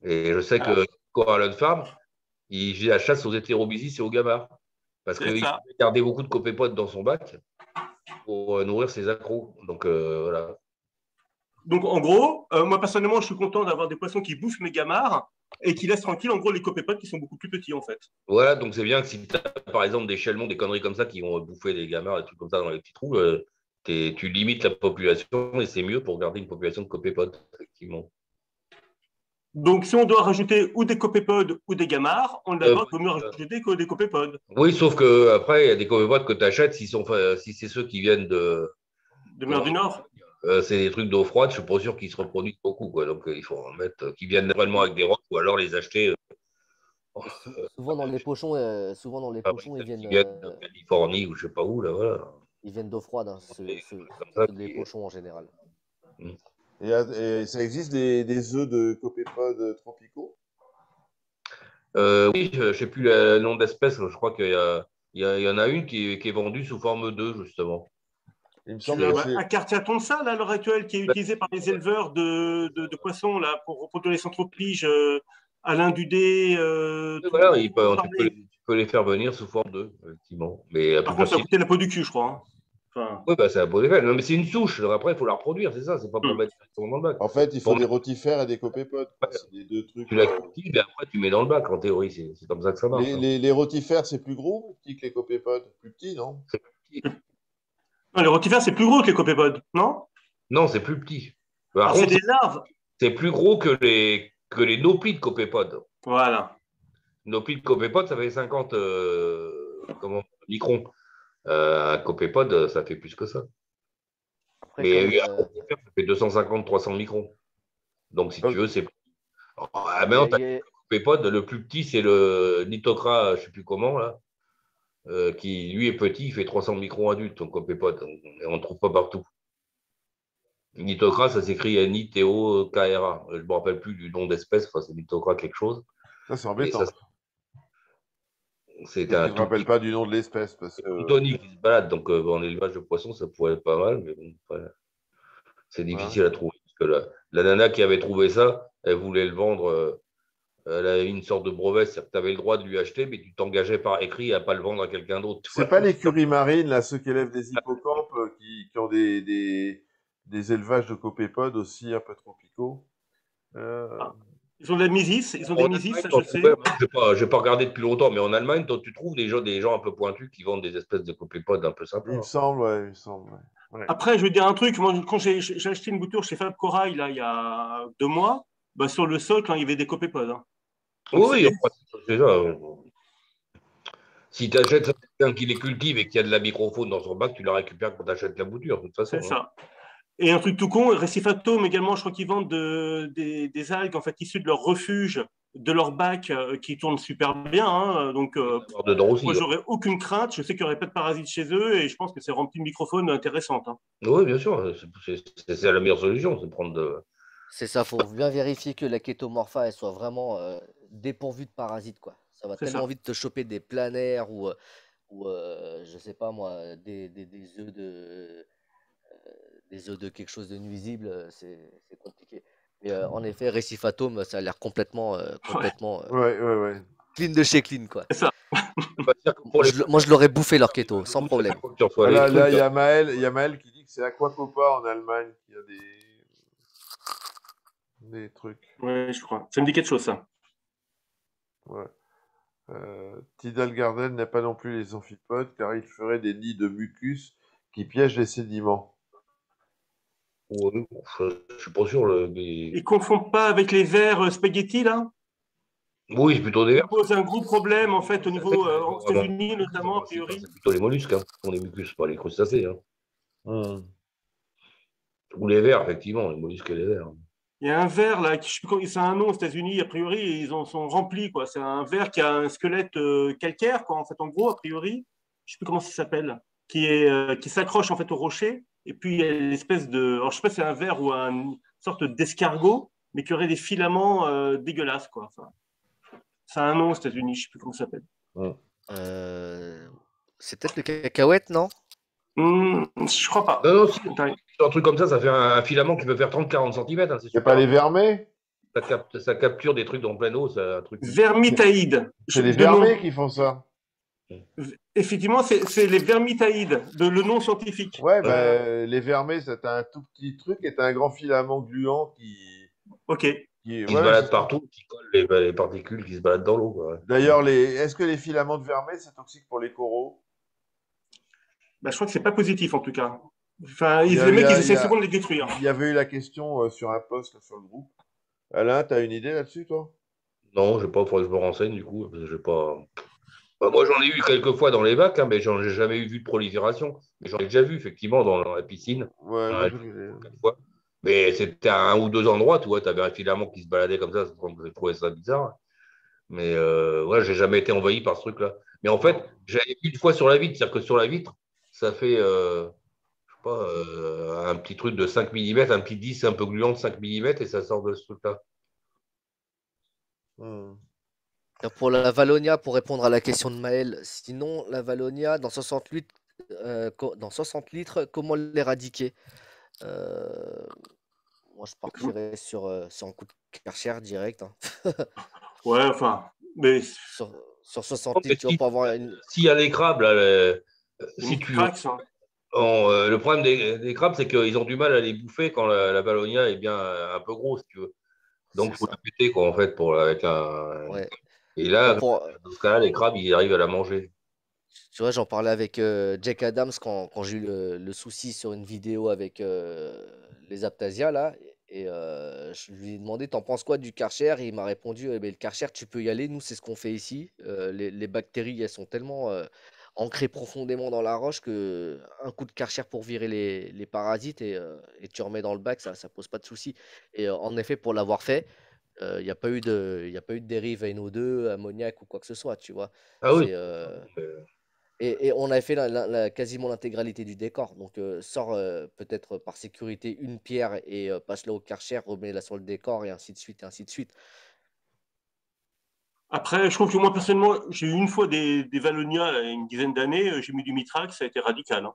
Et je sais que Coral Farm, il fait la chasse aux hétérobisis et aux gamards. Parce qu'il gardait beaucoup de copépodes dans son bac pour euh, nourrir ses accros. Donc euh, voilà. Donc en gros, euh, moi personnellement, je suis content d'avoir des poissons qui bouffent mes gamards et qui laissent tranquille en gros les copépodes qui sont beaucoup plus petits en fait. Voilà, donc c'est bien que si tu as par exemple des chelmons, des conneries comme ça qui vont bouffer des gamards, des trucs comme ça dans les petits trous, tu limites la population et c'est mieux pour garder une population de copépodes, effectivement. Donc, si on doit rajouter ou des copépodes ou des gamards, on d'abord euh, mieux rajouter que des copépodes. Oui, sauf que après, il y a des copépodes que tu achètes, si, si c'est ceux qui viennent de. De mer du Nord euh, C'est des trucs d'eau froide, je ne suis pas sûr qu'ils se reproduisent beaucoup. Quoi. Donc, euh, il faut en mettre qui viennent vraiment avec des rocs ou alors les acheter. souvent dans les pochons, souvent dans les ah pochons, ils viennent. de Californie ou je ne sais pas où, là, voilà. Ils viennent d'eau froide, hein, les pochons en général. Mmh. Et, ça existe des, des œufs de copépodes tropicaux euh, Oui, je ne sais plus le nom d'espèce. Je crois qu'il y, y, en a une qui, qui est vendue sous forme d'œufs, justement. Il me semble un quartier à ça, là, à l'heure actuelle, qui est utilisé par les éleveurs de, de, poissons là, pour reproduire les centropiges. Euh, Alain Dudé. Euh, voilà, tu, peux, les faire venir sous forme d'eux, effectivement. Mais Par contre, ça coûté la peau du cul, je crois. Hein. Oui, bah, c'est un beau effet. mais c'est une souche. après, il faut la reproduire, c'est ça. C'est pas pour hmm. mettre dans le bac. En fait, il faut des rotifères et des copépodes. C'est les deux trucs. Tu la euh, cultives et après, tu mets dans le bac, en théorie. C'est comme ça que ça marche. Les, hein. les, les rotifères, c'est plus gros ou petit que les copépodes Plus petit, non? C'est plus petit. Non, les rotifères, c'est plus gros que les copépodes, non? Non, c'est plus petit. Ah, c'est des larves. C'est plus gros que les, que les noplies de copépodes. Voilà. Noplies de copépodes, ça fait 50 euh, comment, microns. Euh, un copépode, ça fait plus que ça. mais un euh, ça fait 250-300 microns. Donc, si tu veux, c'est. Ah, maintenant, copépode, le plus petit, c'est le Nitocra, je ne sais plus comment, là, euh, qui lui est petit, il fait 300 microns adultes, copépode. On ne trouve pas partout. Nitocra, ça s'écrit N-I-T-O-K-R-A. Je ne me rappelle plus du nom d'espèce, enfin, c'est Nitocra quelque chose. Ça, c'est embêtant. Je ne me rappelle pas du nom de l'espèce. Parce que... Tony qui se balade, donc euh, en élevage de poissons, ça pourrait être pas mal, mais bon, c'est difficile à trouver. Parce que la, nana qui avait trouvé ça, elle voulait le vendre. Euh, elle avait une sorte de brevet, c'est-à-dire que tu avais le droit de lui acheter, mais tu t'engageais par écrit à ne pas le vendre à quelqu'un d'autre. C'est pas l'écurie marine, là, ceux qui élèvent des hippocampes, euh, qui, qui, ont des, des, des, élevages de copépodes aussi un peu tropicaux. Ah. Ils ont de la misis, ils ont des misis, ça je sais. Je n'ai pas, regardé depuis longtemps, mais en Allemagne, toi, tu trouves des gens, des gens un peu pointus qui vendent des espèces de copépodes un peu sympas. Il me semble, ouais, il me semble. Ouais. Après, je vais dire un truc. Moi, quand j'ai acheté une bouture chez Fab Corail, là, il y a deux mois, bah, sur le sol, quand il y avait des copépodes. Hein. Oui, déjà. Euh, si tu achètes quelqu'un qui les cultive et qui a de la microphone dans son bac, tu la récupères quand tu achètes la bouture, de toute façon. C'est hein. ça. Et un truc tout con, Recifatum également, je crois qu'ils vendent des, algues en fait issues de leur refuge, de leur bac euh, qui tournent super bien. Hein. donc, euh, moi, j'aurais aucune crainte. Je sais qu'il n'y aurait pas de parasites chez eux et je pense que c'est rempli de microphones intéressantes. Hein. Oui, bien sûr. C'est la meilleure solution, c'est prendre de. C'est ça, il faut bien vérifier que la kétomorpha elle soit vraiment euh, dépourvue de parasites. Quoi. Ça va tellement vite te choper des planaires ou, ou je sais pas moi, des, des, des œufs de les œufs de quelque chose de nuisible, euh, c'est compliqué. Mais euh, en effet, Récifatome, ça a l'air complètement, euh, complètement ouais, ouais, ouais. clean de chez clean. Quoi. Ça. moi, je l'aurais bouffé leur keto, sans problème. Là, là, il y, a Maël, y a Maël qui dit que c'est Aquacopa en Allemagne qui a des, des trucs. Oui, je crois. Ça me dit quelque chose, ça. Ouais. Euh, Tidal Garden n'a pas non plus les amphipodes car il ferait des nids de mucus qui piègent les sédiments. Ouais, je suis pas sûr. Le, Ils ne confondent pas avec les verres euh, spaghetti, là? Oui, c'est plutôt des verres. Ça pose un gros problème, en fait, au niveau euh, aux États-Unis, notamment, a priori. C'est plutôt les mollusques, hein, on est mucus, pas les crustacés. Hein. Hum. Ou les vers, effectivement, les mollusques et les vers. Il y a un ver, là, qui, c'est un nom aux États-Unis, a priori, ils en sont remplis. Quoi. C'est un ver qui a un squelette euh, calcaire, quoi, en fait, en gros, a priori. Je ne sais plus comment ça s'appelle. Qui, est, qui s'accroche, en fait, au rocher et puis il y a une espèce de. Alors, je ne sais pas si c'est un verre ou une sorte d'escargot, mais qui aurait des filaments euh, dégueulasses. Quoi. Enfin, ça a un nom aux États-Unis, je ne sais plus comment ça s'appelle. Euh, c'est peut-être le cacahuète, non? Mmh, Je crois pas. Non, non, un truc comme ça, ça fait un, filament qui peut faire 30-40 cm. Hein, c'est pas les vermets? Ça, ça, capture des trucs dans plein eau. C'est un truc... Vermitaïde. C'est les vermets qui font ça. Effectivement, c'est les vermitaïdes, de, le nom scientifique. Ouais, bah, les vermets, c'est un tout petit truc et un grand filament gluant qui. Ok. Qui, se balade partout, qui colle les, particules qui se baladent dans l'eau. D'ailleurs, est-ce que les filaments de vermet, c'est toxique pour les coraux? Bah, Je crois que c'est pas positif en tout cas. Enfin, les mecs, ils essaient souvent de les détruire. Il y avait eu la question euh, sur un post sur le groupe. Alain, tu as une idée là-dessus, toi? Non, je sais pas, il faudrait que je me renseigne du coup. J'ai pas. Bah, moi, j'en ai eu quelques fois dans les bacs, hein, mais j'en ai jamais eu vu de prolifération. J'en ai déjà vu, effectivement, dans, la piscine. Ouais, fois. Mais c'était à un ou deux endroits, tu vois, tu avais un filament qui se baladait comme ça, j'ai trouvé ça bizarre. Mais euh, ouais, j'ai jamais été envahi par ce truc-là. Mais en fait, j'avais vu une fois sur la vitre, c'est-à-dire que sur la vitre, ça fait, euh, je sais pas, euh, un petit truc de 5 mm, un petit 10 un peu gluant de 5 mm, et ça sort de ce truc-là. Hmm. Pour la Valonia, pour répondre à la question de Maël, sinon la Valonia, dans 60 litres, euh, dans 60 litres comment l'éradiquer? Euh, Moi, je partirais sur, sur un coup de karcher direct. Hein. Ouais, enfin, mais. Sur, 60 litres, tu vas pas avoir une. S'il y a des crabes, là, si tu. Hein. Euh, le problème des, crabes, c'est qu'ils ont du mal à les bouffer quand la, la ballonia est bien un peu grosse, tu veux. Donc, il faut la péter, quoi, en fait, pour, avec un. Et là, dans ce cas-là, les crabes, ils arrivent à la manger. Tu vois, j'en parlais avec euh, Jack Adams quand, quand j'ai eu le, souci sur une vidéo avec euh, les Aptasia, là. Et je lui ai demandé, t'en penses quoi du Karcher? Et il m'a répondu, eh ben, le Karcher, tu peux y aller. Nous, c'est ce qu'on fait ici. Les, les, bactéries, elles sont tellement ancré profondément dans la roche que un coup de karcher pour virer les, les parasites et, euh, et, tu remets dans le bac, ça ne pose pas de souci. Et euh, en effet, pour l'avoir fait, il euh, n'y a, pas eu de, y a pas eu de dérive NO2, ammoniac ou quoi que ce soit, tu vois. Ah oui. Et, et, on avait fait la, quasiment l'intégralité du décor. Donc, sort peut-être par sécurité une pierre et passe-la au karcher, remets-la sur le décor et ainsi de suite, et ainsi de suite. Après, je trouve que moi, personnellement, j'ai eu une fois des, des Valonia, il y a une dizaine d'années, euh, j'ai mis du Mitrax, ça a été radical. Hein.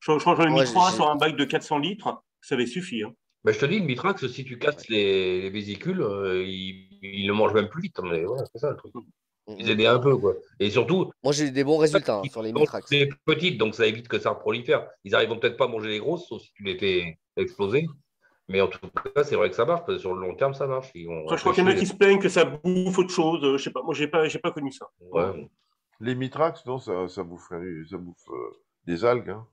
Je, je, j'en ai mis trois sur un bac de 400 litres, ça avait suffi. Hein. Ben, je te dis, le Mitrax, si tu casses les, les vésicules, euh, il, le mange même plus vite. Mais voilà, c'est ça le truc. Mm, ils mm. aidaient un peu, quoi. Et surtout. Moi, j'ai eu des bons résultats hein, sur les Mitrax. C'est petites, donc ça évite que ça prolifère. Ils arrivent peut-être pas à manger les grosses, sauf si tu les fais exploser. Mais en tout cas, c'est vrai que ça marche, parce que sur le long terme, ça marche. je crois qu'il y en a qui se plaignent que ça bouffe autre chose. Je sais pas, moi, j'ai pas, j'ai pas connu ça. Les mitrax, non, ça, ça bouffe, ça bouffe euh, des algues. Hein.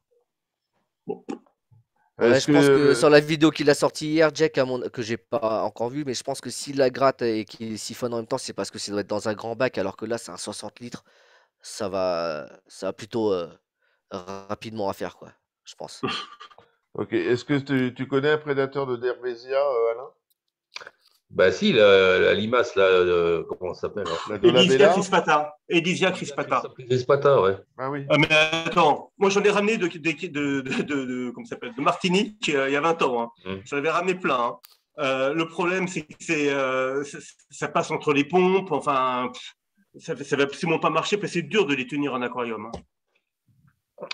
je pense que sur la vidéo qu'il a sortie hier, Jack, mon... que j'ai pas encore vu, mais je pense que s'il la gratte et qu'il siphonne en même temps, c'est parce que ça doit être dans un grand bac, alors que là, c'est un 60 litres. Ça va, ça va plutôt euh, rapidement à faire, quoi, je pense. Ok. Est-ce que tu, connais un prédateur de Derbesia, euh, Alain? Bah si, la, limace, là, euh, comment ça s'appelle hein? Edisia crispata. Edisia crispata. Crispata, ouais. Ah oui. Ah, mais attends, moi j'en ai ramené de, de, de, de, comment s'appelle, de Martinique euh, il y a 20 ans. Hein. Hum. J'en avais ramené plein. Hein. le problème, c'est que ça, passe entre les pompes. Enfin, ça ne va absolument pas marcher parce que c'est dur de les tenir en aquarium.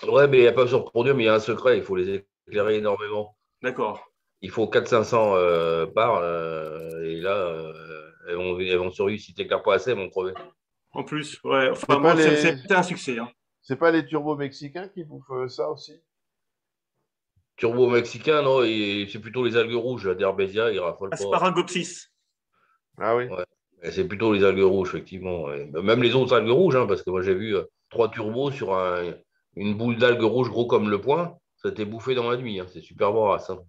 Ouais, mais il n'y a pas besoin pour dire, mais il y a un secret, il faut les éclairer énormément. D'accord. Il faut 400-500 euh, par, euh, et là, euh, elles, vont, elles vont survivre. Si tu n'éclaires pas assez, elles vont crever. En plus, ouais. Enfin, c'est un succès. Hein. C'est pas les turbos mexicains qui bouffent ça aussi? Turbo mexicain, non, c'est plutôt les algues rouges. Derbezia, il raffole pas. Asparagopsis. Ah oui. C'est plutôt les algues rouges, effectivement. Même les autres algues rouges, hein, parce que moi j'ai vu trois turbos sur une boule d'algues rouges gros comme le poing. Ça t'est bouffé dans la nuit, hein. c'est super vorace. Hein.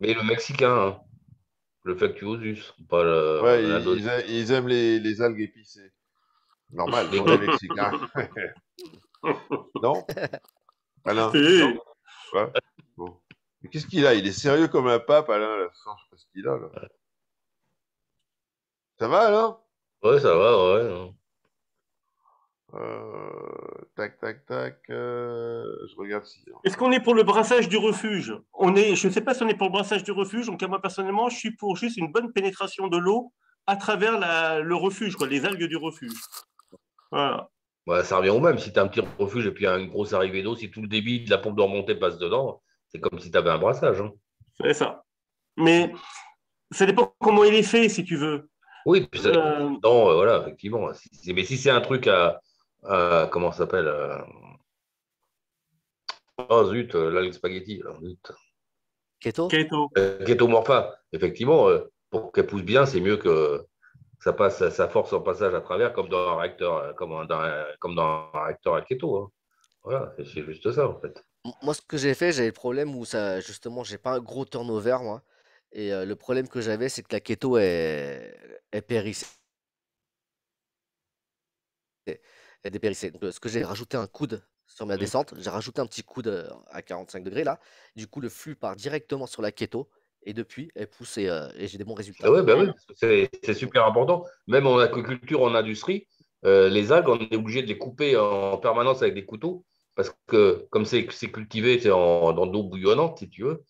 Mais le Mexicain, hein. le Factuosus, pas le. Ouais, ils, aiment les, algues épicées. Normal, les Mexicains. non? Alain? Bon. Qu'est-ce qu'il a? Il est sérieux comme un pape, Alain, là. Je sais pas ce qu'il a, là. Ça va, alors? Ouais, ça va, ouais. Euh, tac, tac, tac. Euh, je regarde si. Est-ce qu'on est pour le brassage du refuge? On est, Je ne sais pas si on est pour le brassage du refuge. Donc, moi, personnellement, je suis pour juste une bonne pénétration de l'eau à travers le refuge, quoi, les algues du refuge. Voilà. ça revient au même. Si tu as un petit refuge et puis une grosse arrivée d'eau, si tout le débit de la pompe de remontée passe dedans, c'est comme si tu avais un brassage. Hein. C'est ça. Mais ça dépend comment il est fait, si tu veux. Oui, puis ça euh... voilà, effectivement. Mais si c'est un truc à, euh, comment ça s'appelle euh... Oh zut, euh, l'algue spaghetti. zut. Keto? Keto. Euh, keto morpha. Effectivement, pour qu'elle pousse bien, c'est mieux que ça passe, ça force son passage à travers comme dans un réacteur, comme dans un, comme dans un réacteur à keto. Hein. Voilà, c'est juste ça en fait. Moi, ce que j'ai fait, j'ai le problème où ça, justement, j'ai pas un gros turnover, moi. Et le problème que j'avais, c'est que la keto est, est périssée dépérissé. Donc, ce que j'ai rajouté un coude sur ma descente, j'ai rajouté un petit coude à 45 degrés là. Du coup, le flux part directement sur la keto. Et depuis, elle pousse et, j'ai des bons résultats. Ah ouais, bah c'est super important. Même en aquaculture, en industrie, les algues, on est obligé de les couper en permanence avec des couteaux. Parce que comme c'est cultivé c'est dans de l'eau bouillonnante, si tu veux,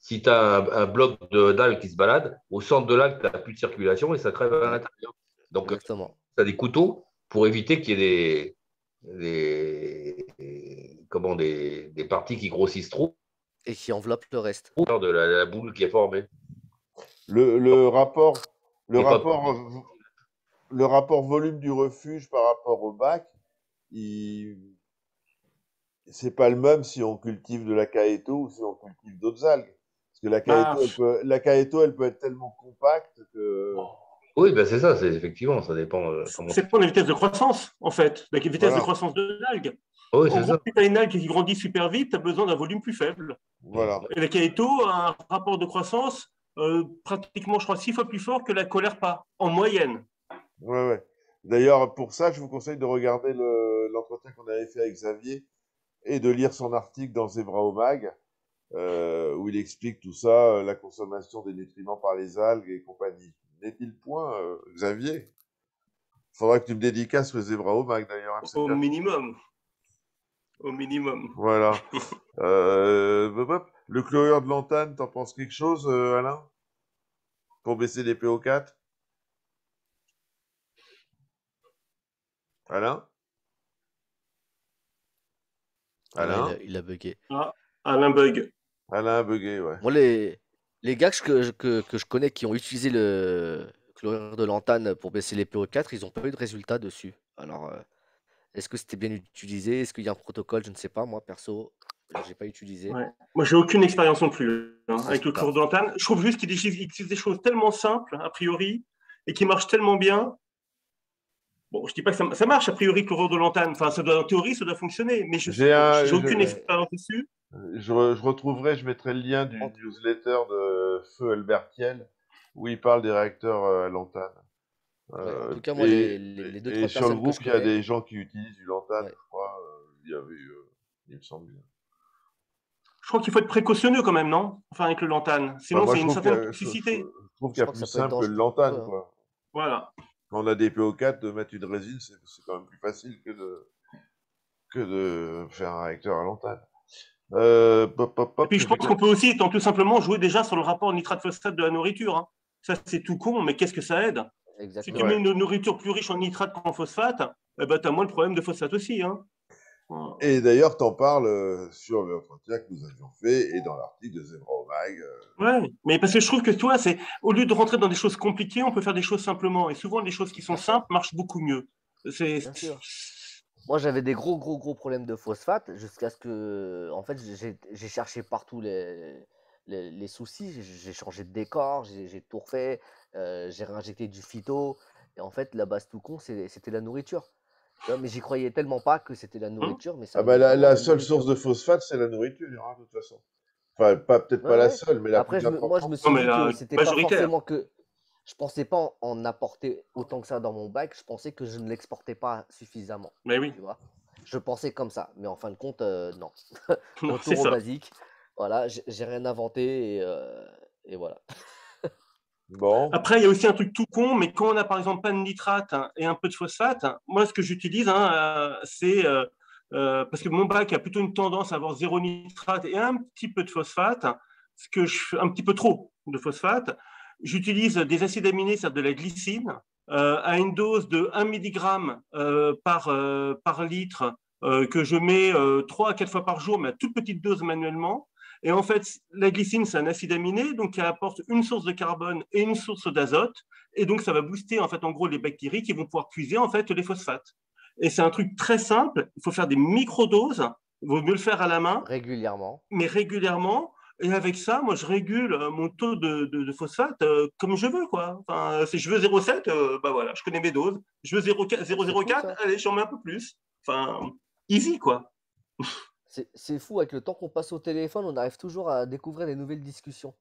si tu as un, bloc d'algues qui se balade, au centre de l'algue, tu n'as plus de circulation et ça crève à l'intérieur. Donc, tu as des couteaux pour éviter qu'il y ait des, comment, des, parties qui grossissent trop. Et qui enveloppent le reste. De la, boule qui est formée. Le, rapport Le rapport, le rapport volume du refuge par rapport au bac, il... c'est pas le même si on cultive de la caeto ou si on cultive d'autres algues. Parce que la caeto, elle, peut, la caeto elle peut être tellement compacte que. Oui, ben c'est ça, c'est effectivement, ça dépend. Euh, c'est pour la vitesse de croissance, en fait, la vitesse de croissance de l'algue. Oui, c'est ça. Si tu as une algue qui grandit super vite, tu as besoin d'un volume plus faible. Voilà. Et la caeto a un rapport de croissance euh, pratiquement, je crois, six fois plus fort que la colère pas, en moyenne. Ouais, ouais. D'ailleurs, pour ça, je vous conseille de regarder l'entretien qu'on avait fait avec Xavier et de lire son article dans Zebra au Mag, euh, où il explique tout ça, la consommation des nutriments par les algues et compagnie. N'est-il point, euh, Xavier Il faudra que tu me dédicaces le Zebra au Mag, d'ailleurs. Au minimum. Au minimum. Voilà. le chlorure de lantane, t'en penses quelque chose, Alain? Pour baisser les PO4 Alain? Alain? il, a, bugué. Ah, Alain bug. Alain a bugué, ouais. Moi, les, les gars que, que, que, je connais qui ont utilisé le chlorure de lantane pour baisser les PO4, ils n'ont pas eu de résultat dessus. Alors, euh, est-ce que c'était bien utilisé? Est-ce qu'il y a un protocole? Je ne sais pas. Moi, perso, je n'ai pas utilisé. Ouais. Moi, j'ai aucune expérience non plus hein, avec le chlorure de lantane. Je trouve juste qu'il utilise des choses tellement simples, a priori, et qui marchent tellement bien Bon, je dis pas que ça, marche, a priori, chlorure de lantane. Enfin, ça doit, en théorie, ça doit fonctionner, mais je n'ai aucune expérience dessus. Je, retrouverai, je mettrai le lien du newsletter de Feu Albertiel, où il parle des réacteurs euh, à lantane. en tout cas, moi, et, les, les deux, et sur le groupe, il y a des gens qui utilisent du lantane, je crois. Euh, il y avait, euh, il me semble bien. Je crois qu'il faut être précautionneux quand même, non? Enfin, avec le lantane. Sinon, bah, c'est une certaine toxicité. Je, trouve qu'il y a plus simple que le lantane, quoi. Voilà quand on a des PO4, de mettre une résine, c'est quand même plus facile que de, que de faire un réacteur à lantane. Euh, Et puis je pense qu'on peut aussi tout simplement jouer déjà sur le rapport nitrate-phosphate de la nourriture. Hein. Ça, c'est tout con, mais qu'est-ce que ça aide? Si tu mets une nourriture plus riche en nitrate qu'en phosphate, eh ben, tu as moins le problème de phosphate aussi. Hein. Et d'ailleurs, tu en parles euh, sur l'entretien que nous avions fait et dans l'article de Zebra Mag. Euh. Ouais, mais parce que je trouve que toi, c'est au lieu de rentrer dans des choses compliquées, on peut faire des choses simplement. Et souvent, les choses qui sont simples marchent beaucoup mieux. C'est. Moi, j'avais des gros, gros, gros problèmes de phosphate jusqu'à ce que, en fait, j'ai cherché partout les, les, soucis. J'ai changé de décor, j'ai tout refait, euh, j'ai réinjecté du phyto. Et en fait, la base tout con, c'était la nourriture. Non, mais j'y croyais tellement pas que c'était la hein? nourriture. Mais ah bah la, seule source de phosphate, c'est la nourriture, hein, de toute façon. Enfin, pas peut-être pas la seule, mais la Après, moi, je me suis dit que c'était pas forcément que. Je pensais pas en, apporter autant que ça dans mon bac. Je pensais que je ne l'exportais pas suffisamment. Mais oui. Tu vois je pensais comme ça, mais en fin de compte, euh, non. Retour au basique. Voilà, j'ai rien inventé et, euh, et voilà. Après, il y a aussi un truc tout con, mais quand on a par exemple pas de nitrate hein, et un peu de phosphate, moi ce que j'utilise, hein, euh, c'est parce que mon bac a plutôt une tendance à avoir zéro nitrate et un petit peu de phosphate, ce que je un petit peu trop de phosphate. J'utilise des acides aminés, c'est-à-dire de la glycine, à une dose de 1 mg par, par litre que je mets 3 à 4 fois par jour, mais à toute petite dose manuellement. Et en fait, la glycine, c'est un acide aminé, donc qui apporte une source de carbone et une source d'azote. Et donc, ça va booster, en fait, en gros, les bactéries qui vont pouvoir puiser, en fait, les phosphates. Et c'est un truc très simple. Il faut faire des microdoses. Il vaut mieux le faire à la main. Régulièrement. Mais régulièrement. Et avec ça, moi, je régule euh, mon taux de, de, phosphate euh, comme je veux, quoi. Enfin, si je veux 0,7, euh, bah voilà, je connais mes doses. Je veux 0,04, allez, j'en mets un peu plus. Enfin, easy, quoi. C'est fou, avec le temps qu'on passe au téléphone, on arrive toujours à découvrir des nouvelles discussions.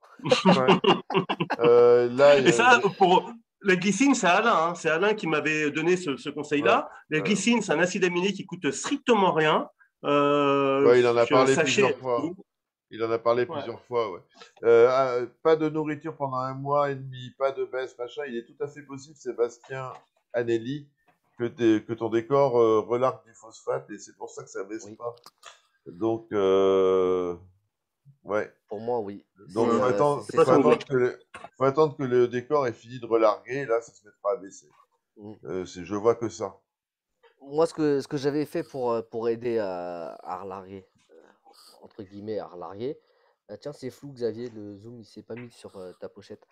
Euh, Et ça, pour la glycine, c'est Alain. Hein. C'est Alain qui m'avait donné ce, conseil-là. La glycine, c'est un acide aminé qui coûte strictement rien. Euh, il en a parlé plusieurs fois. Il en a parlé plusieurs fois, ouais. Euh, ah, pas de nourriture pendant un mois et demi, pas de baisse, machin. Il est tout à fait possible, Sébastien Anelli, que, que ton décor relargue du phosphate et c'est pour ça que ça baisse pas. Donc, euh, ouais. Pour moi, oui. Donc, il faut, euh, attendre, que le, décor ait fini de relarguer, là, ça se mettra à baisser. Mm. Euh, je vois que ça. Moi, ce que, ce que j'avais fait pour, pour aider à, à relarguer, entre guillemets, à relarguer, tiens, c'est flou, Xavier, le zoom, il s'est pas mis sur ta pochette.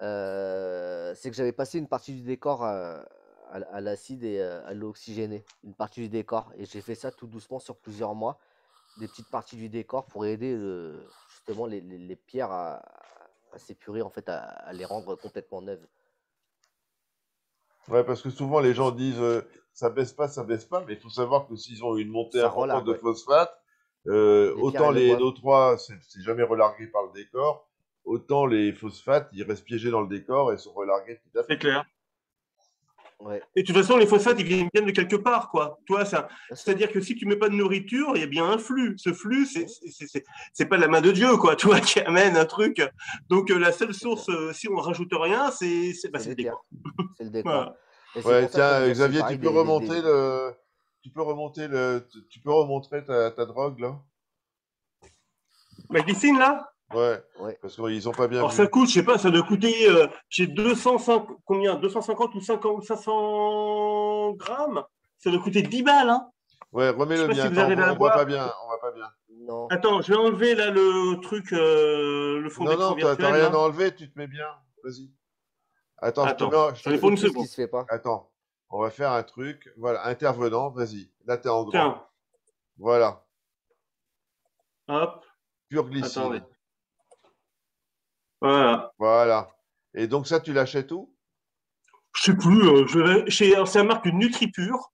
c'est que j'avais passé une partie du décor à, l'acide et à l'eau oxygénée, une partie du décor. Et j'ai fait ça tout doucement sur plusieurs mois, des petites parties du décor pour aider justement les, pierres à, s'épurer, en fait, à, les rendre complètement neuves. Ouais, parce que souvent les gens disent ça baisse pas, ça baisse pas, mais il faut savoir que s'ils ont une montée importante de phosphate, autant les NO3, c'est jamais relargué par le décor, autant les phosphates, ils restent piégés dans le décor et sont relargués petit à C'est clair. Et de toute façon, les phosphates, ils viennent bien de quelque part, quoi. Toi, ça, c'est-à-dire que si tu mets pas de nourriture, il y a bien un flux. Ce flux, c'est, c'est, pas la main de Dieu, quoi. Toi, qui amène un truc. Donc, euh, la seule source, euh, si on rajoute rien, c'est, c'est, bah, le décor. C'est le décor. Ouais, tiens, Xavier, tu peux remonter le, tu peux remonter le, tu peux remontrer ta, ta drogue là. Glycine là? Ouais, parce qu'ils n'ont pas bien. Alors ça coûte, je sais pas, ça doit coûter, euh, j'ai 250, combien? 250 ou 50, 500 grammes? Ça doit coûter 10 balles, hein Ouais, remets-le bien, si on, voit pas bien, on voit pas bien. Non. Attends, je vais enlever là le truc, euh, le fond Non, non, t'as rien à enlever, tu te mets bien, vas-y. Attends, Attends, je te mets, je une seconde. Se fait pas. Attends, on va faire un truc, voilà, intervenant, vas-y, là t'es en grand. Tiens. Voilà. Hop. Pure glycine. Attendez. Voilà. Voilà. Et donc ça, tu l'achètes où? Je sais plus. Euh, je chez, c'est la marque NutriPure.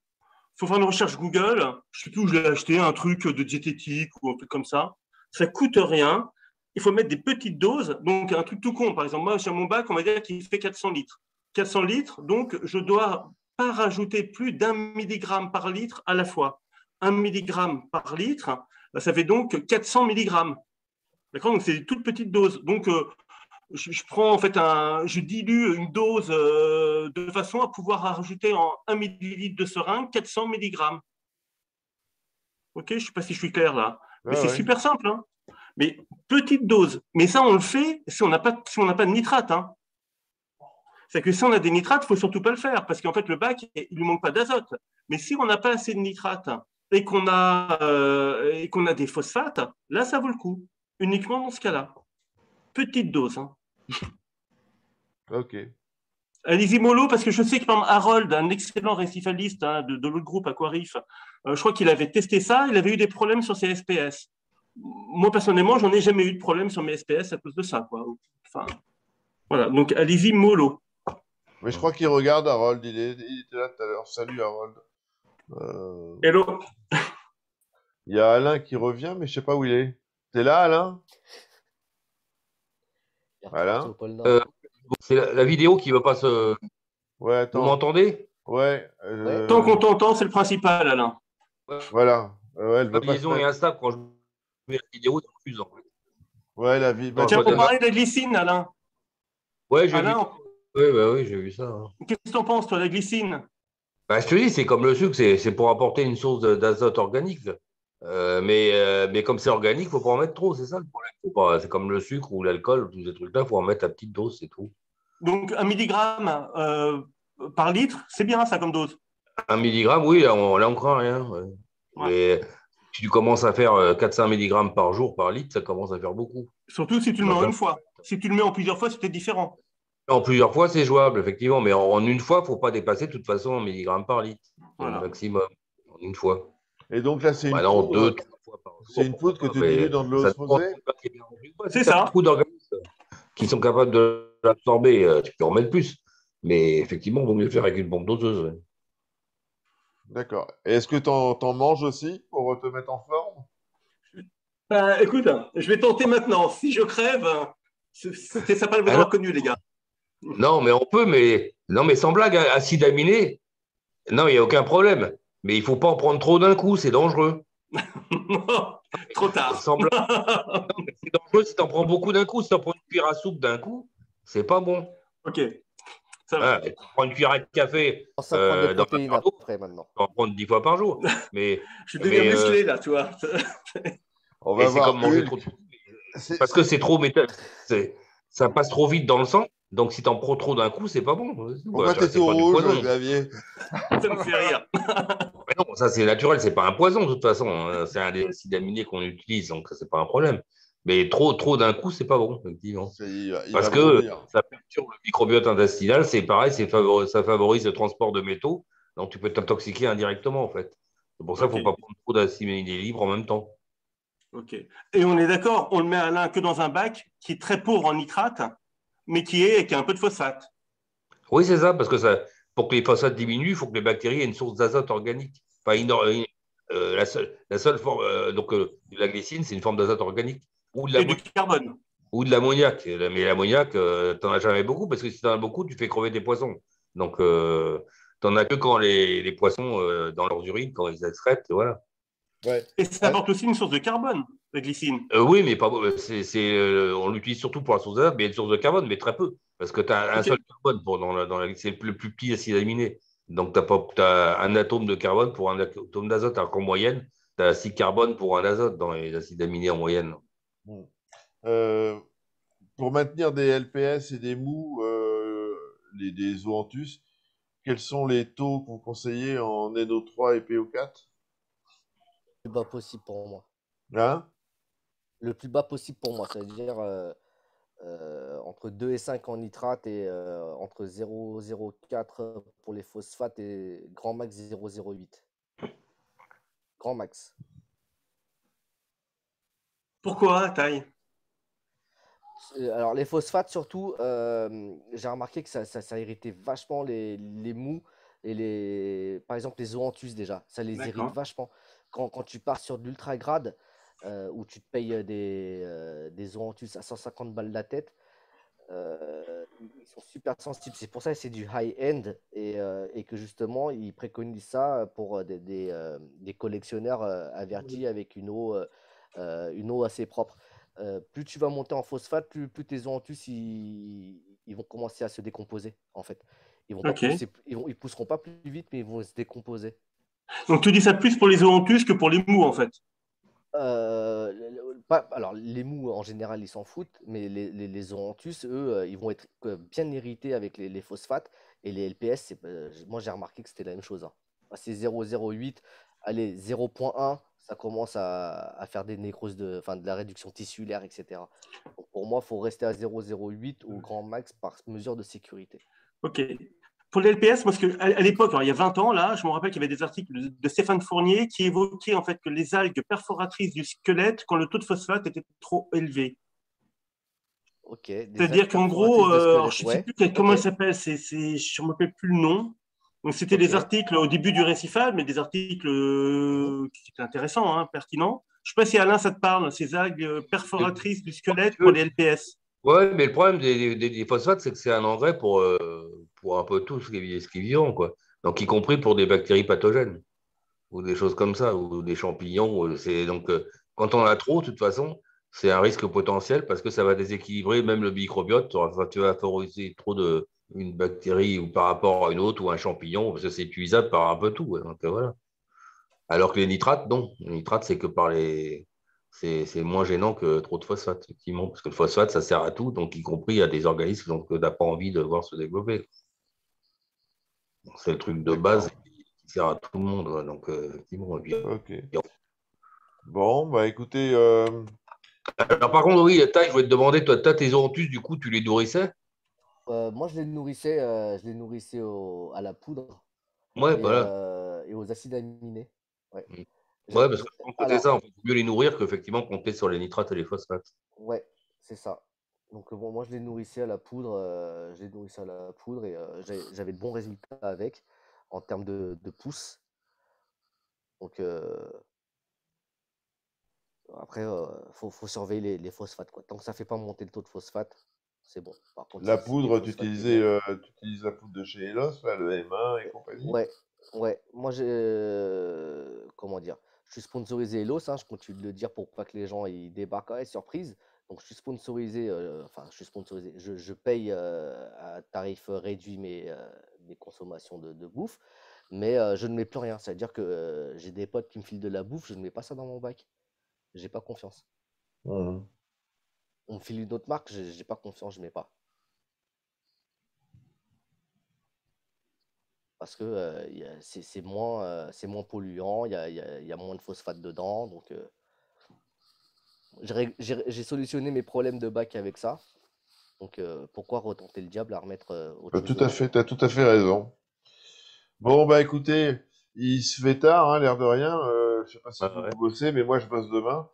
Il faut faire une recherche Google. Je sais plus où je l'ai acheté, un truc de diététique ou un truc comme ça. Ça coûte rien. Il faut mettre des petites doses. Donc un truc tout con. Par exemple, moi, sur mon bac, on va dire qu'il fait 400 litres. 400 litres, donc je dois pas rajouter plus d'un milligramme par litre à la fois. Un milligramme par litre, bah, ça fait donc 400 milligrammes. D'accord? Donc c'est une toute petite dose. Donc euh, je, prends en fait un, je dilue une dose euh, de façon à pouvoir rajouter en 1 millilitre de seringue 400 mg. Ok, je ne sais pas si je suis clair là, mais c'est super simple. Hein. mais petite dose. Mais ça, on le fait si on n'a pas, si on pas de nitrate. Hein. C'est que si on a des nitrates, il faut surtout pas le faire parce qu'en fait le bac, il lui manque pas d'azote. Mais si on n'a pas assez de nitrate et qu'on a euh, et qu'on a des phosphates, là, ça vaut le coup. Uniquement dans ce cas-là petite dose. Hein. Ok. Allez-y mollo, parce que je sais que par Harold, un excellent récifaliste hein, de, l'autre groupe Aquarif, euh, je crois qu'il avait testé ça, il avait eu des problèmes sur ses SPS. Moi, personnellement, j'en ai jamais eu de problème sur mes SPS à cause de ça. Quoi. Enfin, voilà, donc allez-y mollo. Mais je crois qu'il regarde Harold, il, était là tout à l'heure. Salut Harold. Euh, Hello. Il y a Alain qui revient, mais je sais pas où il est. T'es là, Alain? Voilà. Euh, c'est la, vidéo qui ne va pas se. Ouais, attends. Vous m'entendez? Ouais, euh, Tant qu'on t'entend, c'est le principal, Alain. Voilà. Ouais, la liaison est instable quand je mets la vidéo, c'est refusant. Ouais, la vie. Bah, tiens, pour parler de la glycine, Alain. Ouais, j'ai vu. Oui, bah, oui, j'ai vu ça. Hein. Qu'est-ce que tu en penses, toi, de la glycine? Bah, Je te dis, c'est comme le sucre, c'est pour apporter une source d'azote organique. Euh, mais, euh, mais comme c'est organique, il ne faut pas en mettre trop, c'est ça le problème. C'est comme le sucre ou l'alcool, tous ces trucs-là, il faut en mettre à petite dose, c'est tout. Donc un milligramme euh, par litre, c'est bien ça comme dose? Un milligramme, oui, là on, là, on craint rien. Mais si tu commences à faire 400 milligrammes par jour, par litre, ça commence à faire beaucoup. Surtout si tu le mets en une fois. Si tu le mets en plusieurs fois, c'est peut-être différent. En plusieurs fois, c'est jouable, effectivement, mais en, une fois, il ne faut pas dépasser de toute façon un milligramme par litre, voilà. maximum, en une fois. Et donc là, c'est une, bah poudre, c'est une poudre que tu dilues dans de l'eau osmosée C'est ça. Beaucoup d'organismes qui sont capables de l'absorber, euh, tu peux en mettre plus. Mais effectivement, il vaut mieux faire avec une pompe doseuse. D'accord. Et est-ce que tu en, manges aussi pour te mettre en forme? Bah, Écoute, je vais tenter maintenant. Si je crève, c'est ça pas le Alors, connu, les gars. Non, mais on peut, mais non, mais sans blague, hein, acide aminé, non, il n'y a aucun problème. Mais il ne faut pas en prendre trop d'un coup, c'est dangereux. trop tard. c'est dangereux si tu en prends beaucoup d'un coup. Si tu en prends une cuillère à soupe d'un coup, c'est pas bon. Ok. Ça tu prends une cuillère de café. Euh, dans après maintenant. Tu en prends dix fois par jour. Mais, Je deviens euh, musclé là, tu vois. On va voir. Comme manger trop de... Parce que c'est trop métal. Ça passe trop vite dans le sang. Donc, si t'en prends trop d'un coup, c'est pas bon. Pourquoi t'es tout rouge, Xavier Ça me fait rire. Mais non, ça c'est naturel, c'est pas un poison de toute façon. Hein. C'est un des acides aminés qu'on utilise, donc c'est pas un problème. Mais trop, trop d'un coup, c'est pas bon, effectivement. Parce que ça perturbe le microbiote intestinal, c'est pareil, ça favorise le transport de métaux, donc tu peux t'intoxiquer indirectement, en fait. C'est pour ça qu'il ne faut pas prendre trop d'acidité libre en même temps. Ok. Et on est d'accord, on le met à l'un que dans un bac qui est très pauvre en nitrate, mais qui, est, qui a un peu de phosphate. Oui, c'est ça, parce que ça, pour que les phosphates diminuent, il faut que les bactéries aient une source d'azote organique. Enfin, euh, la, seule, la, seule, forme, euh, donc euh, la glycine, c'est une forme d'azote organique. Ou de du carbone. Ou de l'ammoniac. Mais l'ammoniac, tu n'en as jamais beaucoup, parce que si tu en as beaucoup, tu fais crever tes poissons. Donc, tu n'en as que quand les, les poissons, dans leurs urines, quand ils excrètent, voilà. Et ça apporte aussi une source de carbone, la glycine. oui, mais pas, c'est, on l'utilise surtout pour la source d'azote, mais il y a une source de carbone, mais très peu. Parce que tu as un seul carbone pour, dans la, dans la c'est le plus petit acide aminé. Donc, tu as, un atome de carbone pour un atome d'azote, alors qu'en moyenne, tu as 6 carbone pour un azote dans les acides aminés en moyenne. Euh, pour maintenir des LPS et des mous, euh, les, des zoanthus, quels sont les taux qu'on conseillait en NO3 et PO4 Le plus bas possible pour moi. Hein Le plus bas possible pour moi, c'est-à-dire euh, euh, entre 2 et 5 en nitrate et euh, entre 0,04 pour les phosphates et grand max 0,08. Grand max. Pourquoi taille Alors les phosphates surtout, euh, j'ai remarqué que ça, ça, irritait vachement les, les, mous et les, par exemple les zoanthus déjà, ça les irrite vachement. Quand, quand tu pars sur de l'ultragrade, euh, où tu te payes euh, des, euh, des Zoanthus à 150 balles la tête. ils sont super sensibles. C'est pour ça que c'est du high-end et, et, que justement, ils préconisent ça pour des, des, des collectionneurs avertis avec une eau, une eau assez propre. plus tu vas monter en phosphate, plus, plus tes zoanthus ils, ils, vont commencer à se décomposer en fait. Ils vont ils, vont, ils pousseront pas plus vite, mais ils vont se décomposer. Donc tu dis ça plus pour les zoanthus que pour les mous en fait. Euh, pas, alors, les mous, en général, ils s'en foutent, mais les, les, eux, euh, ils vont être bien irrités avec les, les phosphates. Et les LPS, euh, moi, j'ai remarqué que c'était la même chose. Hein. C'est 0,08, allez, 0,1, ça commence à, à, faire des nécroses, de, enfin, de la réduction tissulaire, etc. pour moi, il faut rester à 0,08 au grand max par mesure de sécurité. Ok pour l'LPS, parce qu'à à, l'époque, il y a 20 ans, là, je me rappelle qu'il y avait des articles de, Stéphane Fournier qui évoquaient en fait que les algues perforatrices du squelette, quand le taux de phosphate était trop élevé. Ok. C'est-à-dire qu'en gros, euh, je ne sais plus comment il s'appelle, je ne me rappelle plus le nom. Donc, c'était des articles au début du récifal, mais des articles euh, qui étaient intéressants, hein, pertinents. Je ne sais pas si Alain, ça te parle, ces algues perforatrices du squelette pour les LPS. Oui, mais le problème des, phosphates, c'est que c'est un engrais pour, euh, pour un peu tout ce qui, ce qui vivant, quoi. Donc, y compris pour des bactéries pathogènes ou des choses comme ça, ou des champignons. Donc euh, quand on a trop, de toute façon, c'est un risque potentiel parce que ça va déséquilibrer même le microbiote. Tu vas favoriser trop de une bactérie ou par rapport à une autre ou un champignon parce que c'est utilisable par un peu tout. Donc, voilà. Alors que les nitrates, non. Les nitrates, c'est que par les c'est moins gênant que trop de phosphate, effectivement, parce que le phosphate, ça sert à tout, donc y compris à des organismes qui n'ont pas envie de voir se développer. C'est le truc de base qui sert à tout le monde. Donc, euh, effectivement, bien. Bon, bah écoutez. Euh, Alors, par contre, oui, je voulais te demander, toi, as tes orantus, du coup, tu les nourrissais? Euh, Moi, je les nourrissais, je les nourrissais à la poudre. Ouais, et, voilà. et aux acides aminés. Ouais. Mm. Ouais, parce que quand ça, on peut mieux les nourrir qu'effectivement compter sur les nitrates et les phosphates. Ouais, c'est ça. Donc bon, moi je les nourrissais à la poudre, euh, je les nourrissais à la poudre et euh, j'avais de bons résultats avec en termes de, de pouces. Donc euh, après, il faut, faut, surveiller les, les, phosphates. Quoi. Tant que ça ne fait pas monter le taux de phosphate, c'est bon. Par contre, la poudre, tu, utilisais, tu utilises la poudre de chez Elos, le M1 et compagnie? Ouais, ouais. Moi j'ai. comment dire? Je suis sponsorisé Elos, hein, je continue de le dire pour pas que les gens ils débarquent. à surprise. Donc je suis sponsorisé, euh, enfin je suis sponsorisé, je, paye euh, à tarif réduit mes, euh, mes consommations de, bouffe, mais je ne mets plus rien. C'est-à-dire que j'ai des potes qui me filent de la bouffe, je ne mets pas ça dans mon bac. J'ai pas confiance. Mmh. On me file une autre marque, j'ai pas confiance, je mets pas. Parce que c'est moins, c'est moins polluant, il y a, y a, moins de phosphate dedans. Donc, J'ai solutionné mes problèmes de bac avec ça. Donc pourquoi retenter le diable à remettre au Tout à fait, tu as tout à fait raison. Bon, bah écoutez, il se fait tard, hein, l'air de rien. Euh, je sais pas si vous bossez, mais moi je bosse demain.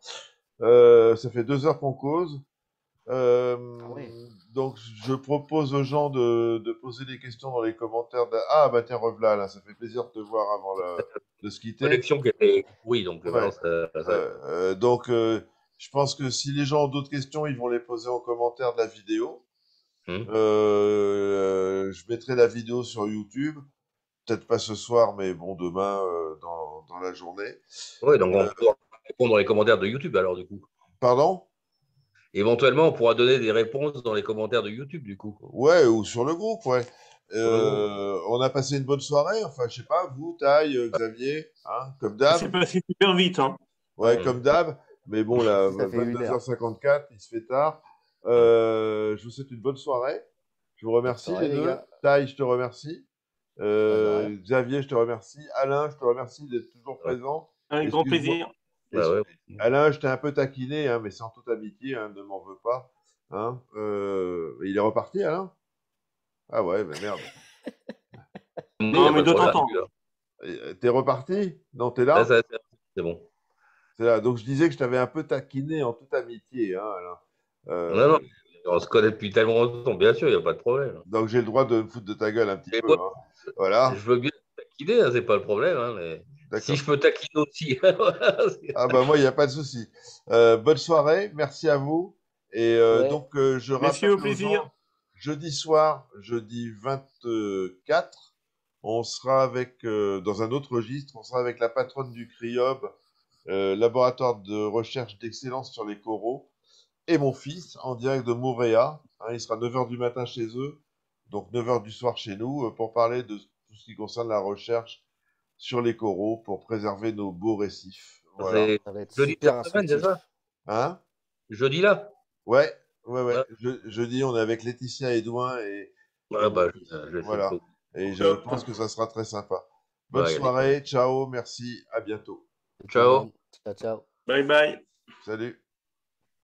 ça fait deux heures qu'on cause. Ah donc, je propose aux gens de, de, poser des questions dans les commentaires. Ah, bah tiens, revoilà, là, ça fait plaisir de te voir avant de se quitter. Connexion. Oui, donc. Euh, euh, donc, euh, je pense que si les gens ont d'autres questions, ils vont les poser en commentaire de la vidéo. Hum. je mettrai la vidéo sur YouTube. Peut-être pas ce soir, mais bon, demain, dans, dans, la journée. Oui, donc on pourra répondre dans les commentaires de YouTube, alors, du coup. Pardon? Éventuellement, on pourra donner des réponses dans les commentaires de YouTube, du coup. Ouais, ou sur le groupe, ouais. Euh, on a passé une bonne soirée, enfin, je sais pas, vous, Taille, euh, Xavier, hein, comme d'hab. C'est passé super vite, hein. Ouais, comme d'hab. Mais bon, là, 22h54, il se fait tard. Euh, je vous souhaite une bonne soirée. Je vous remercie, les deux. Taille, je te remercie. Xavier, je te remercie. Alain, je te remercie d'être toujours présent. Avec grand plaisir. Bah Alain, je t'ai un peu taquiné, hein, mais c'est en toute amitié, hein, ne m'en veux pas. Hein. Euh, il est reparti, Alain? Ah ouais, mais merde. non, mais de temps en temps. Euh, t'es reparti? Non, t'es là? C'est bon. C'est là. Donc je disais que je t'avais un peu taquiné en toute amitié, hein, Alain. Euh, non, non, on se connaît depuis tellement longtemps, bien sûr, il n'y a pas de problème. Donc j'ai le droit de me foutre de ta gueule un petit peu. Voilà. Je veux bien taquiner, c'est pas le problème. Mais... Si je peux taquiner aussi. ah bah moi, il n'y a pas de souci. Euh, bonne soirée, merci à vous. Et euh, donc, euh, je rappelle au plaisir. jeudi soir, jeudi 24, on sera avec, dans un autre registre, on sera avec la patronne du CRIOB, laboratoire de recherche d'excellence sur les coraux, et mon fils, en direct de Montréal. Hein, il sera 9h du matin chez eux, donc 9h du soir chez nous, pour parler de tout ce qui concerne la recherche sur les coraux pour préserver nos beaux récifs. Voilà. Jeudi semaine, c'est ça Hein? Jeudi là? Ouais, ouais, ouais. jeudi, on est avec Laetitia Edouin et. Ouais, bah, voilà. Et je pense que ça sera très sympa. Bonne soirée, ciao, merci, à bientôt. Ciao. Ciao, ciao. Bye bye. Salut.